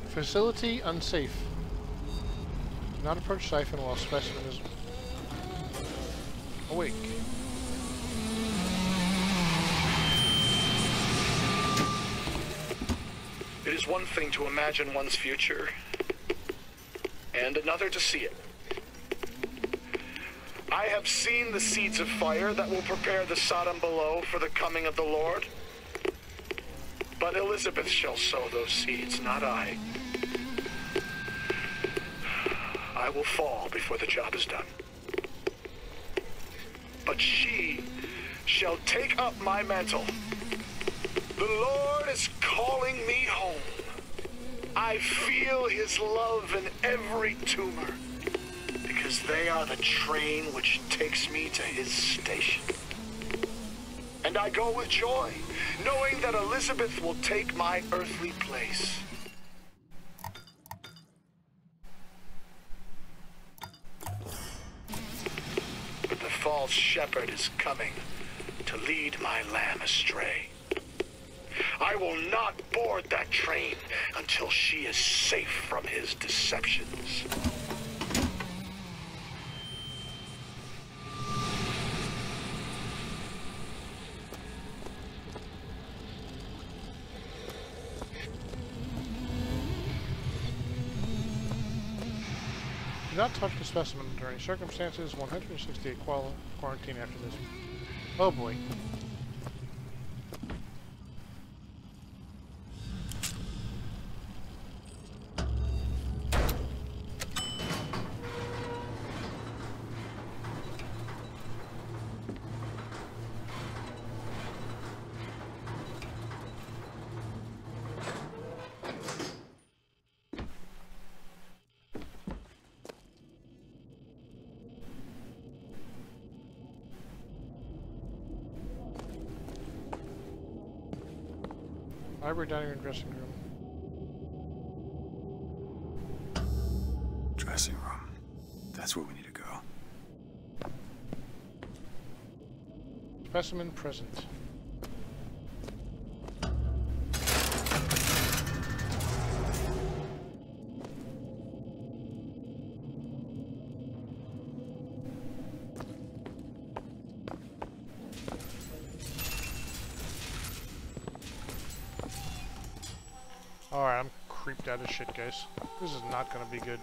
Facility unsafe. Do not approach siphon while specimen is awake.
Is one thing to imagine one's future, and another to see it. I have seen the seeds of fire that will prepare the Sodom below for the coming of the Lord. But Elizabeth shall sow those seeds, not I. I will fall before the job is done. But she shall take up my mantle. The Lord is calling me home. I feel his love in every tumor, because they are the train which takes me to his station. And I go with joy, knowing that Elizabeth will take my earthly place. But the false shepherd is coming to lead my lamb astray. I will not board that train until she is safe from his deceptions.
Do not touch the specimen under any circumstances. 168 qual quarantine after this. Oh boy. Dining room, dressing room.
Dressing room. That's where we need to go.
Specimen present. Shit, guys. This is not gonna be good.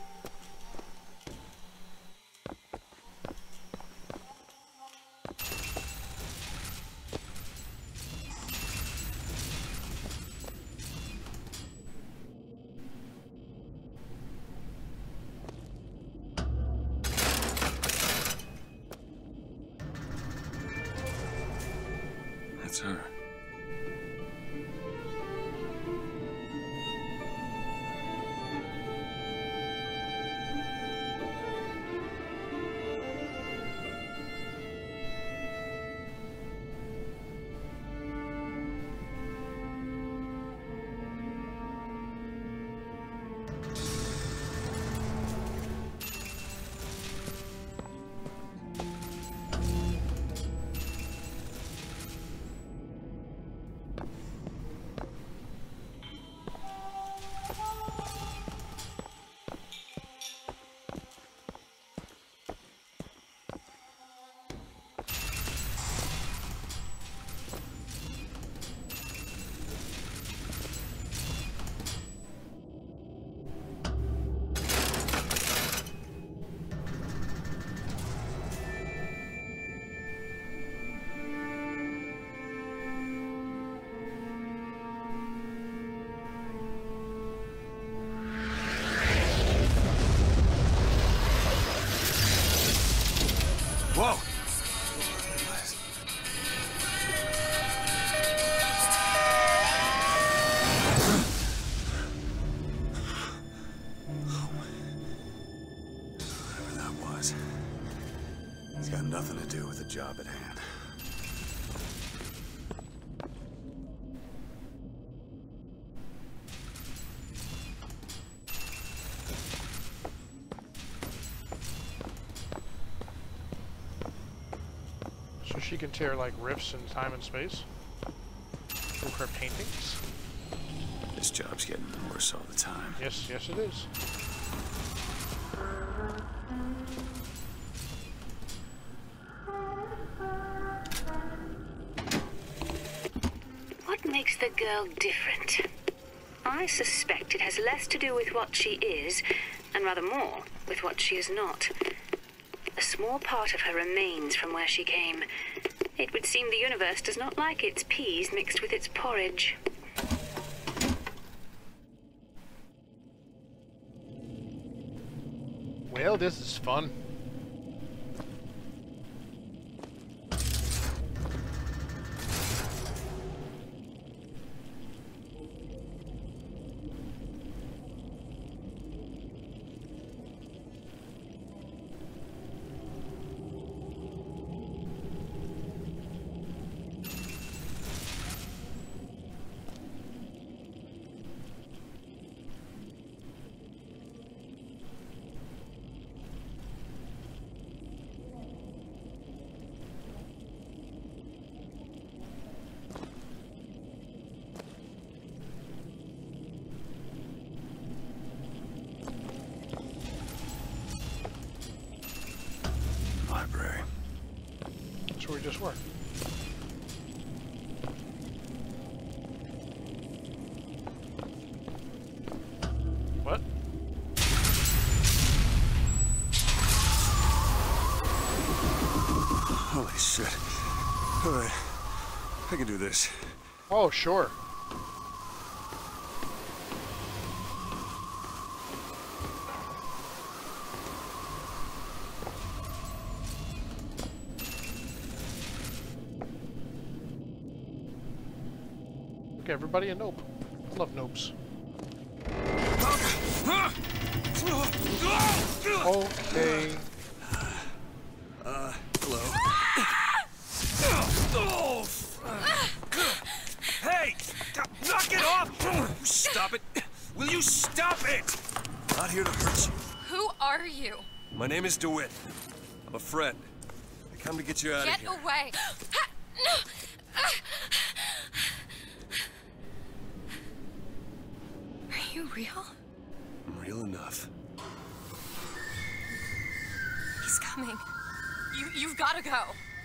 Job at hand.
So she can tear like rifts in time and space through her paintings.
This job's getting worse all the time.
Yes, yes it is.
What different? I suspect it has less to do with what she is, and rather more with what she is not. A small part of her remains from where she came. It would seem the universe does not like its peas mixed with its porridge.
Well, this is fun. Oh, sure. Look, everybody a nope. I love nopes.
My name is DeWitt. I'm a friend. I come to get you out
Get
of here.
Get away! No! Are you real?
I'm real enough.
He's coming. You you've gotta go.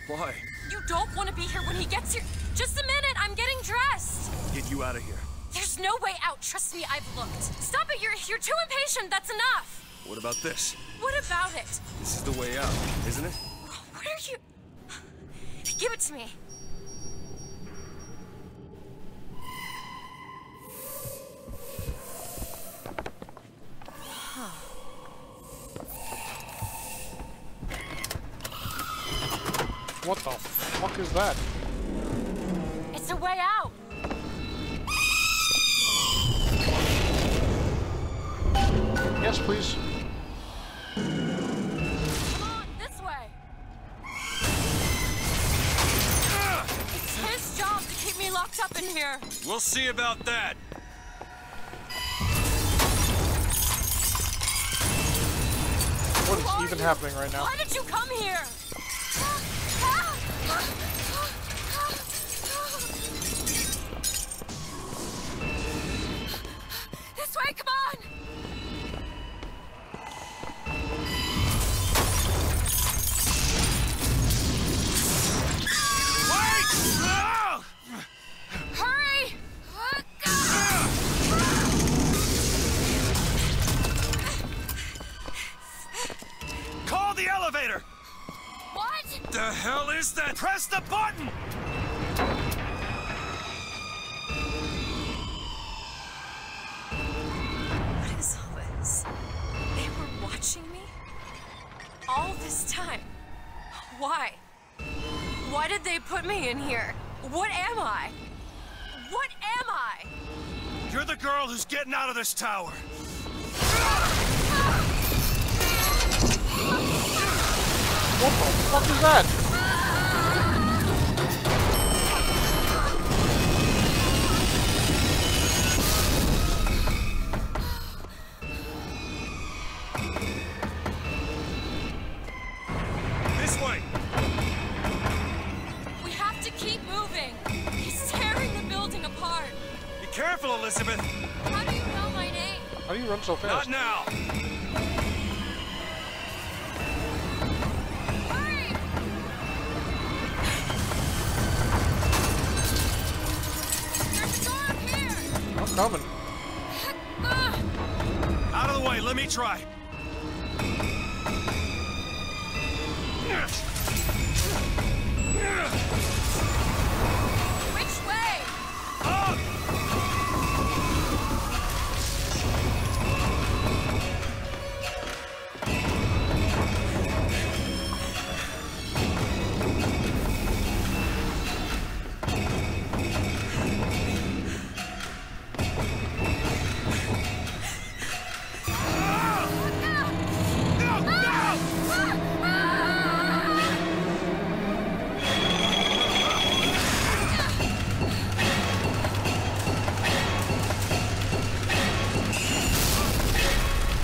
Why?
You don't want to be here when he gets here. Just a minute, I'm getting dressed.
Get you out of here.
There's no way out. Trust me, I've looked. Stop it. You're you're too impatient. That's enough.
What about this?
About it?
This is the way out, isn't it?
What are you? Give it to me.
About that.
What is even happening right now?
Why did you come this
tower.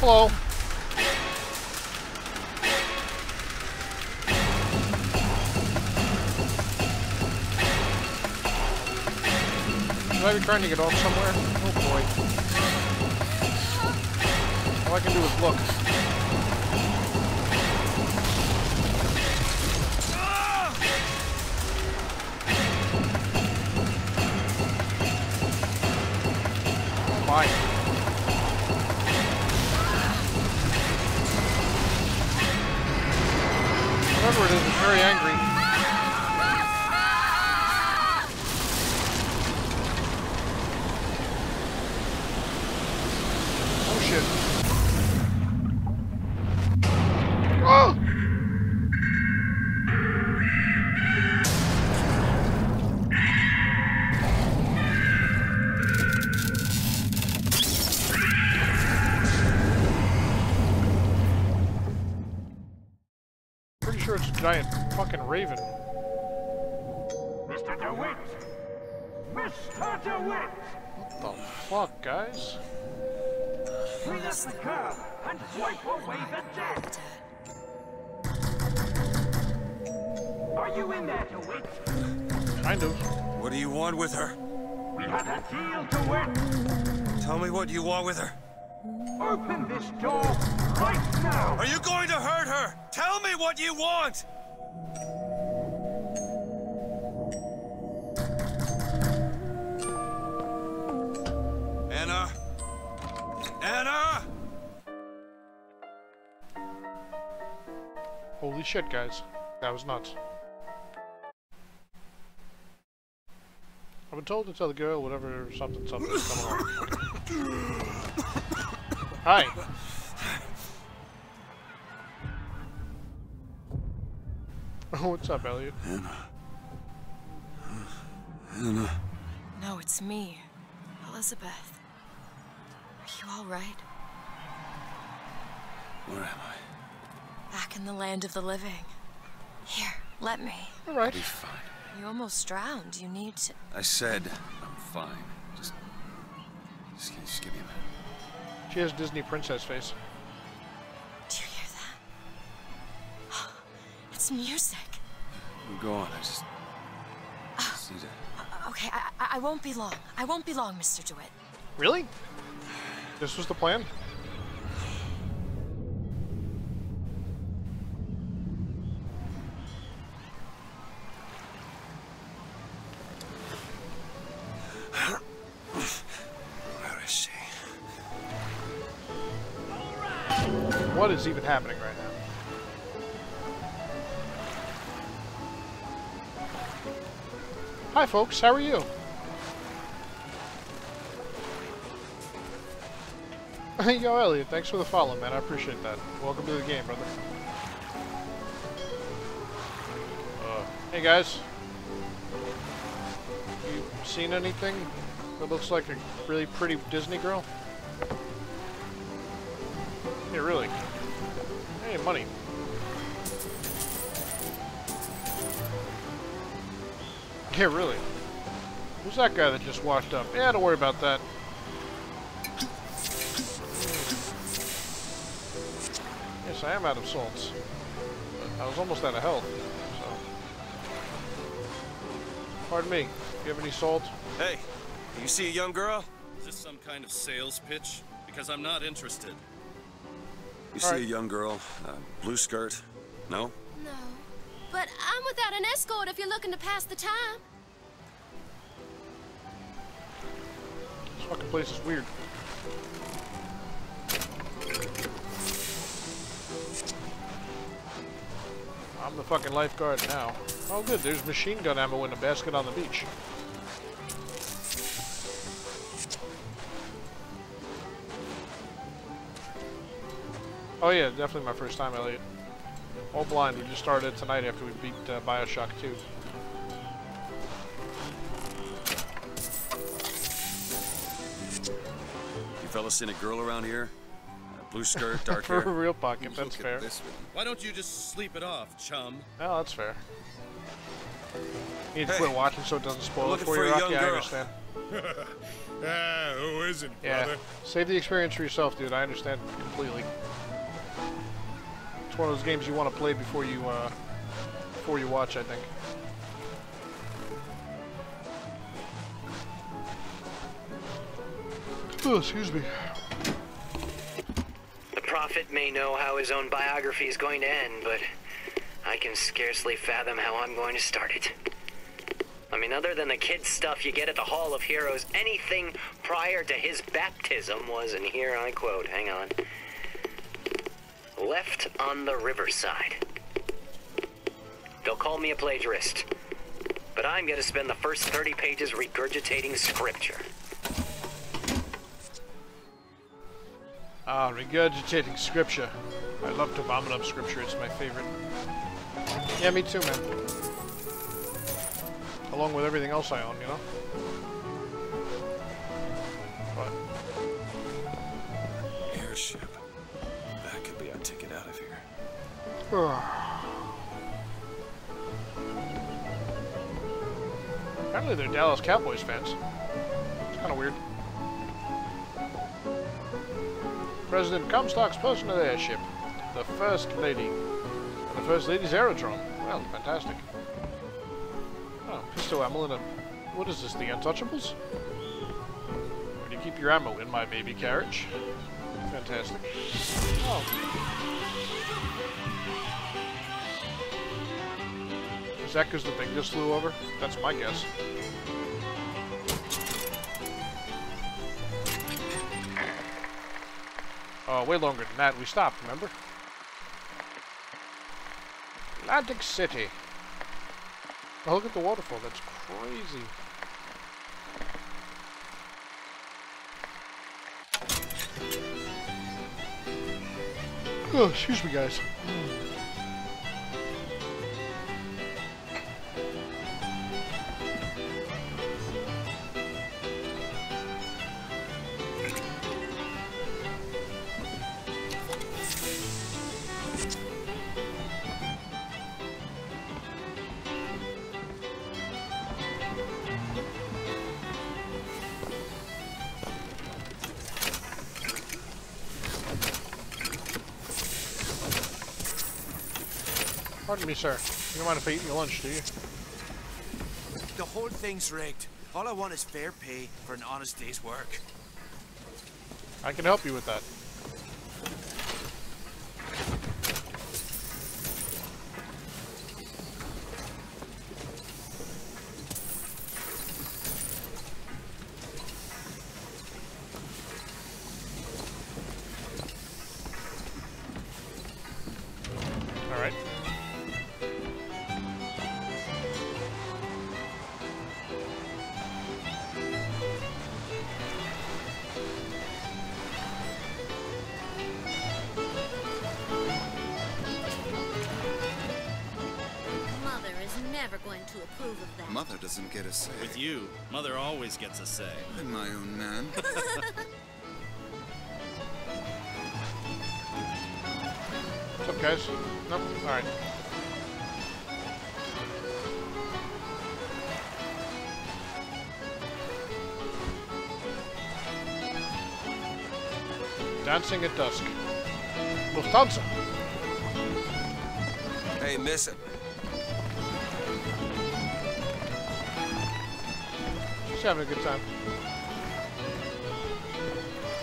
Hello. Should I be trying to get off somewhere? Oh boy. All I can do is look.
Me what you want with her.
Open this door right now!
Are you going to hurt her? Tell me what you want! Anna? Anna?
Holy shit, guys. That was nuts. I've been told to tell the girl whatever something something is coming on. Hi. Oh, what's up, Elliot?
Anna. Anna.
No, it's me, Elizabeth. Are you all right?
Where am I?
Back in the land of the living. Here, let me.
All right.
Be fine.
You almost drowned. You need to.
I said I'm fine. Just, just, just give me a minute.
She has Disney princess face.
Do you hear that? It's music.
Go on. I just, just need to.
Uh, Okay, I, I, I won't be long. I won't be long, Mr. DeWitt.
Really? This was the plan?
Where is she?
What is even happening right now? Hi, folks. How are you? Yo, Elliot. Thanks for the follow, man. I appreciate that. Welcome to the game, brother. Uh, hey, guys. Seen anything that looks like a really pretty Disney girl? Yeah, really. Hey, money. Yeah, really. Who's that guy that just washed up? Yeah, don't worry about that. Yes, I am out of salts. I was almost out of health, so... Pardon me. Do you have any salt?
Hey, you see a young girl? Is this some kind of sales pitch? Because I'm not interested.
You see a young girl, uh, blue skirt? No?
No. But I'm without an escort if you're looking to pass the time.
This fucking place is weird. I'm the fucking lifeguard now. Oh good, there's machine gun ammo in a basket on the beach. Oh yeah, definitely my first time, Elliot. All blind, we just started tonight after we beat uh, Bioshock 2.
You fellas seen a girl around here? A blue skirt, dark
For
hair?
a real pocket, that's fair.
Why don't you just sleep it off, chum?
Oh, that's fair. You need to
Hey,
quit watching so it doesn't spoil it for
for
you, Rocky.
young
I understand.
ah, who isn't,
Yeah,
brother?
save the experience for yourself, dude. I understand completely. It's one of those games you want to play before you, uh, before you watch. I think. Oh, excuse me.
The prophet may know how his own biography is going to end, but I can scarcely fathom how I'm going to start it. I mean, other than the kid stuff you get at the Hall of Heroes, anything prior to his baptism was, and here I quote, hang on, left on the riverside. They'll call me a plagiarist, but I'm going to spend the first 30 pages regurgitating scripture.
Ah, regurgitating scripture. I love to vomit up scripture. It's my favorite. Yeah, me too, man. Along with everything else I own, you know? But
Airship.
Apparently they're Dallas Cowboys fans. It's kind of weird. President Comstock's personal airship. The First Lady. And the First Lady's aerodrome. Well, fantastic. Oh, pistol ammo in a... What is this, the Untouchables? Where do you keep your ammo? In my baby carriage. Fantastic. Oh. Is that because the thing just flew over? That's my guess. Oh, way longer than that. We stopped, remember? Atlantic City. Oh, look at the waterfall. That's crazy. Oh, excuse me, guys. Hmm. Pardon me, sir. You don't mind if I eat your lunch, do you?
The whole thing's rigged. All I want is fair pay for an honest day's work.
I can help you with that.
Mother
doesn't get a say.
With you, Mother always gets a say.
I'm my own man.
What's up, guys? Nope. All right. Dancing at dusk. Lufthansa.
Hey, miss
having a good time.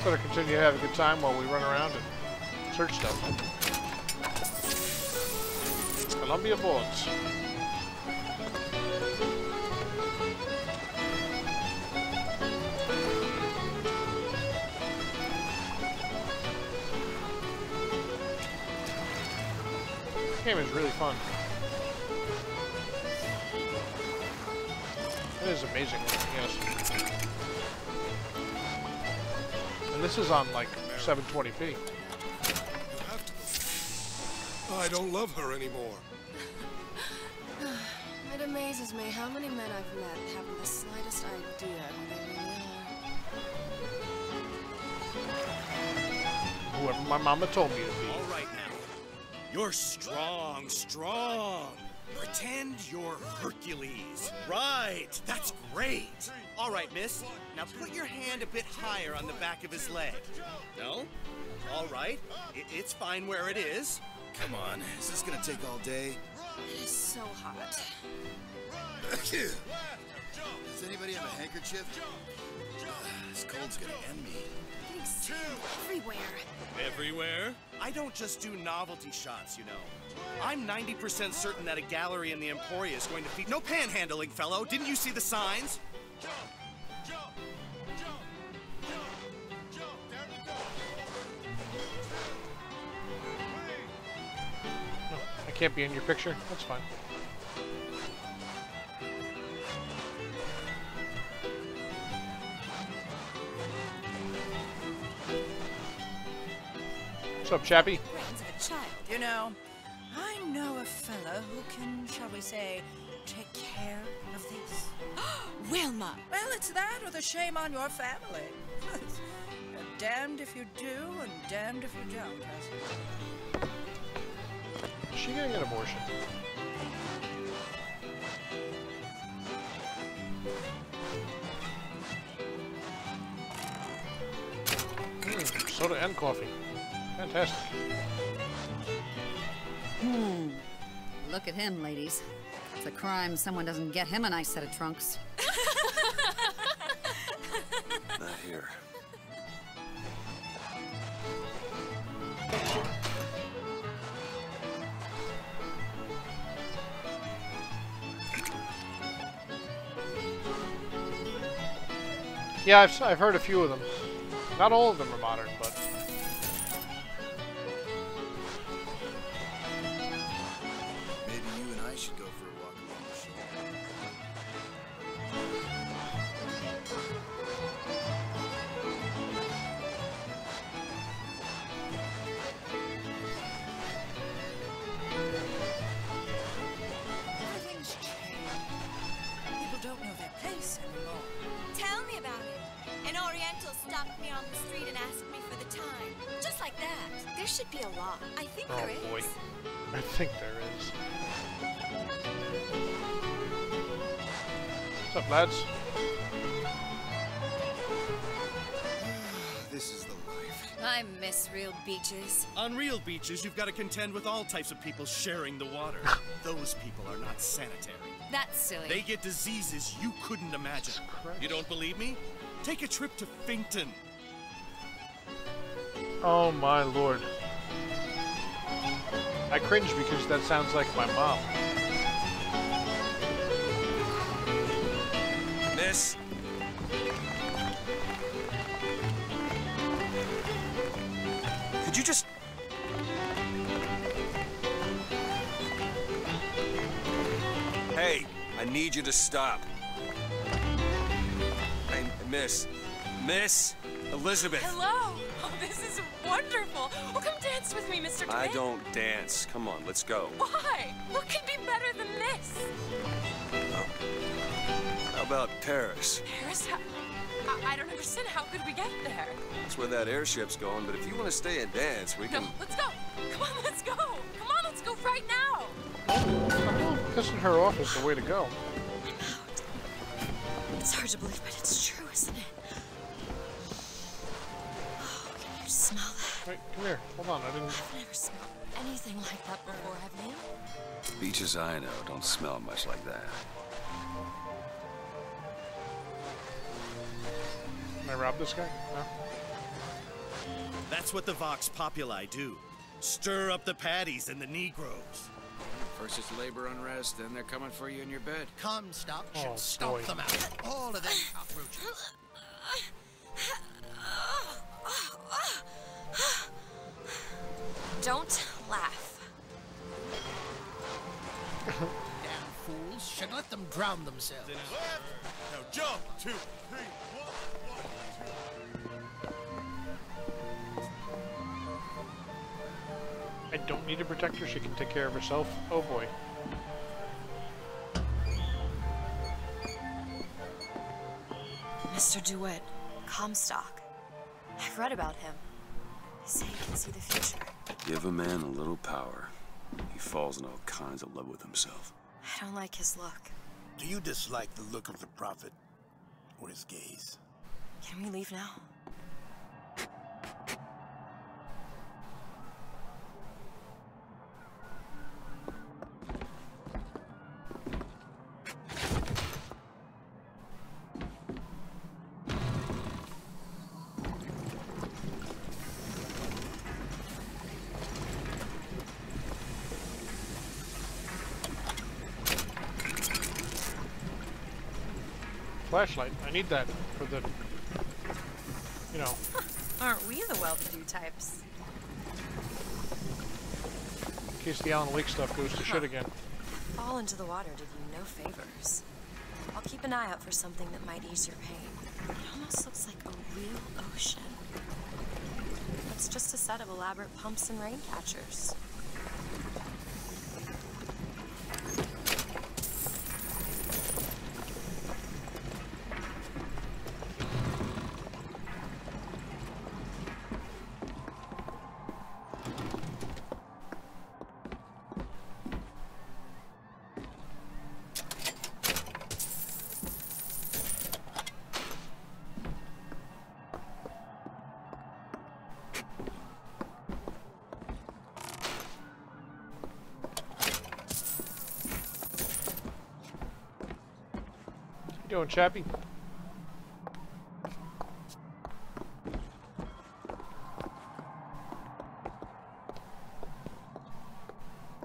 Gonna continue to have a good time while we run around and search stuff. Columbia bullets. This game is really fun. It is amazing yes. And this is on like 720p.
I don't love her anymore.
It amazes me how many men I've met haven't the slightest idea who they really are.
Whoever my mama told me to be.
All right now. You're strong, strong. Pretend you're Hercules. Right, that's great. All right, miss. Now put your hand a bit higher on the back of his leg. No? All right. It's fine where it is.
Come on, is this gonna take all day?
It is so hot.
Does anybody have a handkerchief? This cold's gonna end me.
Getting sand everywhere.
Everywhere? I don't just do novelty shots, you know. I'm 90% certain that a gallery in the Emporia is going to feed. No panhandling, fellow. Didn't you see the signs?
No, I can't be in your picture. That's fine. What's up, Chappie?
brains of a you know. I know a fella who can, shall we say, take care of this.
Wilma!
Well, it's that or the shame on your family. Damned if you do and damned if you don't, I
Is she getting an abortion? Mm, soda and coffee. Fantastic.
Hmm. Look at him, ladies. It's a crime someone doesn't get him a nice set of trunks.
Not here.
Yeah, I've, s- I've heard a few of them. Not all of them are modern, but What's?
This is the life.
I miss real beaches.
On real beaches, you've got to contend with all types of people sharing the water. Those people are not sanitary.
That's silly.
They get diseases you couldn't imagine. You don't believe me? Take a trip to Finkton.
Oh my lord. I cringe because that sounds like my mom.
Miss. Could you just... Hey, I need you to stop. Hey, miss. Miss Elizabeth.
Hello! Oh, this is wonderful. Oh, come dance with me, Mr.
I don't dance. Come on, let's go.
Why? What could be better than this? Oh.
How about Paris?
Paris? I, I don't understand. How could we get there?
That's where that airship's going, but if you want to stay and dance, we
No,
can...
let's go. Come on, let's go. Come on, let's go right now.
Pissing her off is the way to go.
It's hard to believe, but it's true, isn't it? Oh, can you smell that?
Wait, come here. Hold on, I didn't...
I've never smelled anything like that before, have you?
Beaches I know don't smell much like that.
Can I rob this guy? No?
That's what the Vox Populi do. Stir up the paddies and the Negroes.
First it's labor unrest, then they're coming for you in your bed.
Come, stop.
Oh,
stomp
boy.
them out. All of them cockroaches.
Don't laugh.
Damn fools
and let them drown themselves.
Now jump, two, three,
I don't need to protect her. She can take care of herself. Oh boy.
Mr. DeWitt, Comstock. I've read about him. They say he can see the future.
Give a man a little power. He falls in all kinds of love with himself.
I don't like his look.
Do you dislike the look of the prophet? Or his gaze?
Can we leave now?
Flashlight. I need that for the, you know,
Aren't we the well-to-do types?
in case the Alan Wake stuff goes to shit again.
Fall into the water did you no favors. I'll keep an eye out for something that might ease your pain. It almost looks like a real ocean. It's just a set of elaborate pumps and rain catchers.
Doing, Chappie?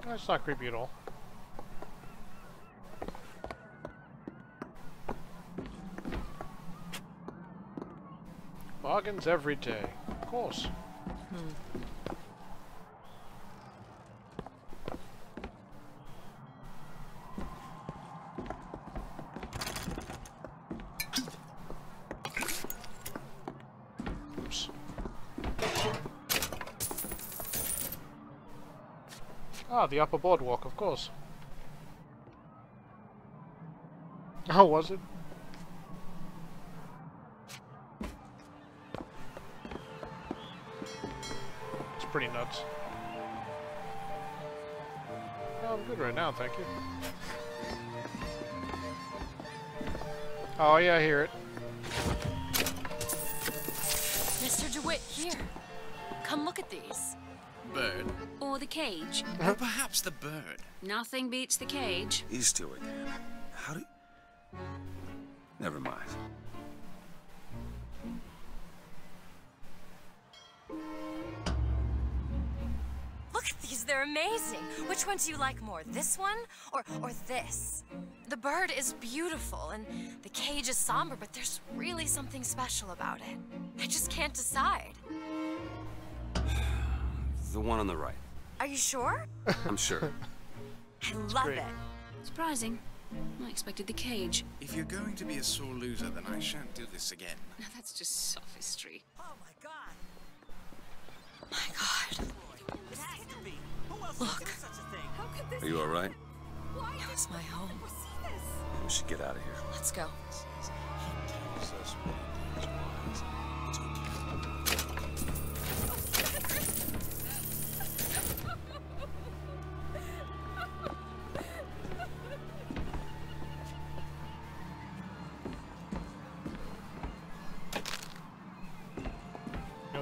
That's not creepy at all. Bargains every day. Of course. The upper boardwalk, of course. Oh, was it? It's pretty nuts. Oh, I'm good right now, thank you. Oh, yeah, I hear it.
Mr. DeWitt, here. Come look at these.
Bird?
Or the cage.
Or perhaps the bird.
Nothing beats the cage.
These two again. How do... Never mind.
Look at these, they're amazing. Which one do you like more, this one or, or this? The bird is beautiful and the cage is somber, but there's really something special about it. I just can't decide.
The one on the right.
Are you sure?
I'm sure.
I love
great.
it.
Surprising. I expected the cage.
If you're going to be a sore loser, then I shan't do this again.
Now that's just sophistry. Oh my god. Oh my god.
Look.
Are you alright?
It was my home.
We should get out of here.
Let's go.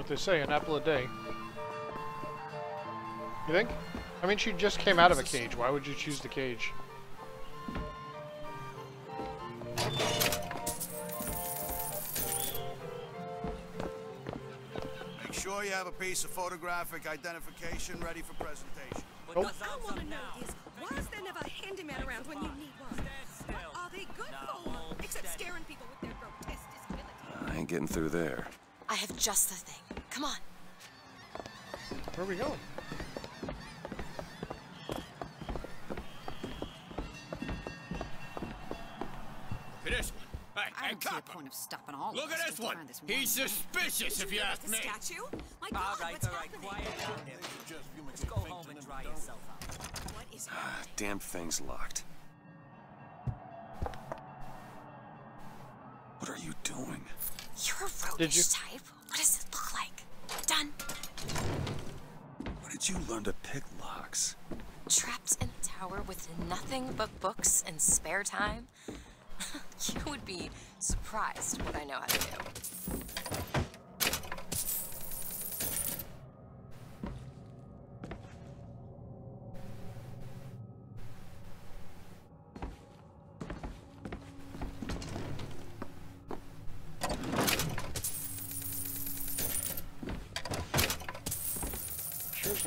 What they say, an apple a day. You think? I mean, she just came out of a cage. Why would you choose the cage?
Make sure you have a piece of photographic identification ready for presentation.
Oh.
What I want to know is, why is there never a handyman around when you need one? What are they good for? Except scaring people with their grotesque disabilities.
I ain't getting through there.
I have just the thing. Come on.
Where are we going?
this one. Hey,
I
hey,
don't see a
copper.
point of stopping all
Look
of
at this
just to
one.
this
He's suspicious, if you ask
the
me.
statue? My
All
God,
right,
what's
all right,
happening?
quiet down there. Let's go home and dry yourself out.
What is
Ah, damn thing's locked. What are you doing?
You're a
Did you?
type.
You learn to pick locks?
Trapped in a tower with nothing but books and spare time? you would be surprised what I know how to do.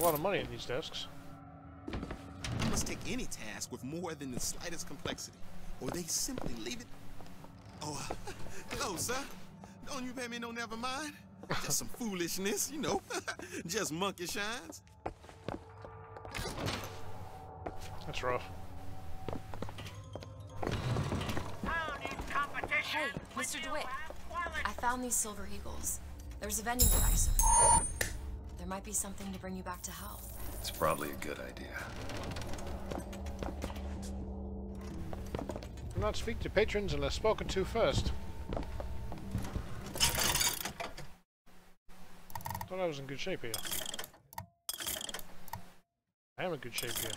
Lot of money in these desks.
You must take any task with more than the slightest complexity, or they simply leave it. Oh, uh, hello, sir. Don't you pay me no never mind? Just some foolishness, you know. Just monkey shines.
That's rough.
Hey, Mr. DeWitt. I found these silver eagles. There's a vending device over there. There might be something to bring you back to health.
It's probably a good idea.
Do not speak to patrons unless spoken to first. Thought I was in good shape here. I am in good shape here.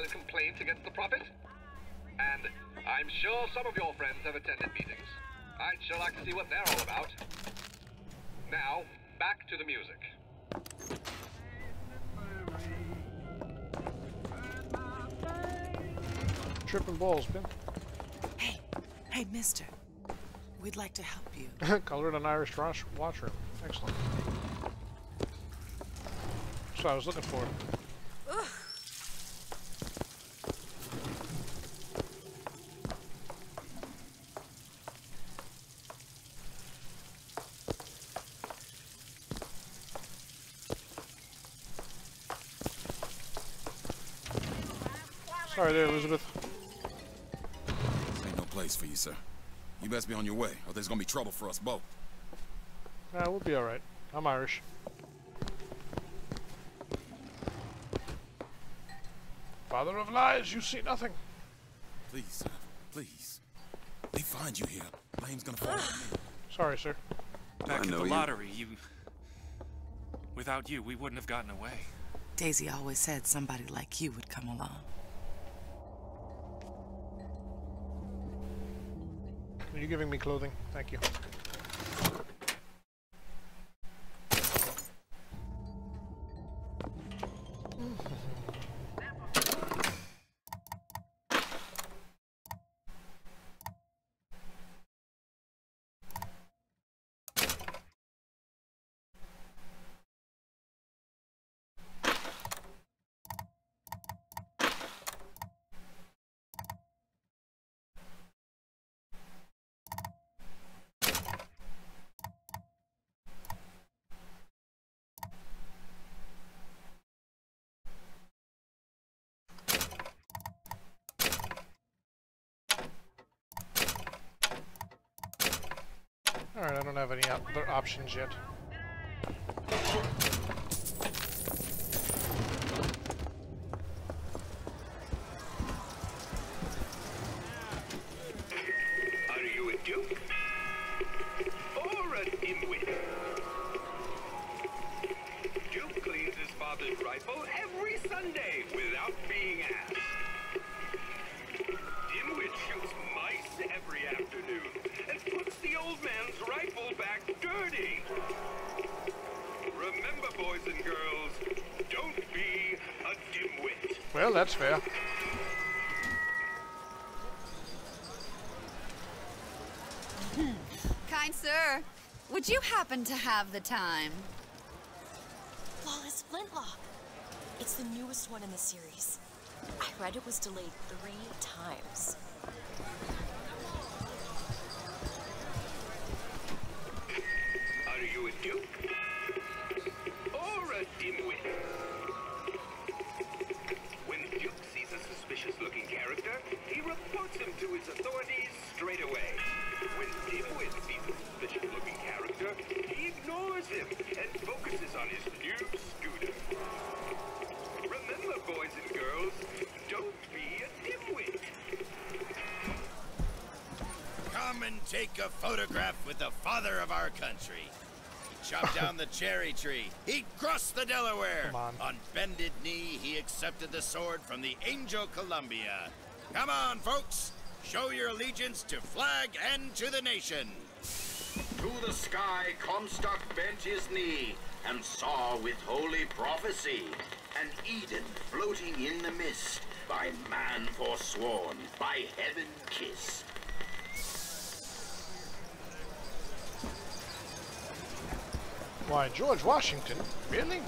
Folk have a complaint against the Prophet? And I'm sure some of your friends have attended meetings. I'd sure like to see what they're all about. Now, back to the music.
Tripping balls, Ben.
Hey, hey, mister. We'd like to help you.
Colored an Irish wash washroom. Excellent. That's what I was looking for. Sorry there, Elizabeth.
This ain't no place for you, sir. You best be on your way, or there's gonna be trouble for us both.
Nah, we'll be alright. I'm Irish. Father of lies, you see nothing.
Please, sir. Please. They find you here. Blame's gonna fall on me.
Sorry, sir.
Back
I
at
know
the
you.
lottery, you... Without you, we wouldn't have gotten away.
Daisy always said somebody like you would come along.
You giving me clothing? Thank you. Alright, I don't have any other options yet.
Happen to have the time?
Flawless Flintlock. It's the newest one in the series. I read it was delayed three times.
With the father of our country. He chopped down the cherry tree. He crossed the Delaware.
Come on.
On bended knee, he accepted the sword from the Angel Columbia. Come on, folks. Show your allegiance to flag and to the nation.
To the sky Comstock bent his knee and saw with holy prophecy an Eden floating in the mist, by man forsworn, by heaven kissed.
Why, George Washington? Really?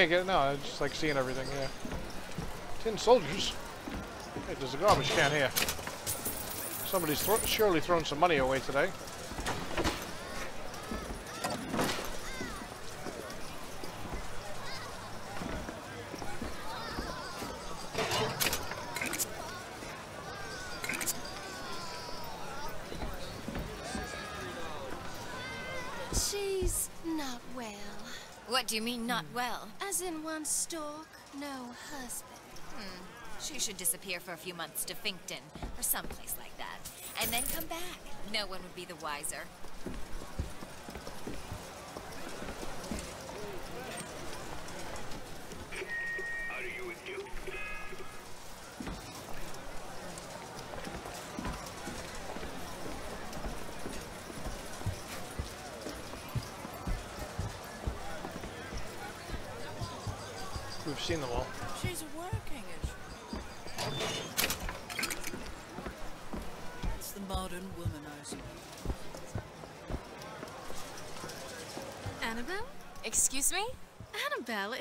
Can't get it now. I just like seeing everything. Yeah. Tin soldiers. Hey, there's a garbage can here. Somebody's thro surely thrown some money away today.
She's not well.
What do you mean, not hmm. well?
Uh, In one stalk, no husband.
Hmm. She should disappear for a few months to Finkton, or someplace like that, and then come back. No one would be the wiser.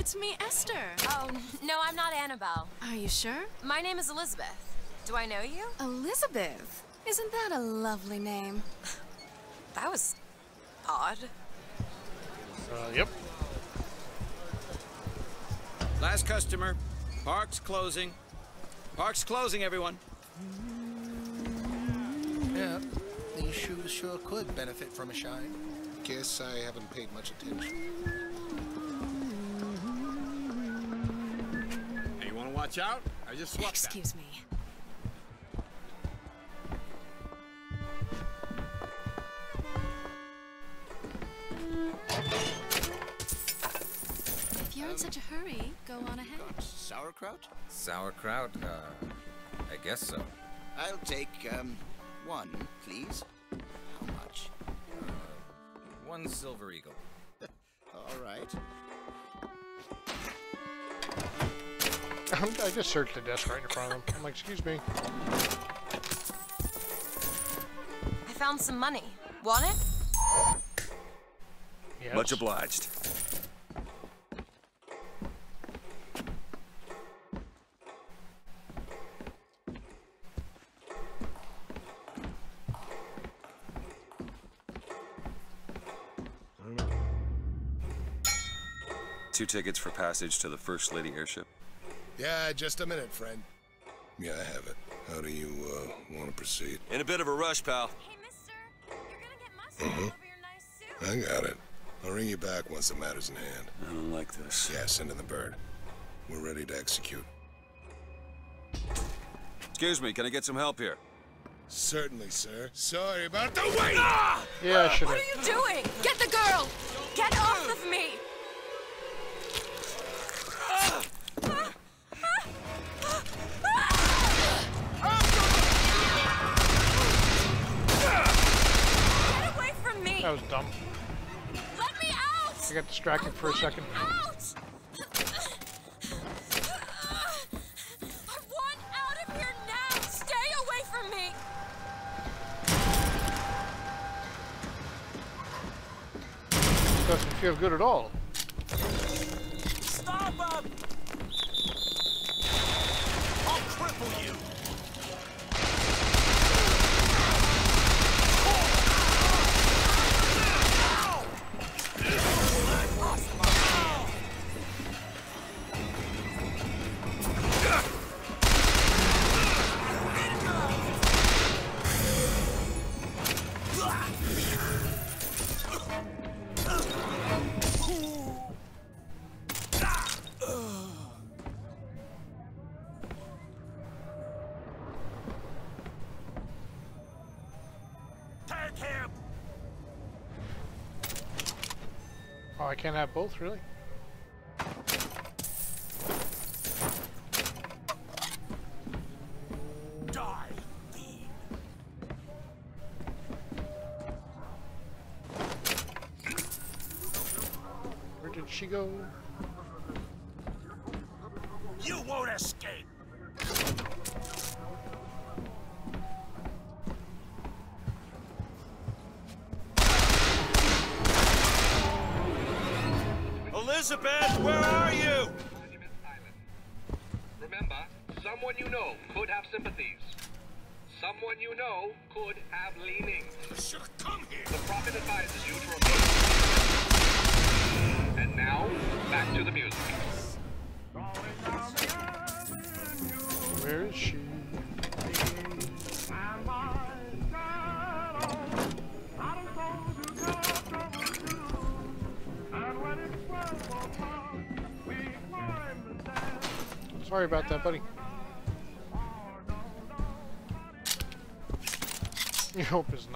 It's
me,
Esther.
Oh, no, I'm not Annabelle.
Are you sure?
My name is Elizabeth. Do I know you?
Elizabeth. Isn't that a lovely name?
That was odd.
Uh, yep.
Last customer. Park's closing. Park's closing, everyone.
Yeah, these shoes sure could benefit from a shine. Guess I haven't paid much attention.
Watch out? I just swapped that.
Excuse me. If you're in such a hurry, go on ahead.
Sauerkraut?
Sauerkraut? Uh, I guess so.
I'll take, um, one, please. How much?
Uh, one silver eagle.
All right.
I just searched the desk right in front of them. I'm like, excuse me.
I found some money. Want it?
Yes.
Much obliged. Two tickets for passage to the First Lady airship.
Yeah, just a minute, friend. Yeah, I have it.
How do you, uh, want to proceed?
In a bit of a rush, pal. Hey, mister.
You're gonna get mustard Mm-hmm. Over your nice suit. I got it. I'll ring you back once the matter's in hand.
I don't like this.
Yeah, send in the bird. We're ready to execute.
Excuse me, can I get some help here?
Certainly, sir. Sorry about the wait!
Yeah, I should
What are you doing? Get the girl! Get off of me!
That was dumb.
Let me out!
I got distracted for a second.
Out! I want out of here now! Stay away from me!
Doesn't feel good at all. Have both, really? Where did she go?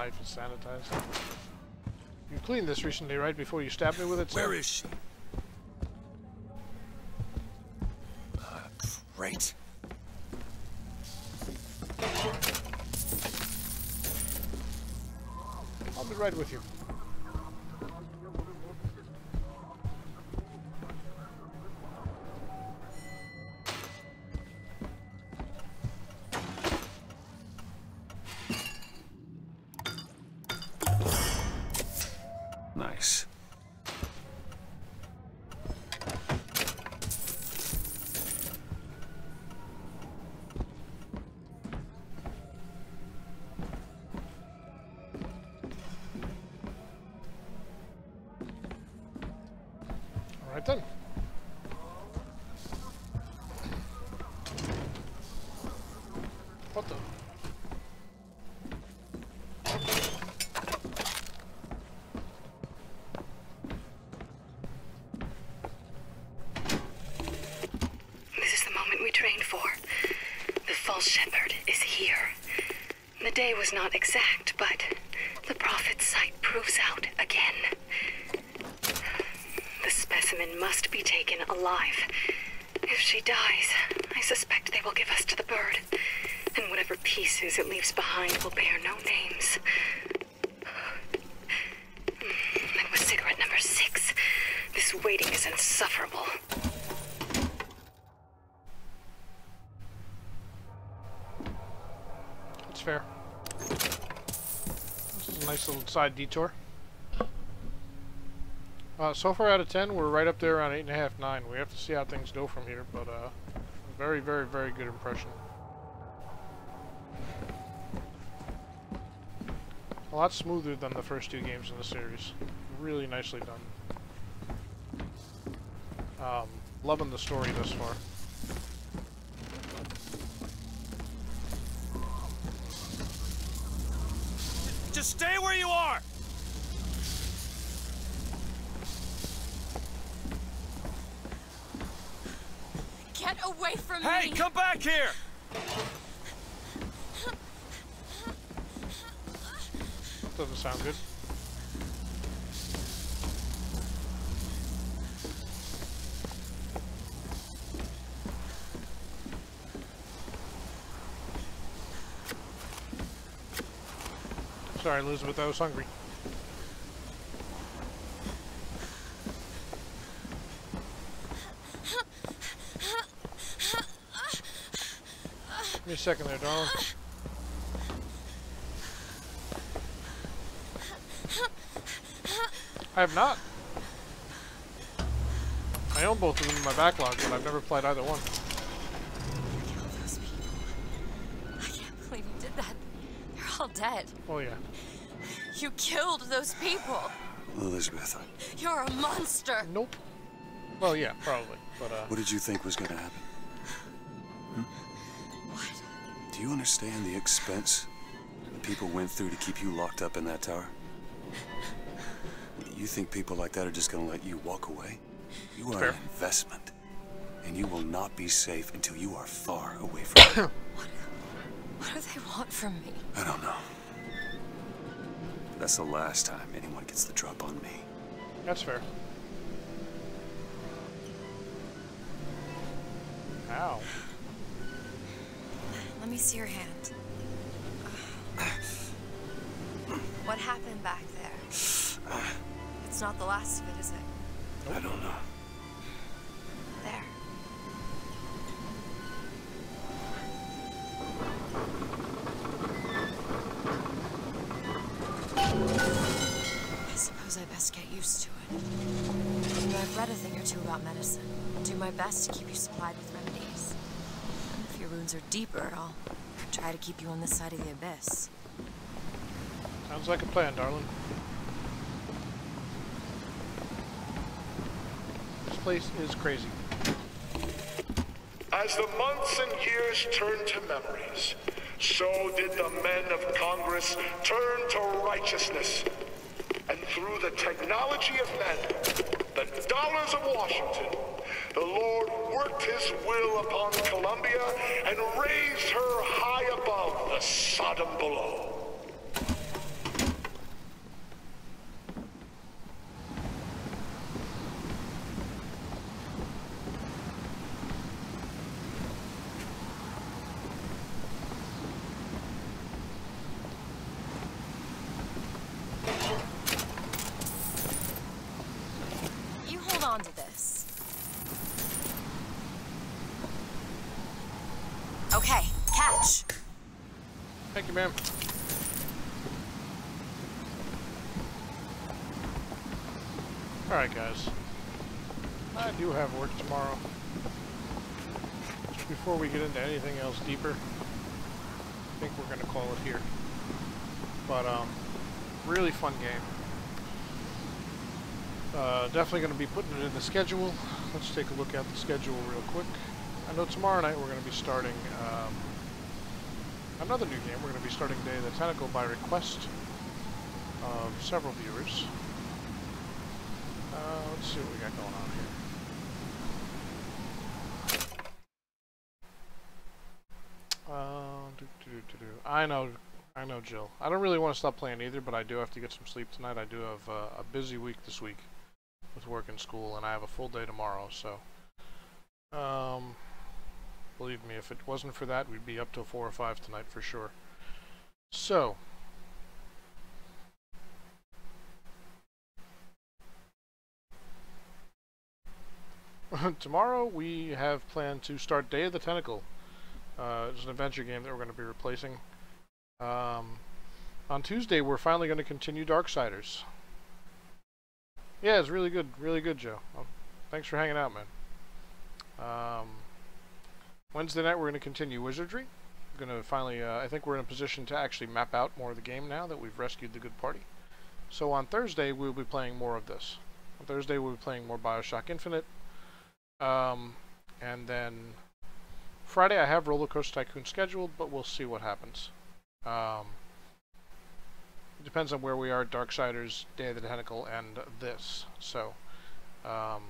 Knife is sanitized. You cleaned this recently, right? Before you stabbed me with it?
Where is she?
Detour. Uh, so far out of 10, we're right up there around 8.5, 9. We have to see how things go from here, but uh, very, very, very good impression. A lot smoother than the first two games in the series. Really nicely done. Um, loving the story thus far.
Here!
Doesn't sound good. Sorry, Elizabeth, I was hungry. Give me a second there, darling. I have not. I own both of them in my backlog, but I've never played either one.
Kill those people. I can't believe you did that. They're all dead.
Oh yeah.
You killed those people.
Elizabeth,
You're a monster.
Nope. Well, yeah, probably, but uh.
what did you think was gonna happen? Understand the expense the people went through to keep you locked up in that tower? You think people like that are just gonna let you walk away? You are
Fair.
an investment, and you will not be safe until you are far away from them.
What do they want from me?
I don't know. That's the last time anyone gets the drop on me.
That's fair.
Let your hand. What happened back there? It's not the last of it, is it?
I don't know.
There. I suppose I best get used to it. You I've read a thing or two about medicine. I'll do my best to keep you supplied with remedies. If your wounds are deeper, I'll try to keep you on this side of the abyss.
Sounds like a plan, darling. This place is crazy.
As the months and years turned to memories, so did the men of Congress turn to righteousness. And through the technology of men, the dollars of Washington, the Lord worked his will upon Columbia and raised her high above the Sodom below.
You hold on to this. Okay, catch.
Thank you, ma'am. Alright, guys. I do have work tomorrow. Just before we get into anything else deeper, I think we're going to call it here. But, um, really fun game. Uh, definitely going to be putting it in the schedule. Let's take a look at the schedule real quick. I know tomorrow night we're going to be starting um, another new game. We're going to be starting Day of the Tentacle by request of several viewers. Uh, let's see what we got going on here. Uh, do, do, do, do, do. I know, I know, Jill. I don't really want to stop playing either, but I do have to get some sleep tonight. I do have uh, a busy week this week with work and school, and I have a full day tomorrow. So, um, believe me, if it wasn't for that, we'd be up till four or five tonight for sure. So. Tomorrow we have planned to start Day of the Tentacle. Uh, it's an adventure game that we're going to be replacing. Um, on Tuesday we're finally going to continue Darksiders. Yeah, it's really good, really good, Joe. Well, thanks for hanging out, man. Um, Wednesday night we're going to continue Wizardry. We're going to finally, uh, I think we're in a position to actually map out more of the game now that we've rescued the good party. So on Thursday we'll be playing more of this. On Thursday we'll be playing more Bioshock Infinite. Um, and then Friday I have Roller Coaster Tycoon scheduled, but we'll see what happens. Um, depends on where we are, Darksiders, Day of the Tentacle, and this. So, um,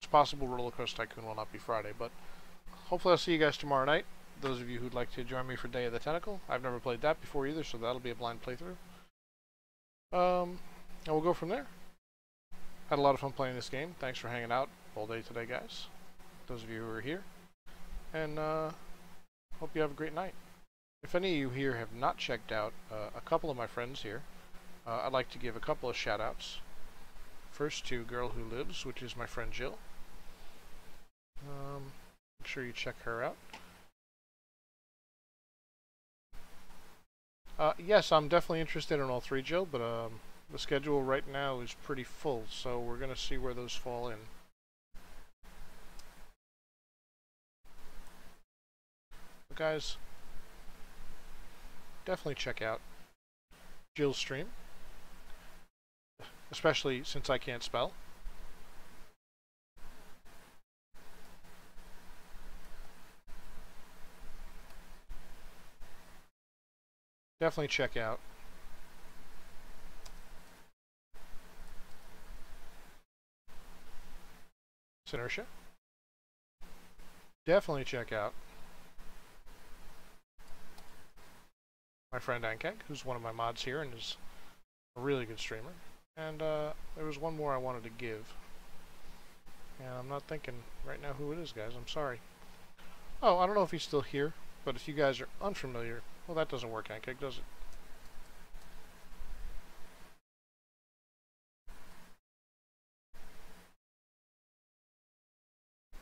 it's possible Roller Coaster Tycoon will not be Friday, but hopefully I'll see you guys tomorrow night. Those of you who'd like to join me for Day of the Tentacle. I've never played that before either, so that'll be a blind playthrough. Um, and we'll go from there. Had a lot of fun playing this game. Thanks for hanging out all day today, guys. Those of you who are here. And, uh, hope you have a great night. If any of you here have not checked out uh, a couple of my friends here, uh, I'd like to give a couple of shout outs. First to Girl Who Lives, which is my friend Jill. Um, make sure you check her out. Uh, yes, I'm definitely interested in all three, Jill, but um, the schedule right now is pretty full, so we're going to see where those fall in. Guys, definitely check out Jill's stream, especially since I can't spell. Definitely check out Synertia. Definitely check out my friend Ankeg, who's one of my mods here and is a really good streamer. And uh, there was one more I wanted to give. And I'm not thinking right now who it is, guys. I'm sorry. Oh, I don't know if he's still here, but if you guys are unfamiliar, well, that doesn't work, Ankeg, does it?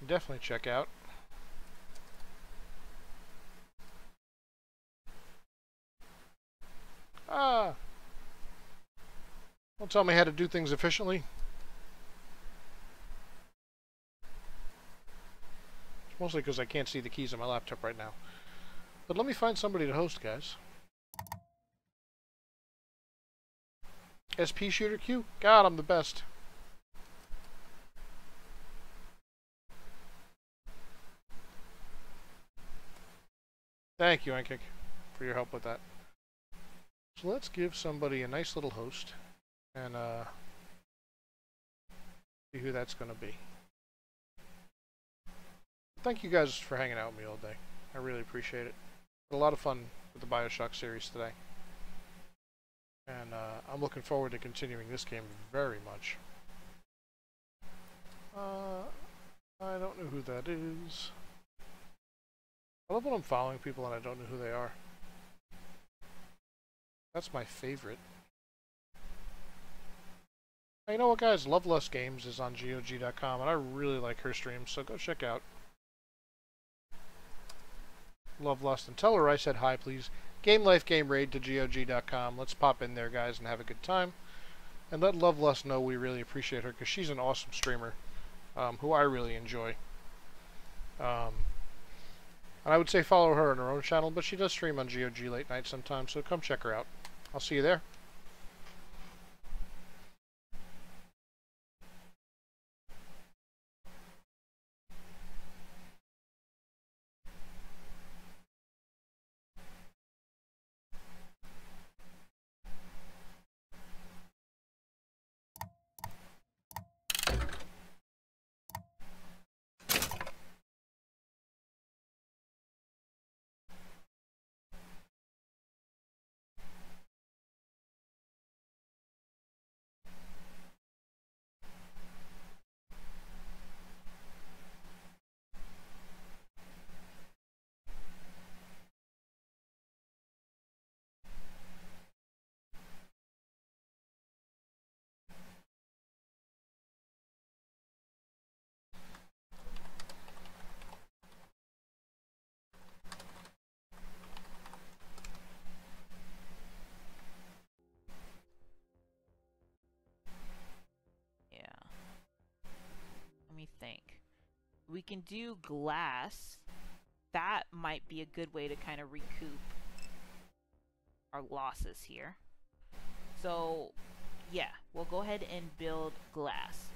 Definitely check out Ah! Don't tell me how to do things efficiently. It's mostly because I can't see the keys on my laptop right now. But let me find somebody to host, guys. SP Shooter Q? God, I'm the best. Thank you, Ankik, for your help with that. So let's give somebody a nice little host and uh, see who that's going to be. Thank you guys for hanging out with me all day. I really appreciate it. A lot of fun with the Bioshock series today. And uh, I'm looking forward to continuing this game very much. Uh, I don't know who that is. I love when I'm following people and I don't know who they are. That's my favorite. You know what, guys? Loveless Games is on GOG.com, and I really like her streams, so go check out Love Lust and tell her I said hi, please. Game Life Game Raid to GOG.com. Let's pop in there, guys, and have a good time. And let Love Lust know we really appreciate her because she's an awesome streamer um, who I really enjoy. Um, and I would say follow her on her own channel, but she does stream on GOG late night sometimes, so come check her out. I'll see you there.
Can do glass. That might be a good way to kind of recoup our losses here. So, yeah, we'll go ahead and build glass.